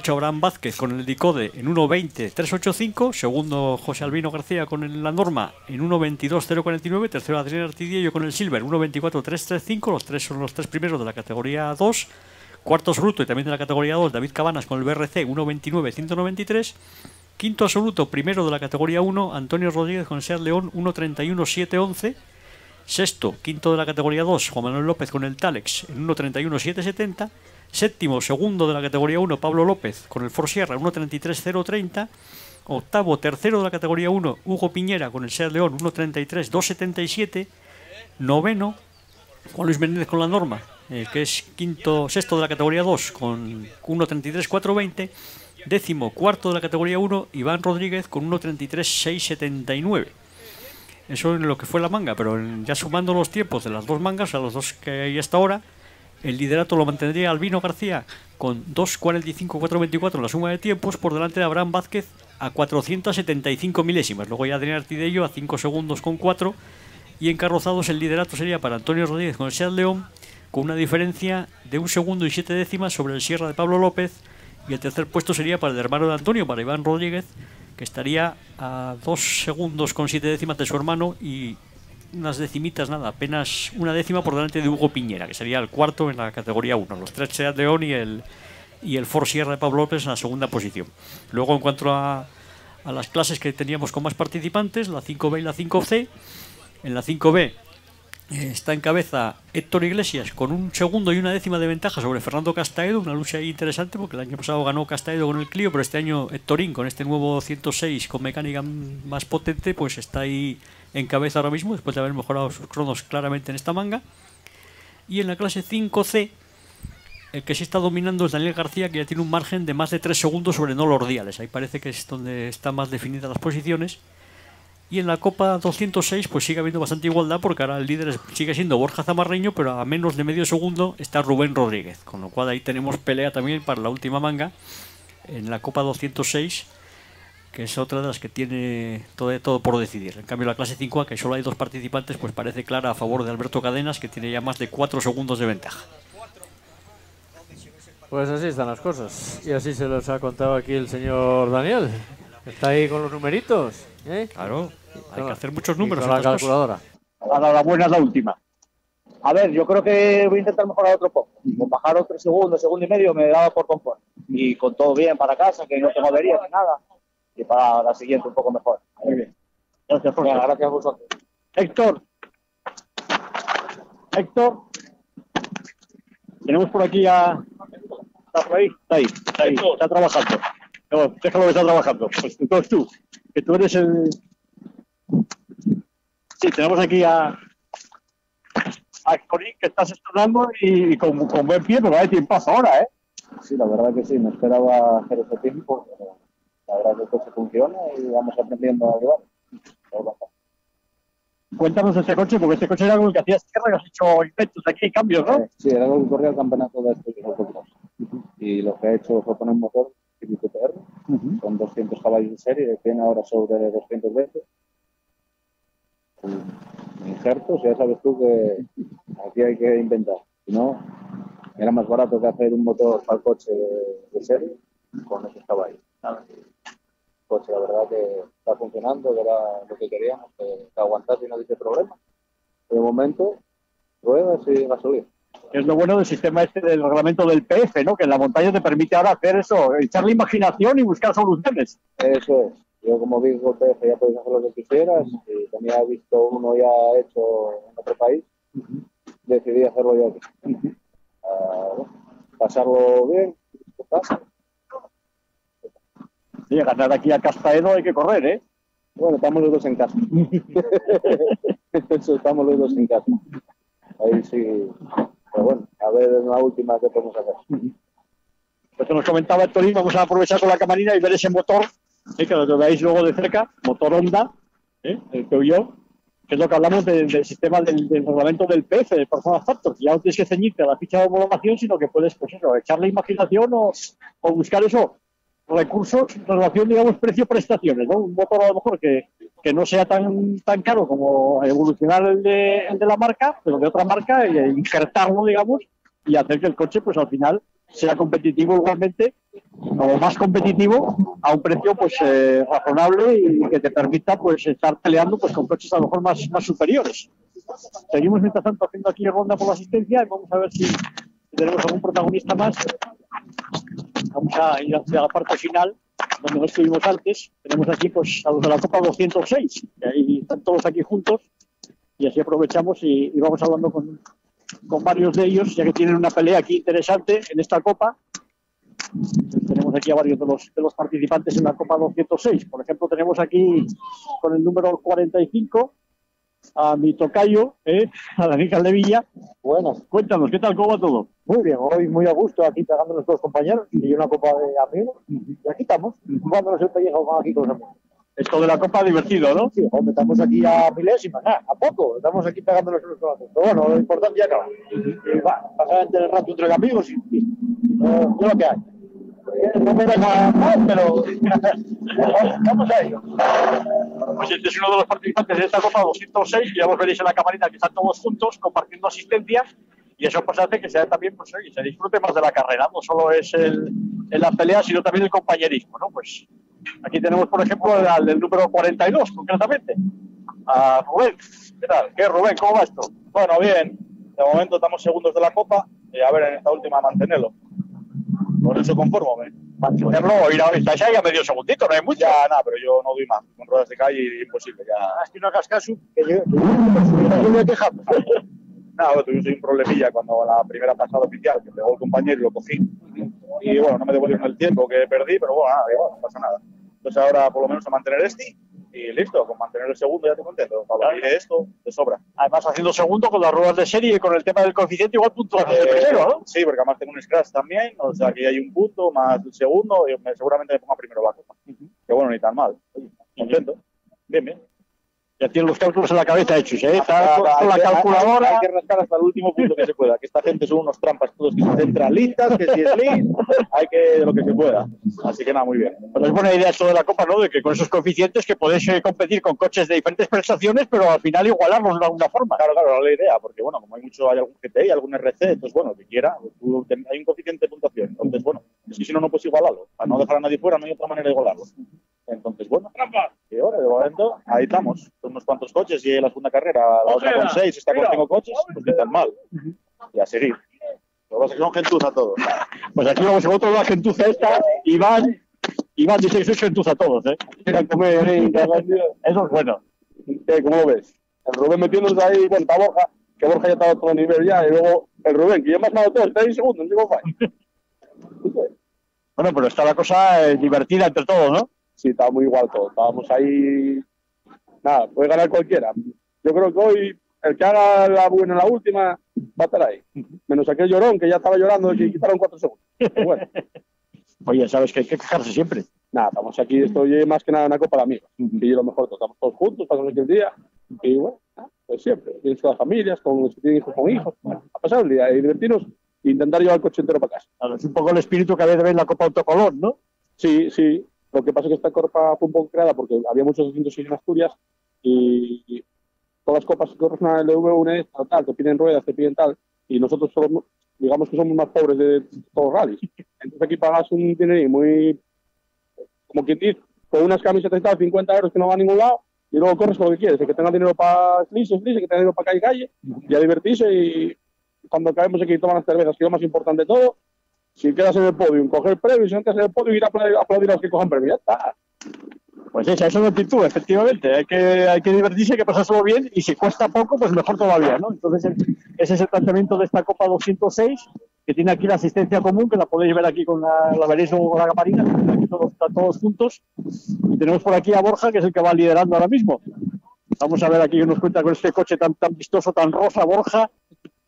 Hecho Abraham Vázquez con el Dicode en 1.20.385, segundo José Albino García con la norma en 1.22.049, tercero Adrián Artidiello con el Silver 1.24.335, los tres son los tres primeros de la categoría 2, cuarto absoluto y también de la categoría 2 David Cabanas con el BRC 1.29.193, quinto absoluto primero de la categoría 1 Antonio Rodríguez con el Seat León 1.31.711, Sexto, quinto de la categoría 2, Juan Manuel López con el Talex en 1.31.770. Séptimo, segundo de la categoría 1, Pablo López con el Forsierra 1.33.030. Octavo, tercero de la categoría 1, Hugo Piñera con el Seat León 1.33.277. Noveno, Juan Luis Menéndez con la norma, eh, que es quinto, sexto de la categoría 2 con 1.33.420. Décimo, cuarto de la categoría 1, Iván Rodríguez con 1.33.679. Eso en lo que fue la manga, pero ya sumando los tiempos de las dos mangas, a los dos que hay hasta ahora, el liderato lo mantendría Albino García con 2.45.424 en la suma de tiempos. Por delante de Abraham Vázquez a 475 milésimas. Luego ya Adrián Artidello a 5 segundos con 4 y encarrozados el liderato sería para Antonio Rodríguez con el Seat León con una diferencia de un segundo y siete décimas sobre el Sierra de Pablo López. Y el tercer puesto sería para el hermano de Antonio, para Iván Rodríguez, que estaría a dos segundos con siete décimas de su hermano y unas decimitas, nada, apenas una décima por delante de Hugo Piñera, que sería el cuarto en la categoría 1. Los tres Seat León y el, y el Ford Sierra de Pablo López en la segunda posición. Luego, en cuanto a, a las clases que teníamos con más participantes, la 5B y la 5C, en la 5B eh, está en cabeza Héctor Iglesias con un segundo y una décima de ventaja sobre Fernando Castaedo, una lucha interesante porque el año pasado ganó Castaedo con el Clio, pero este año Héctorín con este nuevo 106 con mecánica más potente, pues está ahí en cabeza ahora mismo después de haber mejorado sus cronos claramente en esta manga. Y en la clase 5C, el que sí está dominando es Daniel García, que ya tiene un margen de más de 3 segundos sobre no Lordiales. Ahí parece que es donde están más definidas las posiciones. Y en la Copa 206 pues sigue habiendo bastante igualdad porque ahora el líder sigue siendo Borja Zamarreño, pero a menos de medio segundo está Rubén Rodríguez. Con lo cual ahí tenemos pelea también para la última manga en la Copa 206, que es otra de las que tiene todo, todo por decidir. En cambio la clase 5A, que solo hay dos participantes, pues parece clara a favor de Alberto Cadenas, que tiene ya más de 4 segundos de ventaja. Pues así están las cosas. Y así se los ha contado aquí el señor Daniel. Está ahí con los numeritos. ¿eh? Claro, hay que hacer muchos y números. Con la cosas. calculadora. Enhorabuena es la última. A ver, yo creo que voy a intentar mejorar otro poco. Con bajar otro segundo, segundo y medio me daba por confort. Y con todo bien para casa, que no tengo averías ni nada. Y para la siguiente un poco mejor. Muy bien. Gracias, Jorge. gracias a vosotros. Héctor. Héctor. Tenemos por aquí a... ¿Está por ahí? Está ahí, está ahí, está trabajando. No, déjalo que está trabajando. Pues entonces tú, que tú eres el... Sí, tenemos aquí a, a Corín, que estás estrenando y, con, con buen pie, pero hay tiempo ahora, ¿eh? Sí, la verdad que sí, me esperaba hacer ese tiempo, pero la verdad que el coche funciona y vamos aprendiendo a llevar. Cuéntanos de este coche, porque este coche era el que hacías tierra y has hecho inventos aquí, cambios, ¿no? Sí, era lo que corría el campeonato de estos nosotros. Y lo que he hecho fue poner un motor Philips TR con 200 caballos de serie, tiene ahora sobre 220. Con Injertos, ya sabes tú que aquí hay que inventar. Si no, era más barato que hacer un motor para el coche de, de con esos caballos. Nada, el coche, la verdad que está funcionando, que era lo que queríamos, que, que aguantase y no dice problema. De momento, ruedas y gasolina. Es lo bueno del sistema este del reglamento del PF, ¿no? Que en la montaña te permite ahora hacer eso, echar la imaginación y buscar soluciones. Eso es. Yo como vi con PF ya puedes hacer lo que quisieras y también he visto uno ya hecho en otro país. Decidí hacerlo yo aquí. Ah, bueno, pasarlo bien. disfrutar. Sí, ganar aquí a Castaedo hay que correr, ¿eh? Bueno, estamos los dos en casa. Eso, estamos los dos en casa. Ahí sí. Pero bueno, a ver en la última qué podemos hacer. Esto nos comentaba Héctor, vamos a aprovechar con la camarina y ver ese motor, ¿eh? que lo veáis luego de cerca, motor Honda, ¿eh? el que yo, que es lo que hablamos del, del sistema del, del reglamento del PF, del Performance Factor, que ya no tienes que ceñirte a la ficha de homologación, sino que puedes, pues eso, echarle imaginación o, o buscar eso, recursos relación, digamos, precio-prestaciones. Un motor a lo mejor que, que no sea tan, tan caro como evolucionar el de, el de la marca, pero de otra marca, e injertarlo, digamos, y hacer que el coche, pues al final, sea competitivo igualmente o más competitivo a un precio pues eh, razonable y que te permita pues estar peleando pues con coches a lo mejor más, más superiores. Seguimos mientras tanto haciendo aquí ronda por la asistencia y vamos a ver si tenemos algún protagonista más. Vamos a ir hacia la parte final donde no estuvimos antes. Tenemos aquí pues a los de la Copa 206, que ahí están todos aquí juntos y así aprovechamos y, y vamos hablando con, con varios de ellos, ya que tienen una pelea aquí interesante en esta Copa. Tenemos aquí a varios de los, de los participantes en la Copa 206. Por ejemplo, tenemos aquí con el número 45 a mi tocayo, ¿eh? a Daniel Villa. Buenas. Cuéntanos, ¿qué tal? ¿Cómo va todo? Muy bien, hoy muy a gusto aquí pegando nuestros compañeros y una copa de amigos. Y aquí estamos, jugándonos el pellejo aquí con los amigos. Esto de la copa divertido, ¿no? Sí, hombre, estamos aquí a milésimas, nada, a poco. Estamos aquí pegándonos con otros. Pero bueno, lo importante ya acaba. Y va, pasar el rato entre amigos y lo que hay. No me deja mal, pero vamos a ello. Pues este es uno de los participantes de esta Copa 206, que ya vos veréis en la camarita que están todos juntos compartiendo asistencias y eso pues hace que sea también, pues se disfrute más de la carrera, no solo es el, en la pelea, sino también el compañerismo, ¿no? Pues aquí tenemos, por ejemplo, al del número 42, concretamente, a Rubén. ¿Qué tal? ¿Qué, Rubén? ¿Cómo va esto? Bueno, bien. De momento estamos segundos de la Copa y a ver en esta última mantenerlo. Por eso conformo. Mantenerlo, ir a, estáis ahí a medio segundito, no hay mucho. Ya, nada, pero yo no doy más. Con ruedas de calle imposible. Ya. Es que no hagas caso, que yo, me quejamos. Nada, tuvimos un problemilla cuando la primera pasada oficial, que pegó el compañero y lo cogí. Y bueno, no me devolvieron el tiempo que perdí, pero bueno, nada, no pasa nada. Entonces ahora por lo menos a mantener este y listo, con mantener el segundo ya estoy contento. Para de esto, de sobra. Además, haciendo segundo con las ruedas de serie y con el tema del coeficiente, igual puntuación de Eh, primero, ¿no? Sí, porque además tengo un scratch también, o sea que hay un punto más el segundo y me- seguramente me ponga primero la copa. Que bueno, ni tan mal. Oye, Contento. Bien, bien. Ya tiene los cálculos en la cabeza hechos, ¿eh? Está con, con la hay que- calculadora. Hay, hay que rascar hasta el último punto que se pueda. Que esta gente son unos trampas todos que son centralistas, que si es lead, hay que lo que se pueda. Así que nada, muy bien. Pero es buena idea esto de la Copa, ¿no? De que con esos coeficientes que podéis eh, competir con coches de diferentes prestaciones, pero al final igualarlos de alguna forma. Claro, claro, la idea, porque bueno, como hay mucho, hay algún GTI, algún RC, entonces bueno, que quiera, tú ten- hay un coeficiente de puntuación. Entonces, bueno, es que si no, no puedes igualarlo. Para no dejar a nadie fuera, no hay otra manera de igualarlo. Entonces, bueno, y ahora, de momento, ahí estamos. Unos cuantos coches y la segunda carrera, la otra con seis, esta con cinco coches, pues ni tan mal. Y a seguir. Lo que pasa es que son gentuza todos. Pues aquí vamos a otro la gentuza esta, Iván. Iván dice que sois gentuza todos, ¿eh? Comer, eh, Eso es bueno. Eh, ¿Cómo lo ves? El Rubén metiéndose ahí, bueno, está Borja, que Borja ya estaba a otro nivel ya, y luego el Rubén, que ya me has dado todo, está ahí segundo, no va. Bueno, pero está la cosa eh, divertida entre todos, ¿no? Sí, estaba muy igual todo. Estábamos ahí. Nada, puede ganar cualquiera. Yo creo que hoy el que haga la buena en la última va a estar ahí. Menos aquel llorón que ya estaba llorando que quitaron cuatro segundos. Pero bueno, Oye, sabes que hay que quejarse siempre. nada, estamos aquí, estoy más que nada en una copa de amigos. Y lo mejor, estamos todos juntos, pasamos aquí el día. Y bueno, nada, pues siempre. Tienes con las familias, con los que tienen hijos con hijos. Bueno, a pasar el día y divertirnos e intentar llevar el coche entero para casa. Claro, es un poco el espíritu que de ver en la Copa Autocolón, ¿no? Sí, sí. Lo que pasa es que esta copa fue un poco creada porque había muchos asientos en Asturias y todas las copas que corren a LV1 tal, tal, te piden ruedas, te piden tal, y nosotros somos, digamos que somos más pobres de todos los rallies. Entonces aquí pagas un dinero muy, como quien dice, con unas camisetas y tal, 50 euros que no va a ningún lado, y luego corres lo que quieres, el que tenga dinero para slis, el que tenga dinero para calle, calle, y a divertirse y cuando caemos aquí toman las cervezas, que es lo más importante de todo, si quedas en el podio, coger premio, si no quedas en el podio, ir a aplaudir, a los que cojan premio, ya está. Pues esa, esa es la actitud, efectivamente. Hay que, hay que divertirse, hay que pasárselo bien y si cuesta poco, pues mejor todavía, ¿no? Entonces, ese es el planteamiento de esta Copa 206, que tiene aquí la asistencia común, que la podéis ver aquí con la, la veréis con la camarina, aquí todos, todos juntos. Y tenemos por aquí a Borja, que es el que va liderando ahora mismo. Vamos a ver aquí que nos cuenta con este coche tan, tan vistoso, tan rosa, Borja.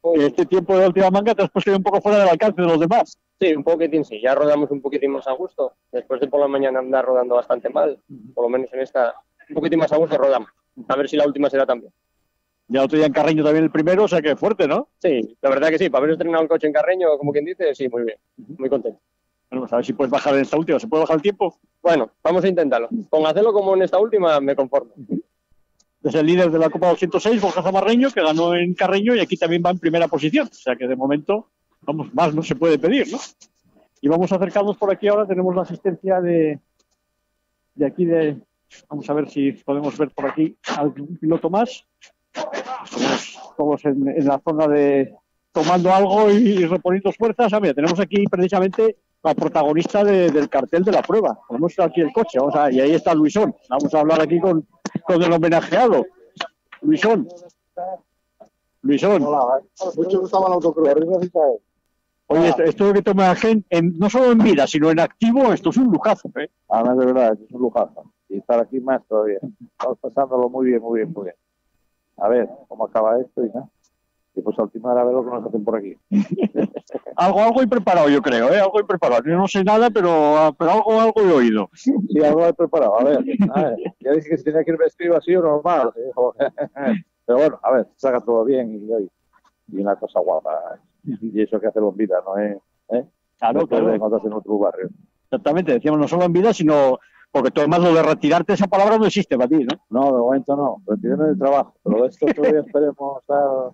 Este tiempo de última manga te has puesto un poco fuera del alcance de los demás. Sí, un poquitín sí. Ya rodamos un poquitín más a gusto. Después de por la mañana andar rodando bastante mal, por lo menos en esta, un poquitín más a gusto rodamos. A ver si la última será también. Ya otro día en Carreño también el primero, o sea que fuerte, ¿no? Sí, la verdad que sí. Para haber estrenado el coche en Carreño, como quien dice, sí, muy bien. Muy contento. Bueno, pues a ver si puedes bajar en esta última. ¿Se puede bajar el tiempo? Bueno, vamos a intentarlo. Con hacerlo como en esta última, me conformo. Es el líder de la Copa 206, Borja Zamarreño, que ganó en Carreño y aquí también va en primera posición. O sea que de momento, vamos, más no se puede pedir, ¿no? Y vamos a acercarnos por aquí ahora, tenemos la asistencia de, de aquí de... Vamos a ver si podemos ver por aquí al piloto más. Estamos todos en, en la zona de tomando algo y, reponiendo fuerzas. Ah, tenemos aquí precisamente la protagonista de- del cartel de la prueba. Tenemos aquí el coche, y ahí está Luisón. Vamos a hablar aquí con, con el homenajeado. Luisón. Luisón. Mucho gustaba el autocross. Gracias a él. Oye, esto, esto que toma gente, en- no solo en vida, sino en activo, esto es un lujazo, ¿eh? Además, de verdad, es un lujazo. Y estar aquí más todavía. Estamos pasándolo muy bien, muy bien, muy bien. A ver cómo acaba esto y nada. Y pues al ultimar a ver lo que nos hacen por aquí. Algo, algo he preparado, yo creo, ¿eh? Algo he preparado. Yo no sé nada, pero, pero algo, algo he oído. Sí, algo he preparado. A ver, a ver. Ya dije que si tenía que ir vestido así o normal. ¿eh? Pero bueno, a ver, salga todo bien y, y, y una cosa guapa. Y eso que en vida, ¿no es? ¿Eh? Claro, No claro. encontrarse en otro barrio. Exactamente, decíamos no solo en vida, sino porque todo además lo de retirarte, esa palabra no existe para ti, ¿no? No, de momento no. Retirarme del trabajo. Pero de esto todavía esperemos estar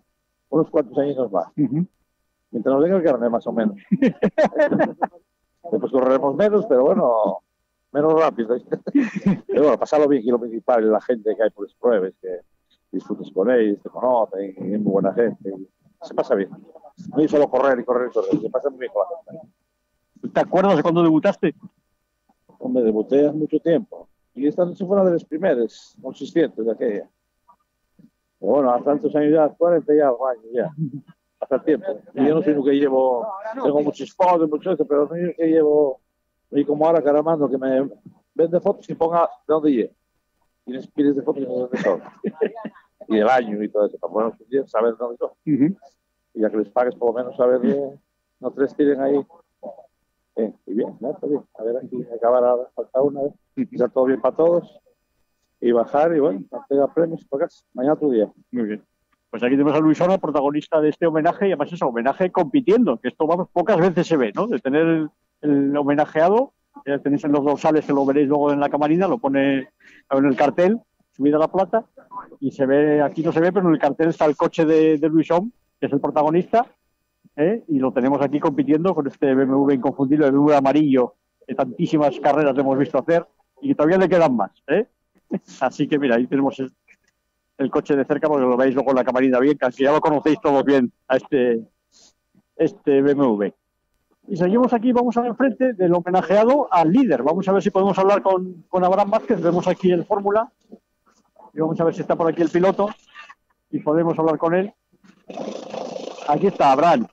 unos cuantos años más. Mientras nos venga el carnet, más o menos. Después correremos menos, pero bueno, menos rápido. pero bueno, pasarlo bien, que lo principal es la gente que hay por las pruebas, que disfrutes con ellos, te conocen, es muy buena gente. se pasa bien. No es solo correr y correr y correr, se pasa muy bien con la gente. ¿Te acuerdas de cuando debutaste? Hombre, debuté hace mucho tiempo. Y esta noche fue una de las primeras, con 600 de aquella. Bueno, hace tantos años ya, 40 ya, años ya. Hace tiempo. Y yo no soy lo que llevo, tengo muchos fotos, mucho eso, pero no el que llevo, y como ahora Caramando, que me vende fotos y ponga de dónde llevo. Tienes miles de fotos de dónde son. Y del año y todo eso, para ponernos un día, saber de dónde son. Y ya que les pagues, por lo menos saber que no te les tiren ahí. Eh, y bien, ¿no? Está bien. A ver, aquí acabar ahora, falta una vez. Ya todo bien para todos. Y bajar y bueno, entregar premios para casa. Mañana otro día. Muy bien. Pues aquí tenemos a Luis Ona, protagonista de este homenaje, y además es homenaje compitiendo, que esto vamos, pocas veces se ve, ¿no? De tener el, homenajeado, ya tenéis en los dorsales, que lo veréis luego en la camarina, lo pone en el cartel, subida la plata, y se ve, aquí no se ve, pero en el cartel está el coche de, de Luisón, que es el protagonista, ¿eh? y lo tenemos aquí compitiendo con este BMW inconfundible, el BMW amarillo, que tantísimas carreras hemos visto hacer, y todavía le quedan más, ¿eh? Así que mira, ahí tenemos el, coche de cerca porque lo veis luego en la camarina bien, casi ya lo conocéis todos bien a este, este BMW. Y seguimos aquí, vamos al enfrente del homenajeado al líder. Vamos a ver si podemos hablar con, con Abraham Vázquez. Vemos aquí el Fórmula. Y vamos a ver si está por aquí el piloto. Y podemos hablar con él. Aquí está, Abraham.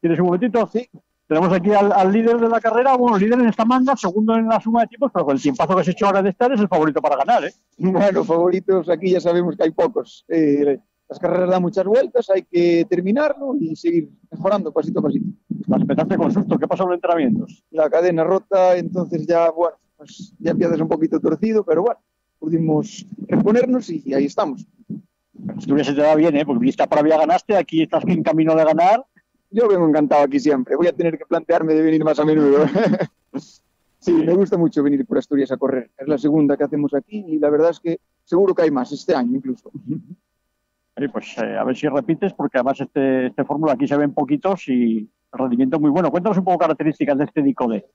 ¿Tienes un momentito? Sí. Tenemos aquí al, al líder de la carrera, bueno, líder en esta manga, segundo en la suma de tiempos, pero con el tiempazo que has hecho ahora de estar es el favorito para ganar, ¿eh? Bueno, favoritos aquí ya sabemos que hay pocos. Eh, las carreras dan muchas vueltas, hay que terminarlo y seguir mejorando pasito a pasito. La empezaste con susto, ¿qué pasó en los entrenamientos? La cadena rota, entonces ya, bueno, pues ya empiezas un poquito torcido, pero bueno, pudimos reponernos y ahí estamos. Asturias se te da bien, ¿eh? Porque viniste para ya ganaste, aquí estás en camino de ganar. Yo vengo encantado aquí siempre. Voy a tener que plantearme de venir más a menudo. sí, me gusta mucho venir por Asturias a correr. Es la segunda que hacemos aquí y la verdad es que seguro que hay más este año incluso. Pues eh, a ver si repites, porque además este, este fórmula aquí se ven poquitos y el rendimiento muy bueno. Cuéntanos un poco características de este Dicode.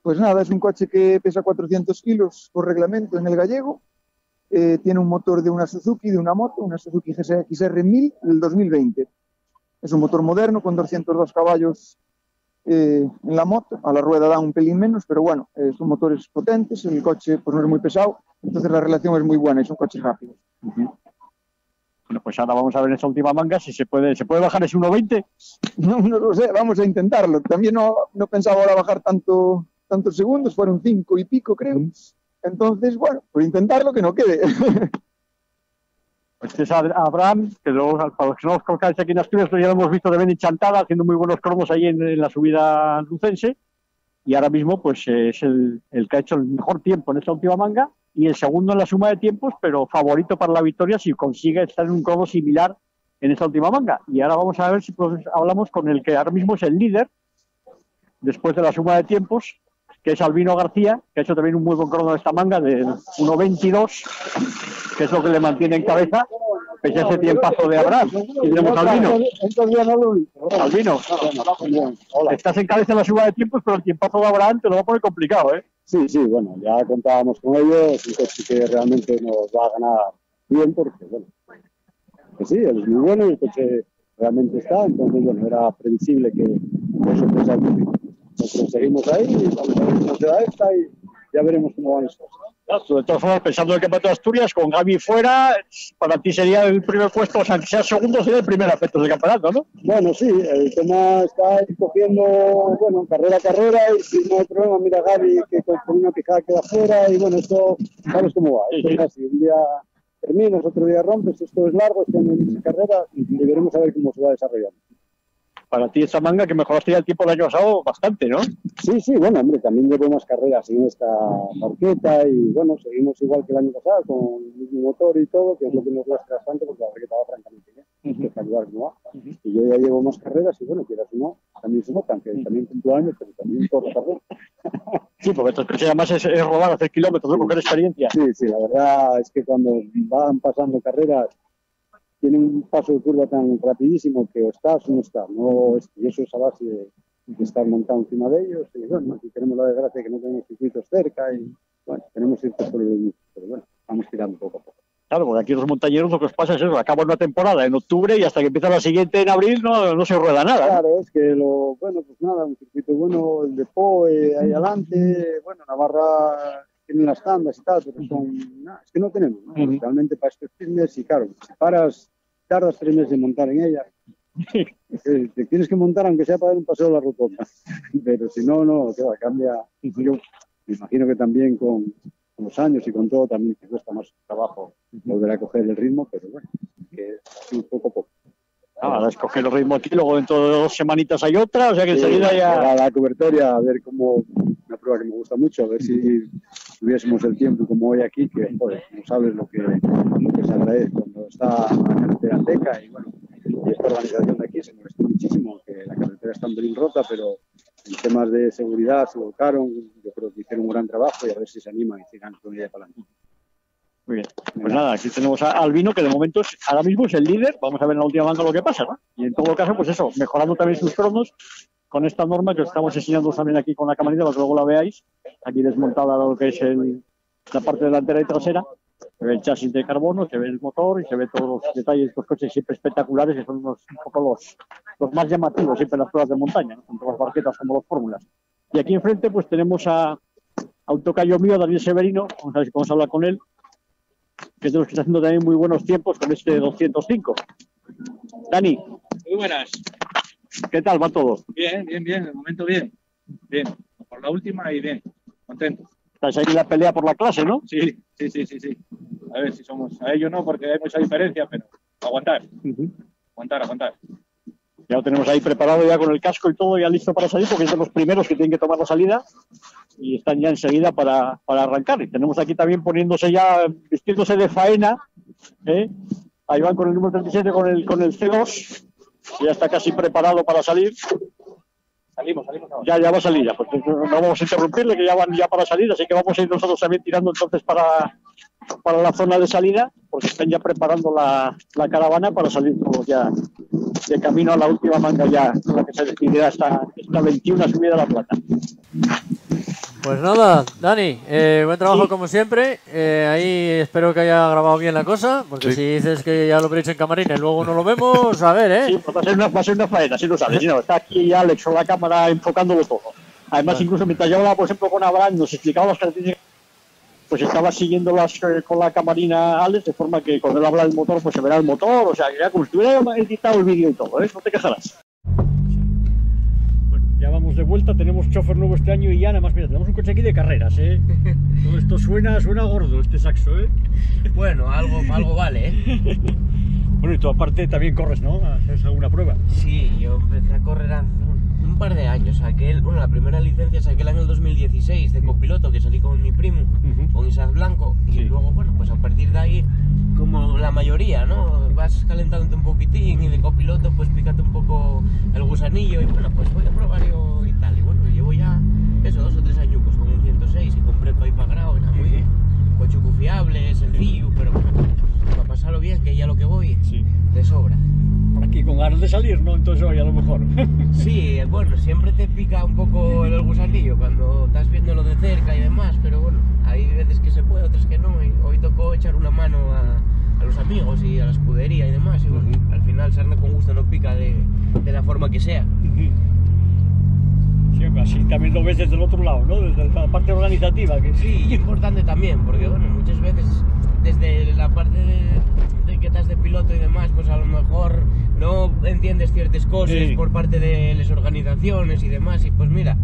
Pues nada, es un coche que pesa 400 kilos por reglamento en el gallego. Eh, tiene un motor de una Suzuki, de una moto, una Suzuki GSX-R 1000 del 2020. Es un motor moderno con 202 caballos eh, en la moto. A la rueda da un pelín menos, pero bueno, eh, son motores potentes. El coche pues, no es muy pesado, entonces la relación es muy buena. Es un coche rápido. Bueno, pues ahora vamos a ver esta última manga si se puede, ¿se puede bajar ese 1.20. No, no lo sé, vamos a intentarlo. También no, no pensaba ahora bajar tanto, tantos segundos, fueron cinco y pico, creo. Entonces, bueno, por intentarlo que no quede. Este es Abraham, que luego, para los que no os conozcáis aquí en Asturias, ya lo hemos visto de Beni Chantada, haciendo muy buenos cromos ahí en, en la subida lucense. Y ahora mismo, pues eh, es el, el que ha hecho el mejor tiempo en esta última manga y el segundo en la suma de tiempos, pero favorito para la victoria si consigue estar en un cromo similar en esta última manga. Y ahora vamos a ver si pues, hablamos con el que ahora mismo es el líder, después de la suma de tiempos, que es Albino García, que ha hecho también un muy buen crono de esta manga, del 1.22, que es lo que le mantiene en cabeza. pese a ese tiempazo de Abraham. Y tenemos al vino. Entonces ya no lo vi. Al vino. Estás en cabeza en la suba de tiempos, pero el tiempazo de Abraham te lo va a poner complicado, ¿eh? Sí, sí, bueno, ya contábamos con ellos, un coche que realmente nos va a ganar bien porque, bueno, que sí, él es muy bueno y el coche realmente está, entonces, bueno, era previsible que eso así. Nosotros seguimos ahí y vamos a ver cómo se da esta y ya veremos cómo van las cosas. De todas formas, pensando en el campeonato de Asturias, con Gaby fuera, para ti sería el primer puesto, o sea, que sea segundo, sería el primer aspecto del campeonato, ¿no? Bueno, sí, el tema está cogiendo, bueno, carrera a carrera y si no hay problema, mira Gaby que con una picada queda fuera y bueno, esto, sabes cómo va, esto es así, un día terminas, otro día rompes, esto es largo, hay muchas carreras y veremos a ver cómo se va desarrollando. Para ti esa manga que mejoraste ya el tiempo del año pasado bastante, ¿no? Sí, sí, bueno, hombre, también llevo más carreras en esta marqueta y bueno, seguimos igual que el año pasado con el mismo motor y todo, que es lo que nos lastra bastante porque la marqueta va francamente bien, va. Y yo ya llevo más carreras y bueno, quieras o no, también se notan, que también cumplo años, pero también corro carreras. Sí, porque es que además es, es rodar, hacer kilómetros, ¿no? coger experiencia. Sí, sí, la verdad es que cuando van pasando carreras tienen un paso de curva tan rapidísimo que o estás o no estás, no y eso es a base de, de estar montado encima de ellos y bueno, aquí tenemos la desgracia de que no tenemos circuitos cerca y bueno, tenemos ciertos problemas, pero bueno, vamos tirando poco a poco. Claro, porque aquí los montañeros lo que os pasa es eso, acaban una temporada en octubre y hasta que empieza la siguiente en abril no, no se rueda nada. Claro, es que lo, bueno, pues nada, un circuito bueno, el de Poe ahí adelante, bueno, Navarra tiene las tandas y tal, pero son, nada, es que no tenemos, ¿no? realmente para estos fitness y claro, si paras, tardas tres meses en montar en ella, te tienes que montar aunque sea para dar un paseo a la rotonda, pero si no, no, va, cambia, yo me imagino que también con, con los años y con todo también te cuesta más trabajo volver a coger el ritmo, pero bueno, que sí, poco a poco. Nada, es coger el ritmo aquí, luego dentro de dos semanitas hay otra, o sea que Sí, enseguida ya... para la cobertoria, a ver cómo, una prueba que me gusta mucho, a ver si tuviésemos el tiempo como hoy aquí, que joder, no sabes lo que, lo que se agradece cuando está la carretera seca y bueno, y esta organización de aquí se molestó muchísimo, que la carretera está un pelín rota, pero en temas de seguridad se volcaron, yo creo que hicieron un gran trabajo y a ver si se animan y sigan con ella para adelante. Muy bien. Pues nada, aquí tenemos a Albino, que de momento ahora mismo es el líder. Vamos a ver en la última manga lo que pasa, ¿no? Y en todo caso, pues eso, mejorando también sus cronos con esta norma que os estamos enseñando también aquí con la camarita para que luego la veáis. Aquí desmontada lo que es el- la parte delantera y trasera. Se ve el chasis de carbono, se ve el motor y se ve todos los detalles de estos coches siempre espectaculares que son los, un poco los, los más llamativos siempre en las pruebas de montaña, ¿no? tanto las barquetas como las fórmulas. Y aquí enfrente pues tenemos a, a un tocayo mío, Daniel Severino, vamos a ver si podemos hablar con él, que es de los que está haciendo también muy buenos tiempos con este 205. Dani, Muy buenas. ¿qué tal va todo? Bien, bien, bien. De momento bien. Bien. Por la última y bien. Contento. Estás ahí en la pelea por la clase, ¿no? Sí, sí, sí, sí, sí. A ver si somos. A ello no, porque hay mucha diferencia, pero aguantar. Aguantar, aguantar. Ya lo tenemos ahí preparado ya con el casco y todo, ya listo para salir, porque de los primeros que tienen que tomar la salida y están ya enseguida para, para arrancar. Y tenemos aquí también poniéndose ya, vistiéndose de faena, ¿eh? ahí van con el número 37, con el, con el C2, que ya está casi preparado para salir. Salimos, salimos ahora. Ya, ya va a salir, ya, porque no vamos a interrumpirle, que ya van ya para salir, así que vamos a ir nosotros también tirando entonces para, para la zona de salida, porque están ya preparando la, la caravana para salir todos ya de camino a la última manga ya, la que se decidirá esta, esta 21 subida a la plata. Pues nada, Dani, eh, buen trabajo como siempre. Eh, ahí espero que haya grabado bien la cosa, porque Sí. si dices que ya lo habréis en camarina y luego no lo vemos, a ver, ¿eh? Sí, pues va a ser una, va a ser una faena, si lo sabes. si no, está aquí Alex con la cámara enfocándolo todo. Además, incluso mientras yo hablaba, por ejemplo, con Abraham, nos explicaba las características, pues estaba siguiéndolas eh, con la camarina Alex, de forma que cuando él habla del motor, pues se verá el motor, o sea, que ya como si estuviera editado el vídeo y todo, ¿eh? No te quejarás. Ya vamos de vuelta, tenemos chofer nuevo este año y ya nada más, mira, tenemos un coche aquí de carreras, ¿eh? Todo esto suena, suena gordo, este saxo, ¿eh? Bueno, algo, algo vale, ¿eh? Bueno, y tú aparte también corres, ¿no? ¿Haces alguna prueba? Sí, yo empecé a correr hace un, un par de años. Saqué, el- bueno, la primera licencia saqué el año 2016 de copiloto, que salí con mi primo, con Isaac Blanco. Y luego, bueno, pues a partir de ahí, como la mayoría, ¿no? Vas calentándote un poquitín y de copiloto, pues pícate un poco el gusanillo y bueno, pues voy a probar yo y tal. Y bueno, llevo ya, eso, dos o tres años pues con un 106 y compré para ir para grado, era muy coche fiable, sencillo, pero para pasarlo bien, que ya lo que voy, de sobra. Por aquí con ganas de salir, ¿no? Entonces hoy a lo mejor. Sí, bueno, siempre te pica un poco el gusanillo cuando estás viéndolo de cerca y demás, pero bueno, hay veces que se puede, otras que no. Y hoy tocó echar una mano a, a los amigos y a la escudería y demás. Y bueno, al final sarna con gusto no pica de, de la forma que sea. Sí, así también lo ves desde el otro lado, ¿no? Desde la parte organizativa. Que... Sí, y importante también, porque bueno, muchas veces desde la parte de, de que estás de piloto y demás, pues a lo mejor no entiendes ciertas cosas Sí. por parte de las organizaciones y demás, y pues mira,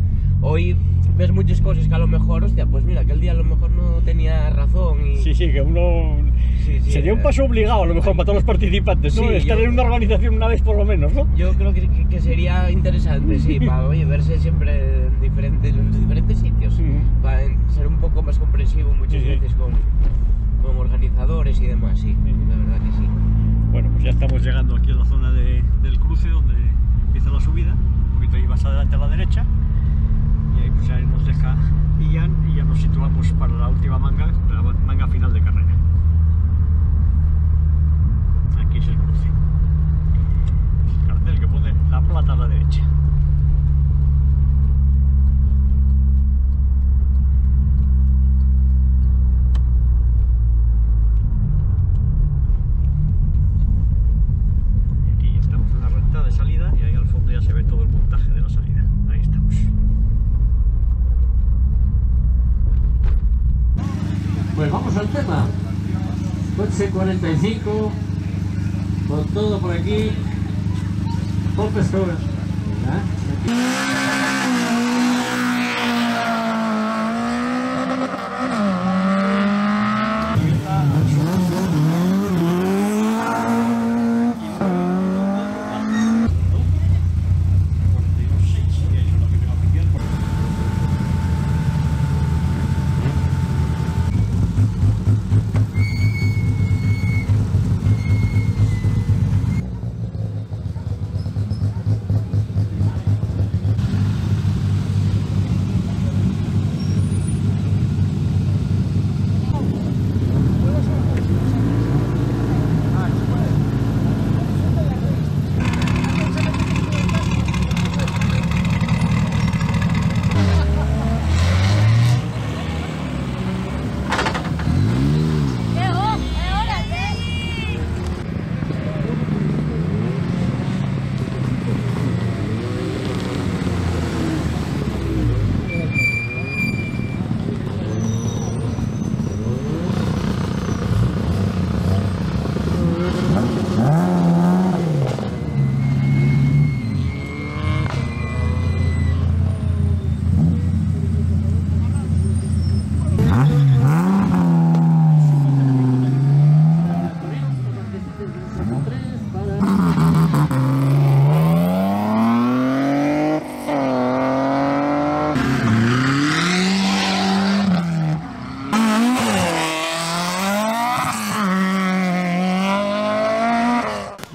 hoy ves muchas cosas que a lo mejor, hostia, pues mira, que el día a lo mejor no tenía razón y... Sí, sí, que uno... Sí, sí, Sería un eh, paso obligado a lo mejor para todos los participantes, ¿no? Sí, Estar yo- en una organización una vez por lo menos, ¿no? Yo creo que, que- sería interesante, sí, para oye, verse siempre en diferentes, en los diferentes sitios, para ser un poco más comprensivo muchas veces con, con organizadores y demás, sí, la verdad que sí. Bueno, pues ya estamos llegando aquí a la zona de- del cruce donde empieza la subida. Un poquito ahí más adelante a la derecha. Ahí pues ya nos deja Ian y ya nos situamos para la última manga, la manga final de carrera. Aquí es el cruce. El cartel que pone La Plata a la derecha. Y aquí ya estamos en la recta de salida y ahí al fondo ya se ve todo el montaje de la salida. Ahí estamos. Pues vamos al tema. Coche 45, con todo por aquí. Pop Store.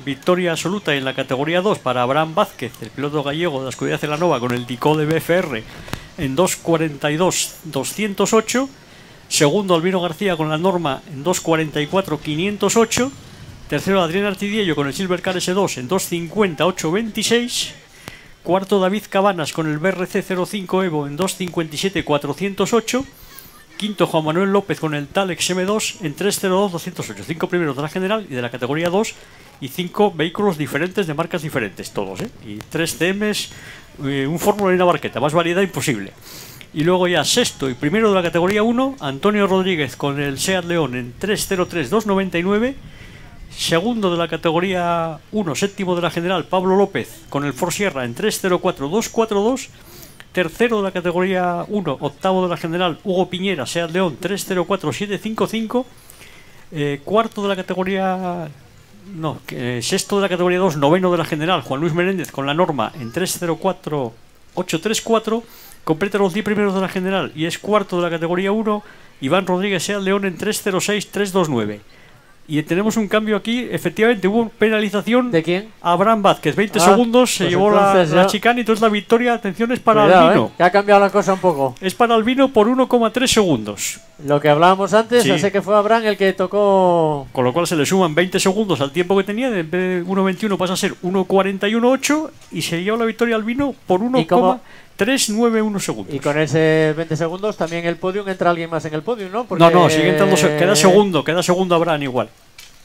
Victoria absoluta en la categoría 2 para Abraham Vázquez, el piloto gallego de la escudería Celanova con el Dicó de BFR en 2.42.208. Segundo Albino García con la norma en 2.44.508. Tercero Adrián Artidiello con el Silver Car S2 en 2.50.826. Cuarto David Cabanas con el BRC 05 Evo en 2.57.408. Quinto Juan Manuel López con el Talex M2 en 3.02.208. Cinco primeros de la general y de la categoría 2 y cinco vehículos diferentes de marcas diferentes, todos, ¿eh? Y tres CMs, eh, un Fórmula y una barqueta, más variedad imposible. Y luego ya sexto y primero de la categoría 1, Antonio Rodríguez con el Seat León en 303-299. Segundo de la categoría 1, séptimo de la general, Pablo López con el Ford Sierra en 304-242. Tercero de la categoría 1, octavo de la general, Hugo Piñera, Seat León 304-755. Eh, cuarto de la categoría no, eh, sexto de la categoría 2, noveno de la general, Juan Luis Menéndez con la norma en 304-834. Completa los 10 primeros de la general y es cuarto de la categoría 1, Iván Rodríguez Seat León en 306-329. Y tenemos un cambio aquí. Efectivamente, hubo penalización. ¿De quién? Abraham Vázquez. 20 Ah, segundos. Se pues llevó la, chicana y entonces la victoria. Atención, es para Cuidado, Albino. ¿eh? Que ha cambiado la cosa un poco. Es para Albino por 1,3 segundos. Lo que hablábamos antes, Sí. así que fue Abraham el que tocó. Con lo cual se le suman 20 segundos al tiempo que tenía. En vez de 1,21 pasa a ser 1,41,8. Y se lleva la victoria Albino por ¿Y cómo? 1,391 segundos. Y con ese 20 segundos también el podium entra alguien más en el podium, ¿no? Porque- No, no, sigue entrando. Queda segundo. Queda segundo Abraham igual.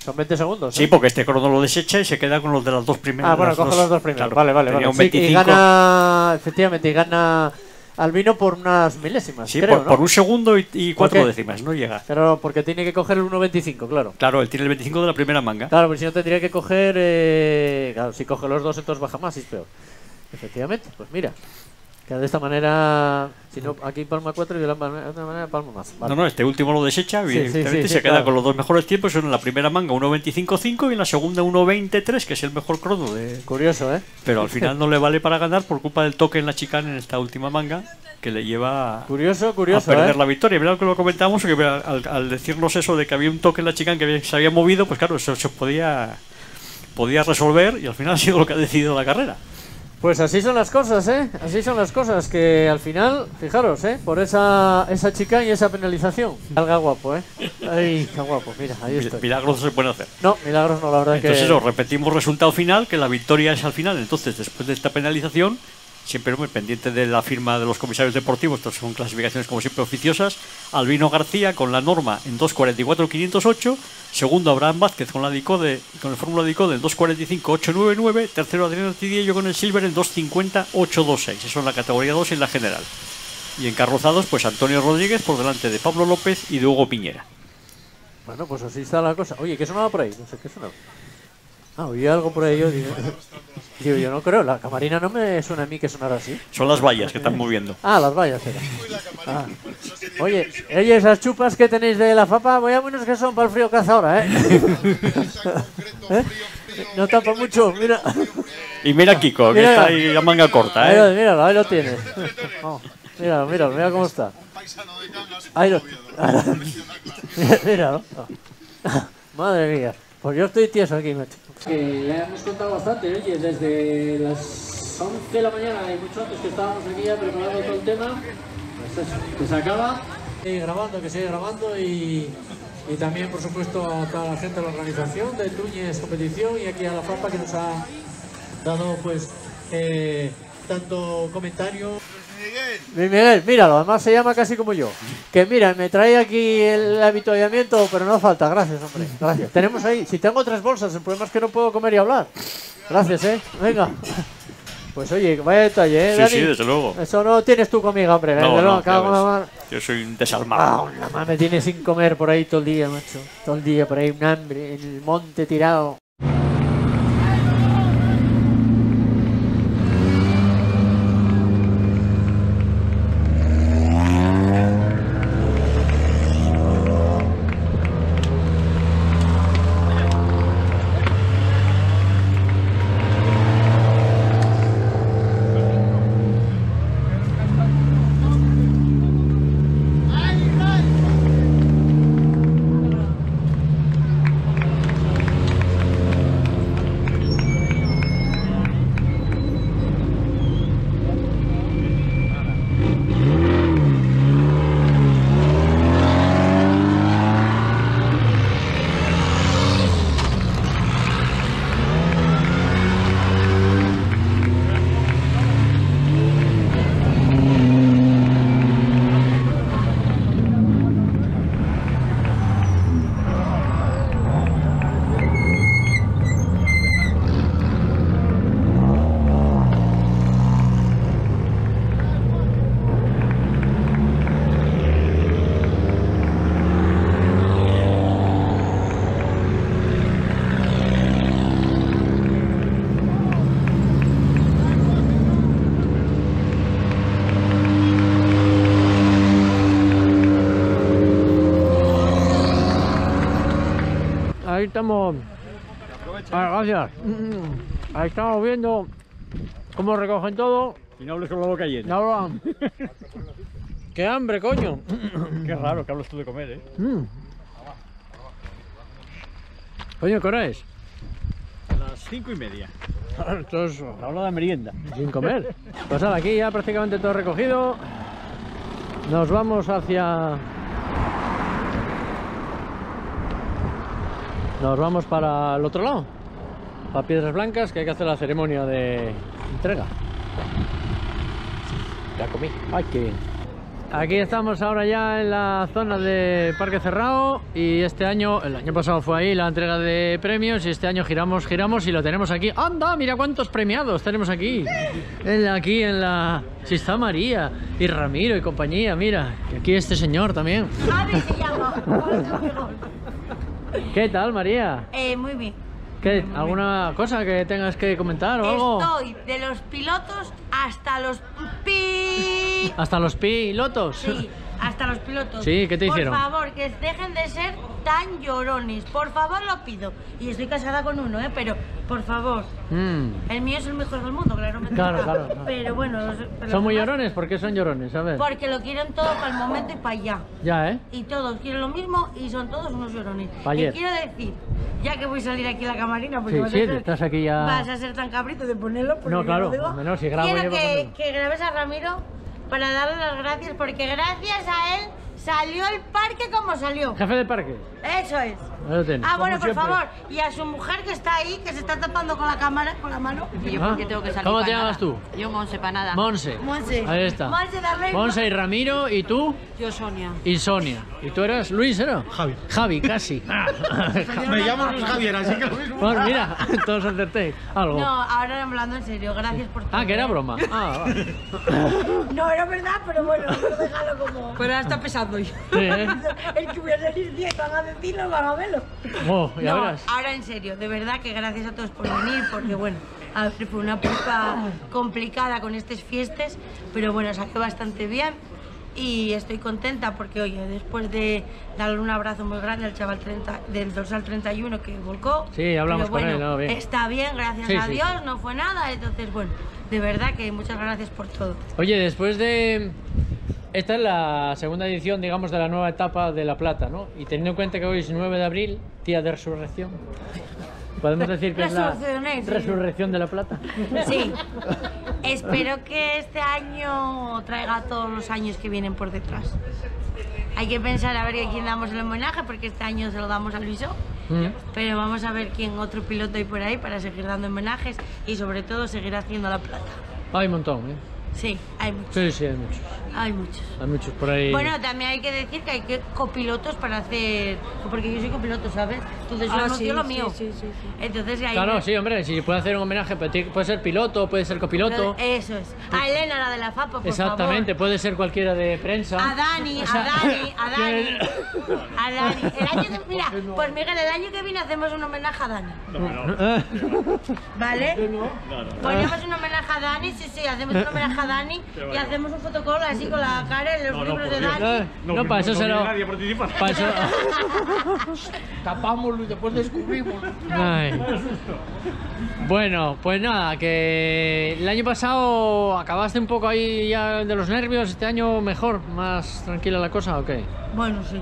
Son 20 segundos. Sí, ¿eh? porque este crono lo desecha y se queda con los de las dos primeras. Ah, bueno, coge los dos primeros. claro, vale, vale, vale. Sí, y 25. gana, efectivamente, y gana Albino por unas milésimas. Sí, creo, por, ¿no? por un segundo y, y cuatro décimas, no llega. Pero porque tiene que coger el 1.25, claro. Claro, él tiene el 25 de la primera manga. Claro, porque si no tendría que coger. eh, claro, si coge los dos, entonces baja más y es peor. Efectivamente, pues mira. Que de esta manera. Si no, aquí palma 4 y de la man- de otra manera palma más. Vale. No, no, este último lo desecha, Sí, evidentemente sí, se queda claro. con los dos mejores tiempos. Son en la primera manga 1.25.5 y en la segunda 1.23, que es el mejor crono de. Curioso, ¿eh? Pero al final no le vale para ganar por culpa del toque en la chicana en esta última manga, que le lleva a, Curioso, curioso. a perder ¿eh? la victoria. Mira lo que lo comentábamos, que al, al decirnos eso de que había un toque en la chicana que se había movido, pues claro, eso se podía, podía resolver y al final ha sido lo que ha decidido la carrera. Pues así son las cosas, ¿eh? Así son las cosas, que al final, fijaros, ¿eh? Por esa, esa chica y esa penalización. Salga guapo, ¿eh? Ay, qué guapo, mira, ahí estoy. Milagros no se pueden hacer. No, milagros no, la verdad Entonces que... eso, repetimos resultado final, que la victoria es al final. Entonces, después de esta penalización, siempre muy pendiente de la firma de los comisarios deportivos, estas son clasificaciones como siempre oficiosas, Albino García con la norma en 2.44.508, segundo Abraham Vázquez con la Dicode, con el Fórmula Dicode en 2.45.899, tercero Adrián Artidiello con el Silver en 2.50.826, eso en la categoría 2 y en la general. Y encarrozados, pues Antonio Rodríguez por delante de Pablo López y de Hugo Piñera. Bueno, pues así está la cosa. Oye, ¿qué sonaba por ahí? No sé qué sonaba. Ah, oí algo por ahí. Yo digo, digo, yo no creo. La camarina no me suena a mí que sonara así. Son las vallas que están moviendo. Ah, las vallas era. Ah. Oye, oye, esas chupas que tenéis de la fapa, voy a menos que son para el frío que hace ahora, ¿eh? ¿Eh? No tapa mucho, mira. Y mira a Kiko, que Mira. está ahí a manga corta, ¿eh? lo- míralo, ahí lo tienes. Oh, míralo, míralo, mira cómo está. Ahí lo. míralo. Madre mía. Pues yo estoy tieso aquí, macho. Que ya hemos contado bastante, oye, desde las 11 de la mañana y mucho antes que estábamos aquí ya preparando todo el tema. Pues eso, que se acaba. Sigue grabando, que sigue grabando y, y también, por supuesto, a toda la gente de la organización de Túñez Competición y aquí a la FAPA que nos ha dado, pues, eh, tanto comentario. Luis Miguel, míralo, además se llama casi como yo. Que mira, me trae aquí el avituallamiento, pero no falta, gracias, hombre. Gracias. Tenemos ahí, si tengo tres bolsas, el problema es que no puedo comer y hablar. Gracias, eh. Venga. Pues oye, vaya detalle, eh. Sí, Dani? sí, desde luego. Eso no tienes tú conmigo, hombre. No, desde no, luego. Yo soy un desalmado. Ah, la me tiene sin comer por ahí todo el día, macho. Todo el día por ahí, un hambre, en el monte tirado. Estamos. Ah, gracias. Ahí estamos viendo cómo recogen todo. Y no hables con la boca llena. No. ¡Qué hambre, coño! Qué raro que hablas tú de comer, ¿eh? Mm. Coño, ¿qué hora es? A las cinco y media. Entonces, La hora de merienda. sin comer. Pues nada, aquí ya prácticamente todo recogido. Nos vamos hacia... Nos vamos para el otro lado. Para Piedras Blancas, que hay que hacer la ceremonia de entrega. Ya comí. Ay, qué bien. Aquí estamos ahora ya en la zona de Parque Cerrado y este año, el año pasado fue ahí la entrega de premios y este año giramos, giramos y lo tenemos aquí. ¡Anda! Mira cuántos premiados tenemos aquí. En la- aquí en la... Si está María y Ramiro y compañía, mira. Y aquí este señor también. ¿Qué tal, María? Eh, muy bien. ¿Qué, ¿Alguna cosa que tengas que comentar o algo? Estoy de los pilotos hasta los pi... Hasta los pilotos. Sí, hasta los pilotos. Sí, ¿qué te por hicieron? Por favor, que dejen de ser tan llorones. Por favor, lo pido. Y estoy casada con uno, ¿eh? Pero, por favor. Mm. El mío es el mejor del mundo, claro. Claro, claro, claro. Pero bueno, los ¿Son muy llorones? ¿Por qué son llorones? A ver. Porque lo quieren todo para el momento y para allá. Ya, ¿eh? Y todos quieren lo mismo y son todos unos llorones. Y quiero decir, ya que voy a salir aquí a la camarina, porque Sí, vas, sí, a ser, estás aquí ya... vas a ser tan cabrito de ponerlo. porque No, claro, no, si grabo Quiero que, que grabes a Ramiro para darle las gracias, porque gracias a él salió el parque como salió. Jefe de parque. Eso es. Ahí lo tienes. Ah, bueno, por siempre. favor. Y a su mujer que está ahí, que se está tapando con la cámara, con la mano. ¿Y yo por qué tengo que salir ¿Cómo te llamas tú? Yo Monse para nada. Monse. Monse. Ahí está. Monse Darley. Monse y Ramiro, ¿y tú? Yo Sonia. Y Sonia. ¿Y tú eras Luis, era? Javi. Javi, casi. Me llamo Luis Javier, así que lo mismo. Pues mira, todos acertéis. Algo. No, ahora hablando en serio, gracias por todo. Ah, que era broma. Ah, vale. No, era verdad, pero bueno, déjalo como. Pero ahora está pesando ya. Sí, ¿eh? Es que voy a salir 10, van a decirlo, van a Oh, no, verás. ahora en serio, de verdad que gracias a todos por venir, porque bueno, a ver, fue una prueba complicada con estas fiestas, pero bueno, salió bastante bien y estoy contenta porque, oye, después de darle un abrazo muy grande al chaval 30, del dorsal 31 que volcó, Sí, hablamos pero con él, bueno, ¿no? Bien. está bien, gracias Sí, a sí, Dios, no fue nada, entonces bueno, de verdad que muchas gracias por todo. Oye, después de... Esta es la segunda edición, digamos, de la nueva etapa de La Plata, ¿no? Y teniendo en cuenta que hoy es 9 de abril, día de resurrección, podemos decir que es la sí. resurrección de La Plata. Sí. Espero que este año traiga todos los años que vienen por detrás. Hay que pensar a ver a quién damos el homenaje, porque este año se lo damos a Luiso. Mm. Pero vamos a ver quién otro piloto hay por ahí para seguir dando homenajes y sobre todo seguir haciendo la plata. Hay un montón, ¿eh? Sí, hay muchos. Sí, sí, hay muchos. Hay muchos. Hay muchos por ahí. Bueno, también hay que decir que hay que copilotos para hacer. Porque yo soy copiloto, ¿sabes? Entonces yo Ah, anuncio sí, lo sí, mío. sí, Entonces ahí. Claro, sí, hombre, si puede hacer un homenaje, puede ser piloto, puede ser copiloto. Eso es. A Elena, la de la FAPA, por Exactamente, puede ser cualquiera de prensa. A Dani, O sea, a Dani, a Dani. ¿quién- A Dani. El año que, mira, pues Miguel, el año que viene hacemos un homenaje a Dani. ¿Vale? Ponemos un homenaje a Dani, sí, sí, hacemos un homenaje Dani y hacemos un fotocall así con la cara en los libros de Dani. Eh, No, para eso se lo. Para eso. Tapámoslo y después descubrimos. Ay. Bueno, pues nada, que el año pasado acabaste un poco ahí ya de los nervios, este año mejor, más tranquila la cosa, ¿o qué? Bueno, sí.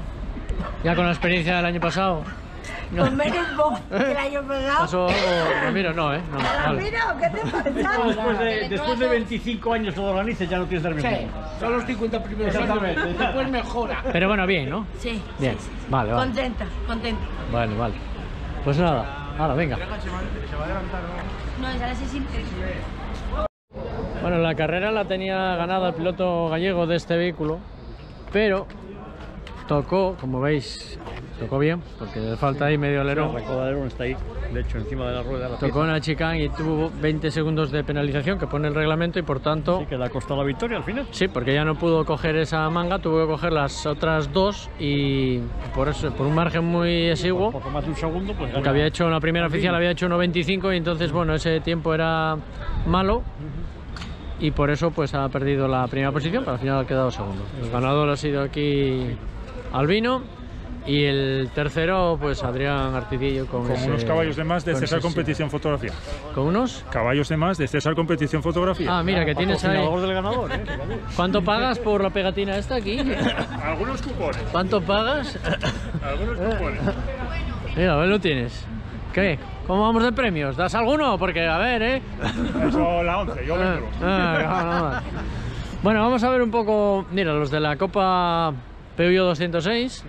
Ya con la experiencia del año pasado. No. Menos vos que el año pasado. ¿Pasó algo? Ramiro, no, ¿eh? No, vale. Ramiro, ¿qué te pasa? Después de, después de 25 años lo organices, ya no tienes nervios. Sí, son los 50 primeros años. Exactamente. Después mejora. Pero bueno, bien, ¿no? Sí. Bien, vale, vale. Contenta, contenta. Vale, vale. Pues nada, ahora venga. No, es a las seis y media. Bueno, la carrera la tenía ganada el piloto gallego de este vehículo, pero tocó, como veis, tocó bien, porque le falta ahí medio alerón. El alerón está ahí, de hecho, encima de la rueda. La Tocó una chicane y tuvo 20 segundos de penalización que pone el reglamento y por tanto... Sí, que le ha costado la victoria al final. Sí, porque ya no pudo coger esa manga, tuvo que coger las otras dos y por eso, por un margen muy exiguo, Poco más de un segundo, pues que había hecho la primera oficial había hecho 1.25 y entonces bueno, ese tiempo era malo y por eso pues ha perdido la primera posición, pero al final ha quedado segundo. El ganador ha sido aquí Albino y el tercero pues Adrián Artidillo con, Con ese- unos caballos de más de César ese- Competición Fotografía. ¿Con unos? Caballos de más de César Competición Fotografía. Ah, mira, que tienes ahí. Patrocinador del ganador, ¿eh? ¿Cuánto pagas por la pegatina esta aquí? Algunos cupones. ¿Cuánto pagas? Algunos cupones. Mira, a ver, lo tienes. ¿Qué? ¿Cómo vamos de premios? ¿Das alguno? Porque, a ver, ¿eh? Eso la 11, yo Ah, vendo. ah, no, no. Bueno, vamos a ver un poco. Mira, los de la Copa PUYO 206.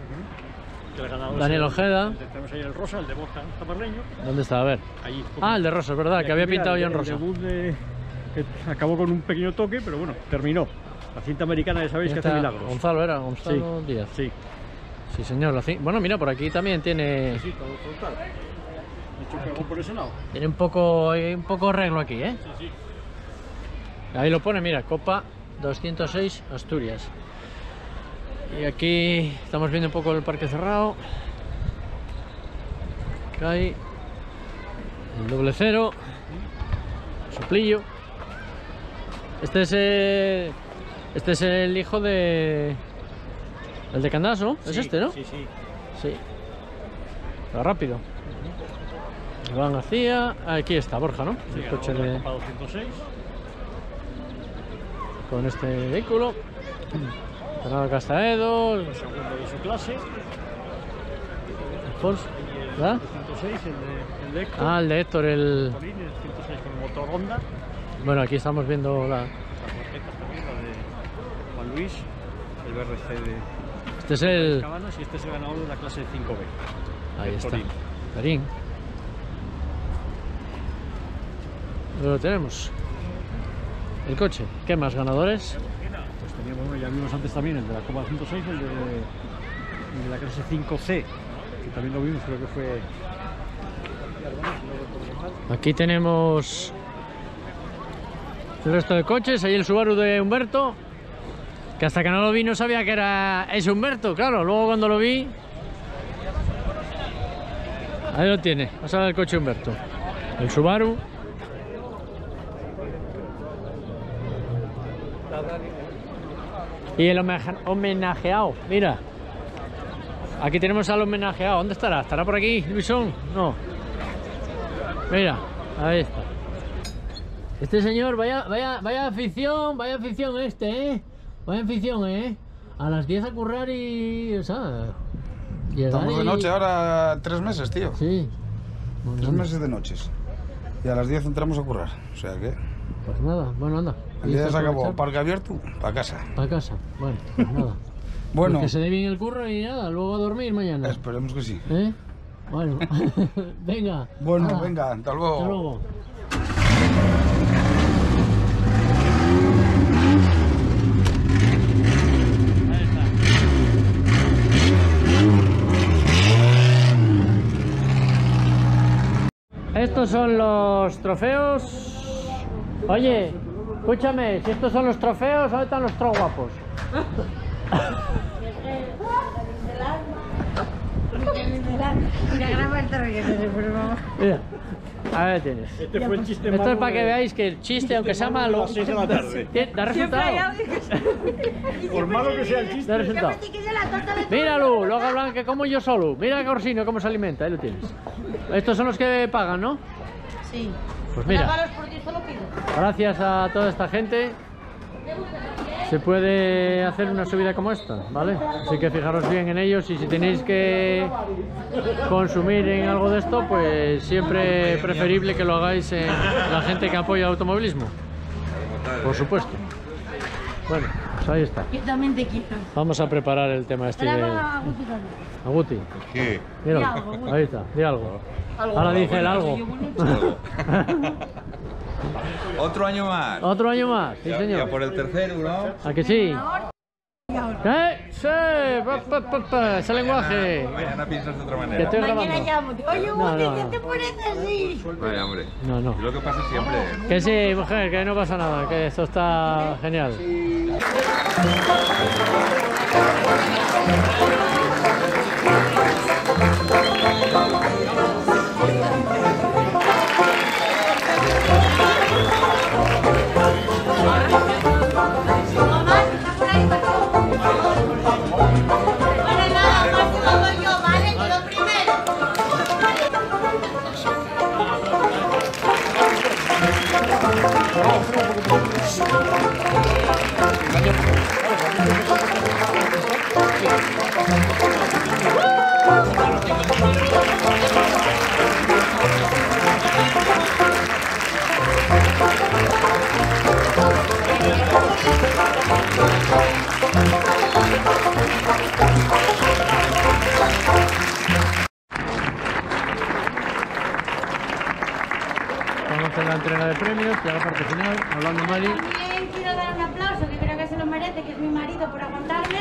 Que el ganador Daniel Ojeda. Tenemos ahí el rosa, el de Borja. ¿Dónde está? A ver. Ah, el de rosa, es verdad, que había aquí, pintado yo en rosa. El de, que acabó con un pequeño toque, pero bueno, terminó. La cinta americana ya sabéis que hace milagros. Gonzalo era, Gonzalo Díaz. Sí. Sí, señor. la cin- Bueno, mira, por aquí también tiene. Sí, todo frontal. Pegó por ese lado. Tiene un poco, un poco arreglo aquí, ¿eh? Sí, sí. Ahí lo pone, mira, Copa 206 Asturias. Y aquí estamos viendo un poco el parque cerrado. Acá hay el doble cero, soplillo. Este es el, este es el hijo de el de Candaso, es Sí, este, ¿no? Sí, sí. Sí. Va rápido. Iván García, aquí está Borja, ¿no? Sí, el coche de, Copa 206. con este vehículo. Fernando Castaedo, El segundo de su clase. Alfonso, ¿verdad? 206, el de, el de Héctor. Ah, el de Héctor, el... El 106 con el motor Honda. Bueno, aquí estamos viendo la... Las maquetas también, la de Juan Luis. El BRC de Este es el... Y este es el ganador de la clase 5B. Ahí el está. Torín. Karim. Lo tenemos. El coche. ¿Qué más ganadores? Bueno, ya vimos antes también el de la Copa 106, el de, de la clase 5C, que también lo vimos, creo que fue. Aquí tenemos el resto de coches. Ahí el Subaru de Humberto. Que hasta que no lo vi no sabía que era ese Humberto. Claro, luego cuando lo vi... Ahí lo tiene. Vamos a ver el coche Humberto. El Subaru. Y el homenaje- homenajeado. Mira. Aquí tenemos al homenajeado. ¿Dónde estará? ¿Estará por aquí, Luisón? No. Mira, ahí está. Este señor, vaya, vaya, vaya afición, vaya afición este, ¿eh? Vaya afición, ¿eh? A las 10 a currar y... O sea... Estamos de y- noche ahora tres meses, tío. Sí. Tres meses de noches. Y a las 10 entramos a currar. O sea que Pues nada, bueno, anda. El día se acabó. Parque abierto, para casa. Para casa. Bueno, pues nada. Bueno. Pues que se dé bien el curro y nada, luego a dormir mañana. Esperemos que sí. ¿Eh? Bueno, venga. Bueno, venga, hasta luego. Hasta luego. Estos son los trofeos. Oye, escúchame, si estos son los trofeos, ¿dónde están los tro guapos? Mira, graba el torrente, por favor. Mira, a ver tienes. Este fue el chiste Esto malo es para que veáis que el chiste, aunque sea malo, da resultado. Por malo que sea el chiste. Da resultado. Míralo, luego hablan que como yo solo. Mira a Corsino cómo se alimenta, ahí lo tienes. Estos son los que pagan, ¿no? Sí. Pues mira. Gracias a toda esta gente se puede hacer una subida como esta, ¿vale? Así que fijaros bien en ellos y si tenéis que consumir en algo de esto, pues siempre preferible que lo hagáis en la gente que apoya el automovilismo. Por supuesto. Bueno, pues ahí está. Vamos a preparar el tema este de. Aguti. ¿Qué? Míralo, Di algo, Guti. ahí está, di algo. Algo. Ahora dice el algo. Otro año más. Otro año más, sí Ya- señor. ya por el tercero, ¿no? ¿A que sí? ¿Eh? Sí, pa, pa, pa, pa, ese lenguaje. Mañana piensas de otra Que manera. estoy Mañana grabando. llamo. Oye, No, Guti, no, ¿qué no. te parece así? Vaya, hombre. No, no. Es lo que pasa siempre. Que sí, mujer, que no pasa nada, que esto está genial. Vale, la entrega de premios, ya la parte final, hablando Mari. También quiero dar un aplauso, que creo que se lo merece, que es mi marido, por aguantarme.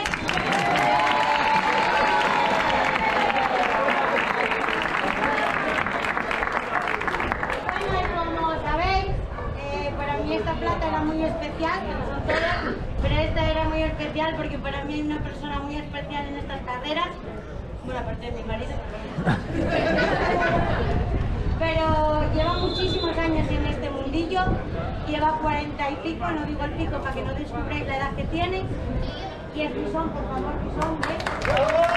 Bueno, como sabéis, eh, para mí esta plata era muy especial, que no todas, pero esta era muy especial porque para mí hay una persona muy especial en estas carreras, bueno, aparte de mi marido. Pero lleva muchísimos años en este mundillo, lleva cuarenta y pico, no digo el pico para que no descubráis la edad que tiene. Y es Pisón, por favor, Pisón, ¿ves?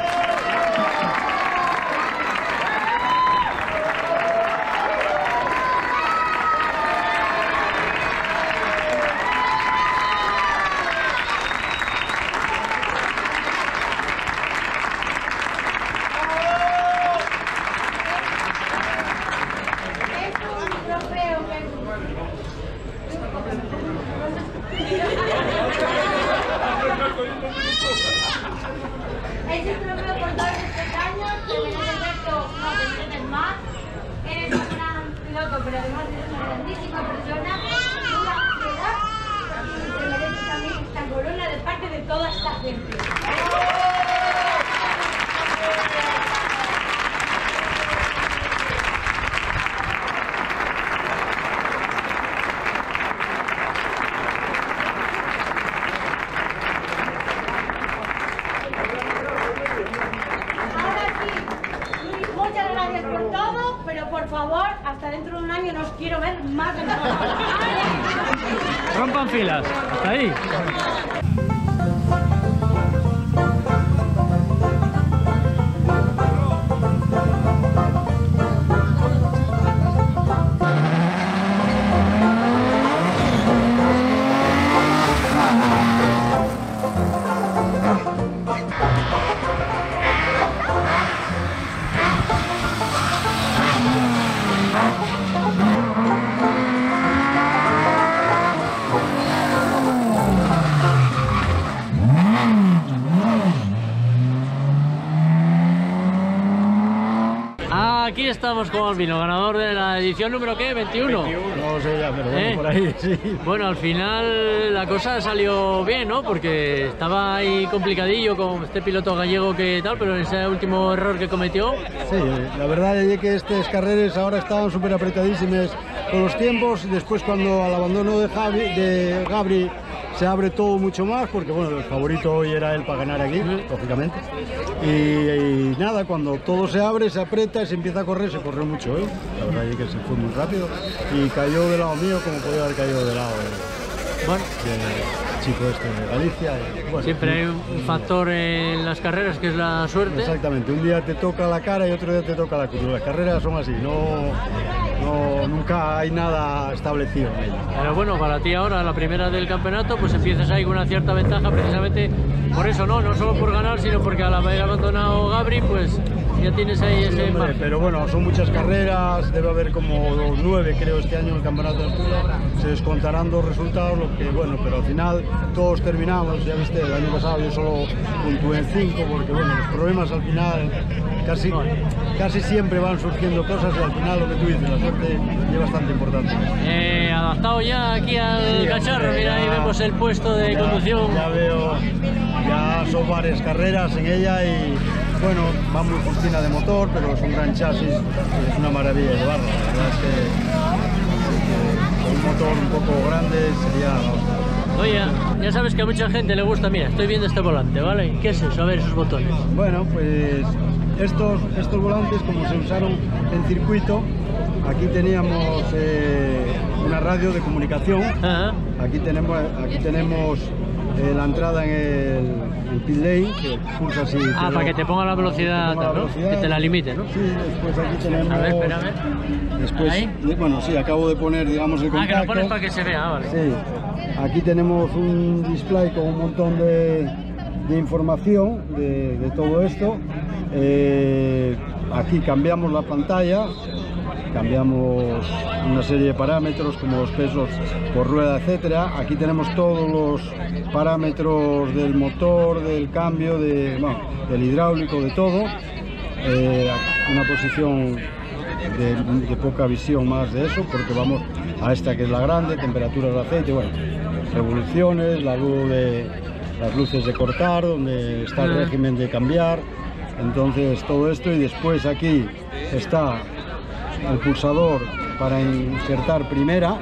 Estamos con Albino, ganador de la edición número ¿qué? 21. No sé ya, pero bueno, ¿Eh? por ahí, sí. Bueno, al final la cosa salió bien, ¿no? Porque estaba ahí complicadillo con este piloto gallego que tal, pero ese último error que cometió, Sí, la verdad es que estas carreras ahora estaban súper apretadísimas con los tiempos y después cuando al abandono de, Javi, de Gabri se abre todo mucho más porque bueno, el favorito hoy era él para ganar aquí, lógicamente. Y, y nada, cuando todo se abre, se aprieta, se empieza a correr, se corrió mucho hoy. La verdad es que se fue muy rápido y cayó del lado mío como podía haber caído lado de- Bueno. del chico este de Galicia. bueno, siempre hay un un factor en las carreras que es la suerte. Exactamente, un día te toca la cara y otro día te toca la cruz. Las carreras son así, no, no nunca hay nada establecido en ellas. Pero bueno, para ti ahora la primera del campeonato, pues empiezas ahí con una cierta ventaja precisamente por eso, ¿no? No solo por ganar, sino porque al haber abandonado Gabri, pues ya tienes ahí Sí, ese hombre, pero bueno, son muchas carreras, debe haber como nueve creo este año en el campeonato de Asturias, se descontarán dos resultados, lo que bueno, pero al final todos terminamos, ya viste, el año pasado yo solo puntué en cinco, porque bueno, los problemas al final casi, casi siempre van surgiendo cosas y al final lo que tú dices, la suerte es bastante importante. Eh, adaptado ya aquí al Sí, cacharro, hombre, mira ahí vemos el puesto de ya- conducción. Ya veo, ya son varias carreras en ella y bueno, va muy justina de motor, pero es un gran chasis, es una maravilla llevarlo. La verdad es que, con un motor un poco grande sería. Oye, ya sabes que a mucha gente le gusta, mira, estoy viendo este volante, ¿vale? ¿Qué es eso? A ver esos botones. Bueno, pues estos, estos volantes como se usaron en circuito, aquí teníamos eh, radio de comunicación, aquí tenemos, aquí tenemos eh, la entrada en el, el pit lane, que Ah, lo- para que te ponga la velocidad, te ponga la ¿no? velocidad. Que te la limite, ¿no? Sí, después aquí tenemos... A ver, espera, a ver. Después, ¿Ahí? bueno, sí, acabo de poner, digamos, el Ah, que contacto. lo pones para que se vea, ah, vale. Sí, aquí tenemos un display con un montón de, de información de, de todo esto. Eh, aquí cambiamos la pantalla, cambiamos una serie de parámetros como los pesos por rueda, etcétera. Aquí tenemos todos los parámetros del motor, del cambio, de, bueno, del hidráulico, de todo. Eh, una posición de, de poca visión más de eso, porque vamos a esta que es la grande, temperaturas de aceite, bueno, revoluciones, la luz de, las luces de cortar, donde está el Mm. régimen de cambiar, entonces todo esto y después aquí está el pulsador para insertar primera,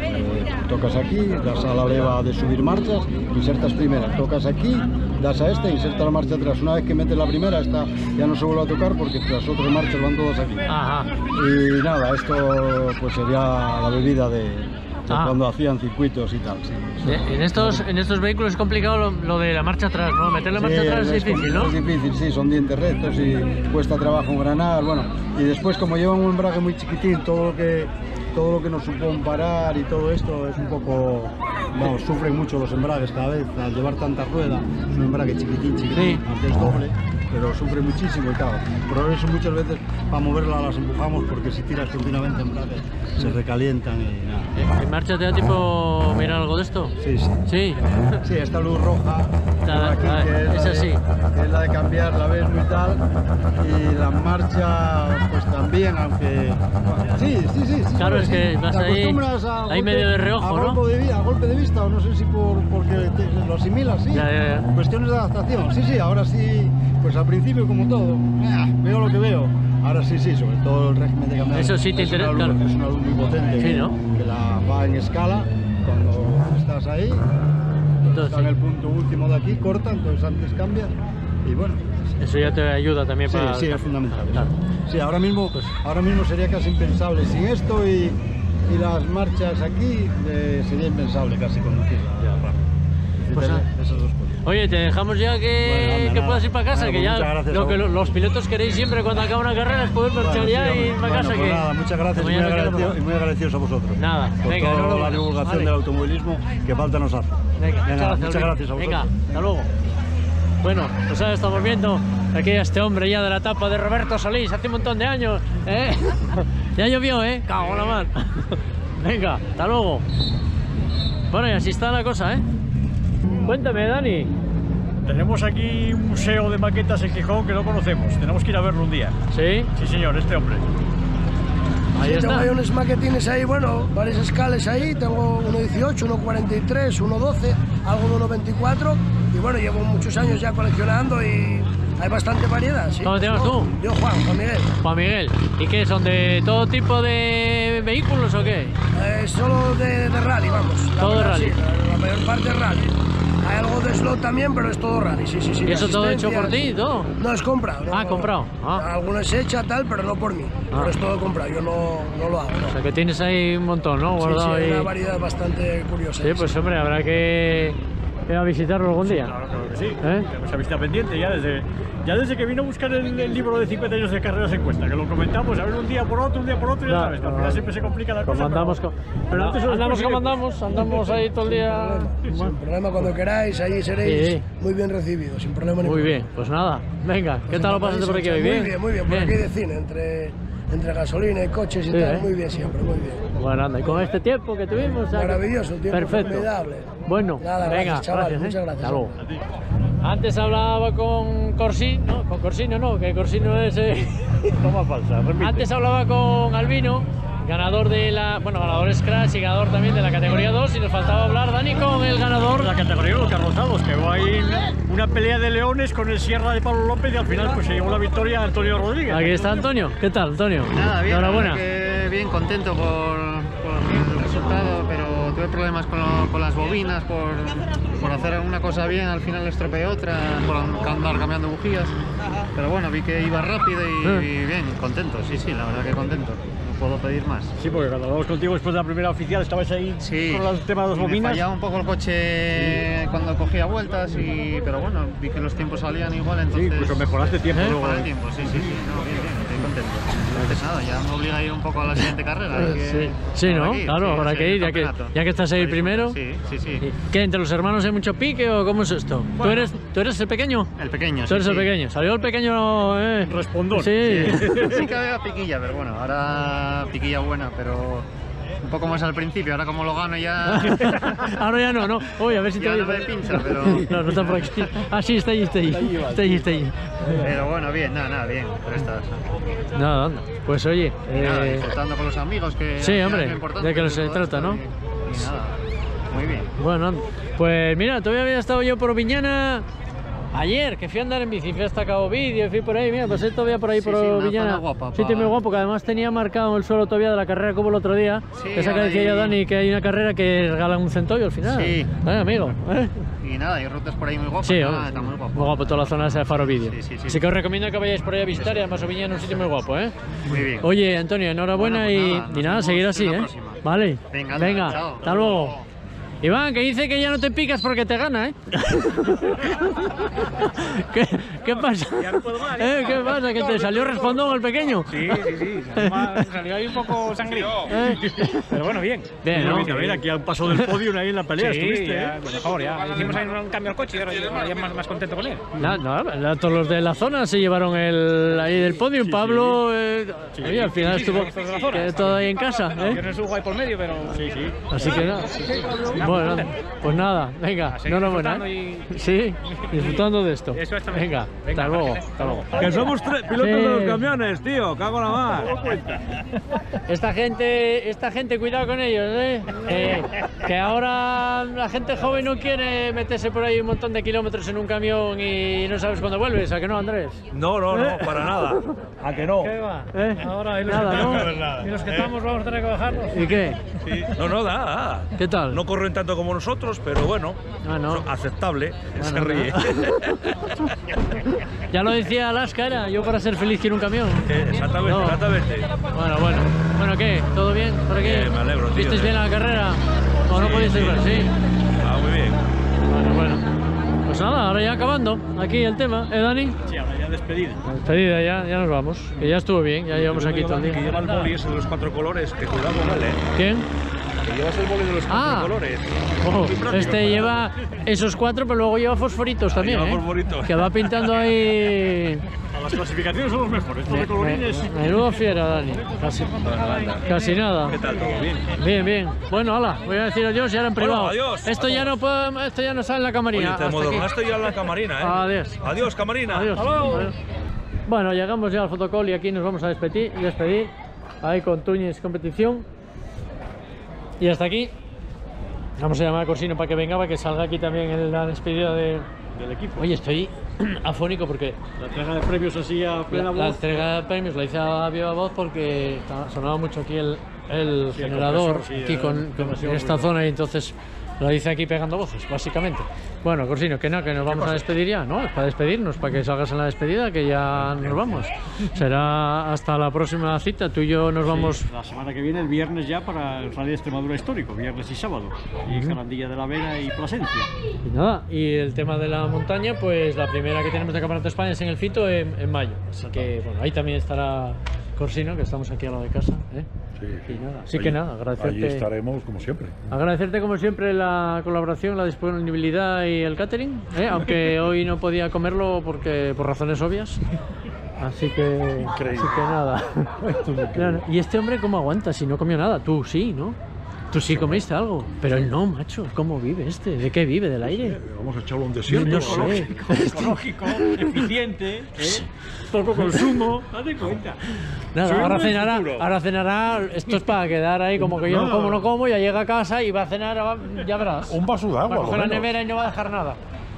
eh, tocas aquí, das a la leva de subir marchas, insertas primera, tocas aquí, das a esta, inserta la marcha atrás. Una vez que metes la primera, esta ya no se vuelve a tocar porque las otras marchas van todas aquí. Y nada, esto pues sería la bebida de, Ah. cuando hacían circuitos y tal. sí. Eh, En estos, en estos vehículos es complicado lo, lo de la marcha atrás, ¿no? Meter la Sí, marcha atrás es difícil, ¿no? Es difícil, sí, son dientes rectos y cuesta trabajo engranar, bueno, y después como llevan un embrague muy chiquitín, todo lo que todo lo que nos supone parar y todo esto es un poco, vamos, sufren mucho los embragues cada vez, al llevar tanta rueda, es un embrague chiquitín, chiquitín, aunque es doble, pero sufre muchísimo y claro, por eso muchas veces para moverla las empujamos porque si tiras continuamente embragues se recalientan y nada. ¿En marcha te da tipo mirar algo de esto? Sí, sí. Sí. Sí, esta luz roja, La- aquí, que es, de- sí. que es la de cambiar, la ves muy tal, y la marcha, pues también, aunque... Sí, sí, sí. sí, Claro, sí, es que sí. vas Te ahí- a ahí medio de reojo, a ¿no? Golpe de, a golpe de vista, o no sé si por, porque te- lo asimilas, sí. Ya, ya, ya. Cuestiones de adaptación, sí, sí, ahora sí, pues al principio como todo, ah, veo lo que veo. Ahora sí, sí, sobre todo el régimen de cambiar. Eso sí te es interesa, luz- claro. Es una luz muy potente. Sí, que- ¿no? Que la va en escala cuando estás ahí. está en el punto último de aquí, corta, entonces antes cambia. Y bueno. Eso ya te ayuda también Sí, para... sí, es fundamental. Claro. Sí, ahora mismo, Pues ahora mismo sería casi impensable. Sin esto y, y las marchas aquí, eh, sería impensable casi conducirla rápido. Pues esas dos cosas. Oye, te dejamos ya que, Bueno, anda, que nada. puedas ir para casa, Bueno, que pues ya gracias lo que lo- los pilotos queréis siempre cuando acaba una carrera es poder marchar Bueno, ya sí, y ir para casa. pues que nada, muchas gracias y muy, mañana agradecido, quedamos. y muy agradecidos a vosotros. Nada, por venga, toda enhorabuena. la divulgación Vale. del automovilismo que falta nos hace. Venga, Venga, muchas muchas gracias. a Venga, vosotros. hasta luego. Bueno, pues ahora estamos viendo aquí a este hombre ya de la etapa de Roberto Solís hace un montón de años. ¿eh? ya llovió, ¿eh? Cago en la mar. Venga, hasta luego. Bueno, y así está la cosa, ¿eh? Cuéntame, Dani. Tenemos aquí un museo de maquetas en Gijón que no conocemos. Tenemos que ir a verlo un día. ¿Sí? Sí, señor, este hombre. Ahí sí, está. Tengo ahí unos maquetines ahí, bueno, varias escalas ahí. Tengo 1.18, 1.43, 1.12, algo de 1.24. Y bueno, llevo muchos años ya coleccionando y hay bastante variedad. ¿sí? ¿Cómo te llamas tú? Yo, Juan, Juan Miguel. Juan Miguel. ¿Y qué? ¿Son de todo tipo de vehículos o qué? Eh, solo de, de rally, vamos. La Todo verdad, rally. sí, la, la mayor parte es rally. Hay algo de slot también, pero es todo rally, sí, sí, sí. ¿Y eso todo hecho por ti todo? No, es comprado. no, Ah, no, comprado. Alguno es hecha, tal, pero no por mí. Ah. Pero es todo comprado, yo no, no lo hago. O sea, que tienes ahí un montón, ¿no? Sí, Guardado sí, hay ahí. una variedad bastante curiosa. Sí, pues hombre, habrá que ir a visitarlo algún día. Claro, claro que sí. ¿Eh? Tenemos esa visita pendiente ya desde, ya desde que vino a buscar el, el libro de 50 años de carreras en cuesta, que lo comentamos, a ver un día por otro, un día por otro, y ya Ya, sabes, que al no, final no. siempre se complica la cosa. andamos, pero, antes andamos como andamos, andamos ahí todo el día. Sin problema, cuando queráis, ahí seréis Sí. muy bien recibidos, sin problema Muy ninguno. bien, pues nada, venga, ¿qué tal lo pasaste por aquí hoy? Muy ¿Bien? bien, muy bien, por aquí de cine, entre, entre gasolina y coches y Sí, tal, ¿eh? muy bien siempre, muy bien. Bueno, anda, y con este tiempo que tuvimos. Maravilloso, el tiempo Perfecto. formidable. Bueno, Nada, venga, gracias, chavales, gracias, ¿eh? muchas gracias. Hasta luego. Antes hablaba con Corsino, no, con Corsino no, que Corsino es... eh, Toma falsa, repite. Antes hablaba con Albino, ganador de la... Bueno, ganador es Crash y ganador también de la categoría 2 y nos faltaba hablar, Dani, con el ganador... La categoría de los carrozados, que hubo ahí una pelea de leones con el Sierra de Pablo López y al final pues se llevó la victoria a Antonio Rodríguez. Aquí está Antonio. ¿Qué tal, Antonio? Nada, bien, Enhorabuena. bien contento por, resultado, pero tuve problemas con, lo- con las bobinas, por, por hacer una cosa bien, al final estropeé otra, por andar cambiando bujías. Pero bueno, vi que iba rápido y, Ah. y bien, contento, sí, sí, la verdad que contento. No puedo pedir más. Sí, porque cuando hablamos contigo después de la primera oficial estabas ahí Sí, con el tema de las y me bobinas. fallaba un poco el coche cuando cogía vueltas, y, pero bueno, vi que los tiempos salían igual, entonces... incluso mejoraste tiempo ¿Eh? luego. Mejoré tiempo, sí, sí, sí, no, bien, bien, estoy contento. Nada, ya me obliga a ir un poco a la siguiente carrera. que- Sí, sí, ¿no? claro, sí, habrá que ir, ya que, ya que estás ahí primero. Sí, sí, sí. ¿Qué, entre los hermanos hay mucho pique o cómo es esto? ¿Tú, eres, ¿Tú eres el pequeño? El pequeño, Tú eres sí, el pequeño. Salió el pequeño... Eh. Respondón. Sí. Sí que había piquilla, pero bueno, ahora piquilla buena, pero un poco más al principio, ahora como lo gano ya... Ahora ya no, ¿no? Oye, a ver si te Ya no me pincha, pero- No, no está por aquí. Ah, sí, está ahí, está ahí. Está ahí, está ahí. Pero bueno, bien, nada, nada, bien. Pero estás, Nada, anda. Pues oye. y nada, eh, disfrutando con los amigos, que Sí, hombre, es de que de se trata, ¿no? Y, y nada, muy bien. Bueno, pues mira, todavía había estado yo por Viñana ayer, que fui a andar en bici, fui hasta Cabo Vídeo, fui por ahí, mira, pasé todavía por ahí Sí, por sí, guapa pa- muy guapo, que además tenía marcado el suelo todavía de la carrera como el otro día. Sí, esa que decía yo, Dani, que hay una carrera que regalan un centollo al final. Sí. Amigo. ¿eh? Y nada, hay rutas por ahí muy guapas. Sí, nada, hombre, está muy guapo. muy guapo toda la zona esa de Faro Vídeo. Sí, sí, sí. Así que os recomiendo que vayáis por ahí a visitar y además Oviñana es un sitio muy guapo, ¿eh? Muy bien. Oye, Antonio, enhorabuena Bueno, pues y, nada, y seguir así, ¿eh? próxima. Vale. Venga, Venga, chao. hasta luego. Iván, que dice que ya no te picas porque te gana, ¿eh? ¿Qué, qué pasa? Ya no puedo más, ya. ¿Eh? ¿Qué pasa? ¿Que te salió respondón el pequeño? Sí, sí, sí. Salió ahí un poco sangrío. ¿Eh? Pero bueno, bien. Bien, ¿no? A ver, aquí al paso del podio ahí en la pelea Sí, estuviste, ya, ¿eh? mejor, ya. Hicimos ahí un cambio al coche y ahora ya más, más contento con él. No, no, no, todos los de la zona se llevaron el ahí del podio. Pablo, eh, oye, al final Sí, sí, estuvo todo ahí en casa. Yo ¿eh? en el subo ahí por medio, pero. Sí, sí. Así que nada. Bueno, pues nada, venga, seguir enhorabuena. disfrutando ¿eh? Sí, disfrutando de esto. Exactamente. Venga, Venga, hasta luego. Hasta luego. Que somos tres pilotos Sí. de los camiones, tío. Cago en la mar. Esta gente, esta gente, cuidado con ellos, ¿eh? Eh, que ahora la gente joven no quiere meterse por ahí un montón de kilómetros en un camión y no sabes cuándo vuelves, ¿a que no, Andrés? No, no, no, ¿Eh? para nada. ¿A que no? ¿Qué va? ¿Eh? Ahora, y los, Nada, que, ¿no? estamos, y los que estamos vamos a tener que bajarnos. ¿Y qué? Sí. No, no, nada, nada. ¿Qué tal? No corren tanto como nosotros, pero bueno, Ah, no. aceptable. Se ríe. Ya lo decía Alaska, era yo para ser feliz quiero un camión. Eh, exactamente, No. exactamente. Bueno, bueno. Bueno, ¿qué? ¿Todo bien por aquí? Bien, me alegro, tío, ¿Visteis eh. bien la carrera? ¿O no Sí, pudisteis sí. ver? Sí. Ah, muy bien. Bueno, bueno. Pues nada, ahora ya acabando. Aquí el tema, ¿eh, Dani? Sí, ahora ya despedida. Despedida, ya, ya nos vamos. Que ya estuvo bien, ya llevamos aquí todo el Que lleva el día. boli ese de los cuatro colores, que cuidado con él, eh. ¿Quién? Que llevas el boli de los cuatro Ah. colores. Este lleva esos cuatro, pero luego lleva fosforitos también, lleva ¿eh? Que va pintando ahí... A las clasificaciones son los mejores. Estos Me- de colorines. me- Menudo fiera, Dani. Casi, casi nada. ¿Qué tal? ¿Todo bien? Bien, bien. Bueno, hala, voy a decir adiós y ahora en Bueno, privado. adiós. Esto ya no puedo, esto ya no sale en la camarina. Oye, te modornaste ya en la camarina, eh. Adiós. Adiós, camarina. Adiós. Adiós. Bueno, llegamos ya al fotocall y aquí nos vamos a despedir, despedir. Ahí con Túñez competición. Y hasta aquí. Vamos a llamar a Corsino para que venga, para que salga aquí también en la despedida de- Del equipo. Oye, estoy afónico porque La entrega de premios así a plena la, la voz. entrega de premios la hice a viva voz porque sonaba mucho aquí el, el Sí, el generador compresor, sí, aquí era con, en esta zona y entonces la hice aquí pegando voces, básicamente. Bueno, Corsino, que no, que nos vamos a despedir ya, ¿no? Para despedirnos, para que salgas en la despedida, que ya nos vamos. Será hasta la próxima cita, tú y yo nos vamos... Sí, la semana que viene, el viernes ya, para el Rally de Extremadura histórico, viernes y sábado. Y Ujú. Jarandilla de la Vega y Plasencia. Y nada, y el tema de la montaña, pues la primera que tenemos de Campeonato de España es en el Fito en, en mayo. Así que, bueno, ahí también estará Corsino, que estamos aquí al lado de casa. ¿eh? Sí, nada, así Allí- que nada, agradecerte. Allí estaremos como siempre. Agradecerte como siempre la colaboración, la disponibilidad y el catering, ¿eh? aunque hoy no podía comerlo porque por razones obvias. Así que, así que nada. Claro, Y este hombre cómo aguanta si no comió nada. Tú sí, ¿no? Tú sí comiste algo, pero él no, macho. ¿Cómo vive este? ¿De qué vive? ¿Del aire? Vamos a echarlo a un desierto. No sé. Ecológico, eficiente, ¿eh? poco consumo. Date cuenta. Nada, ahora cenará, ahora cenará, esto es para quedar ahí como que yo no No. como, no como, ya llega a casa y va a cenar, ya verás. Un vaso de agua, Va a lo coger la nevera y no va a dejar nada.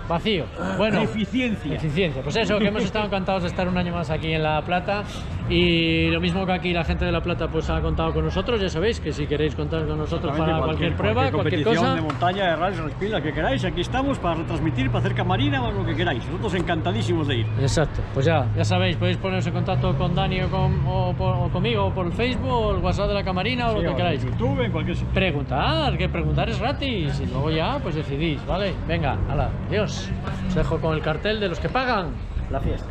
Vacío. Bueno. Eficiencia. Eficiencia. Pues eso, que hemos estado encantados de estar un año más aquí en La Plata. Y lo mismo que aquí la gente de La Plata pues ha contado con nosotros. Ya sabéis que si queréis contar con nosotros para Exactamente, cualquier, prueba, cualquier, competición cosa. de montaña, de rallies, las que queráis, aquí estamos para retransmitir, para hacer camarina o lo que queráis. Nosotros encantadísimos de ir. Exacto, pues ya, ya sabéis, podéis poneros en contacto con Dani o, con- o o conmigo, o por el Facebook, o el WhatsApp de la camarina, o Sí, lo que queráis. en YouTube, en cualquier sitio. Preguntar, que preguntar es gratis, y luego ya, pues decidís, ¿vale? Venga, hala, adiós. Os dejo con el cartel de los que pagan la fiesta.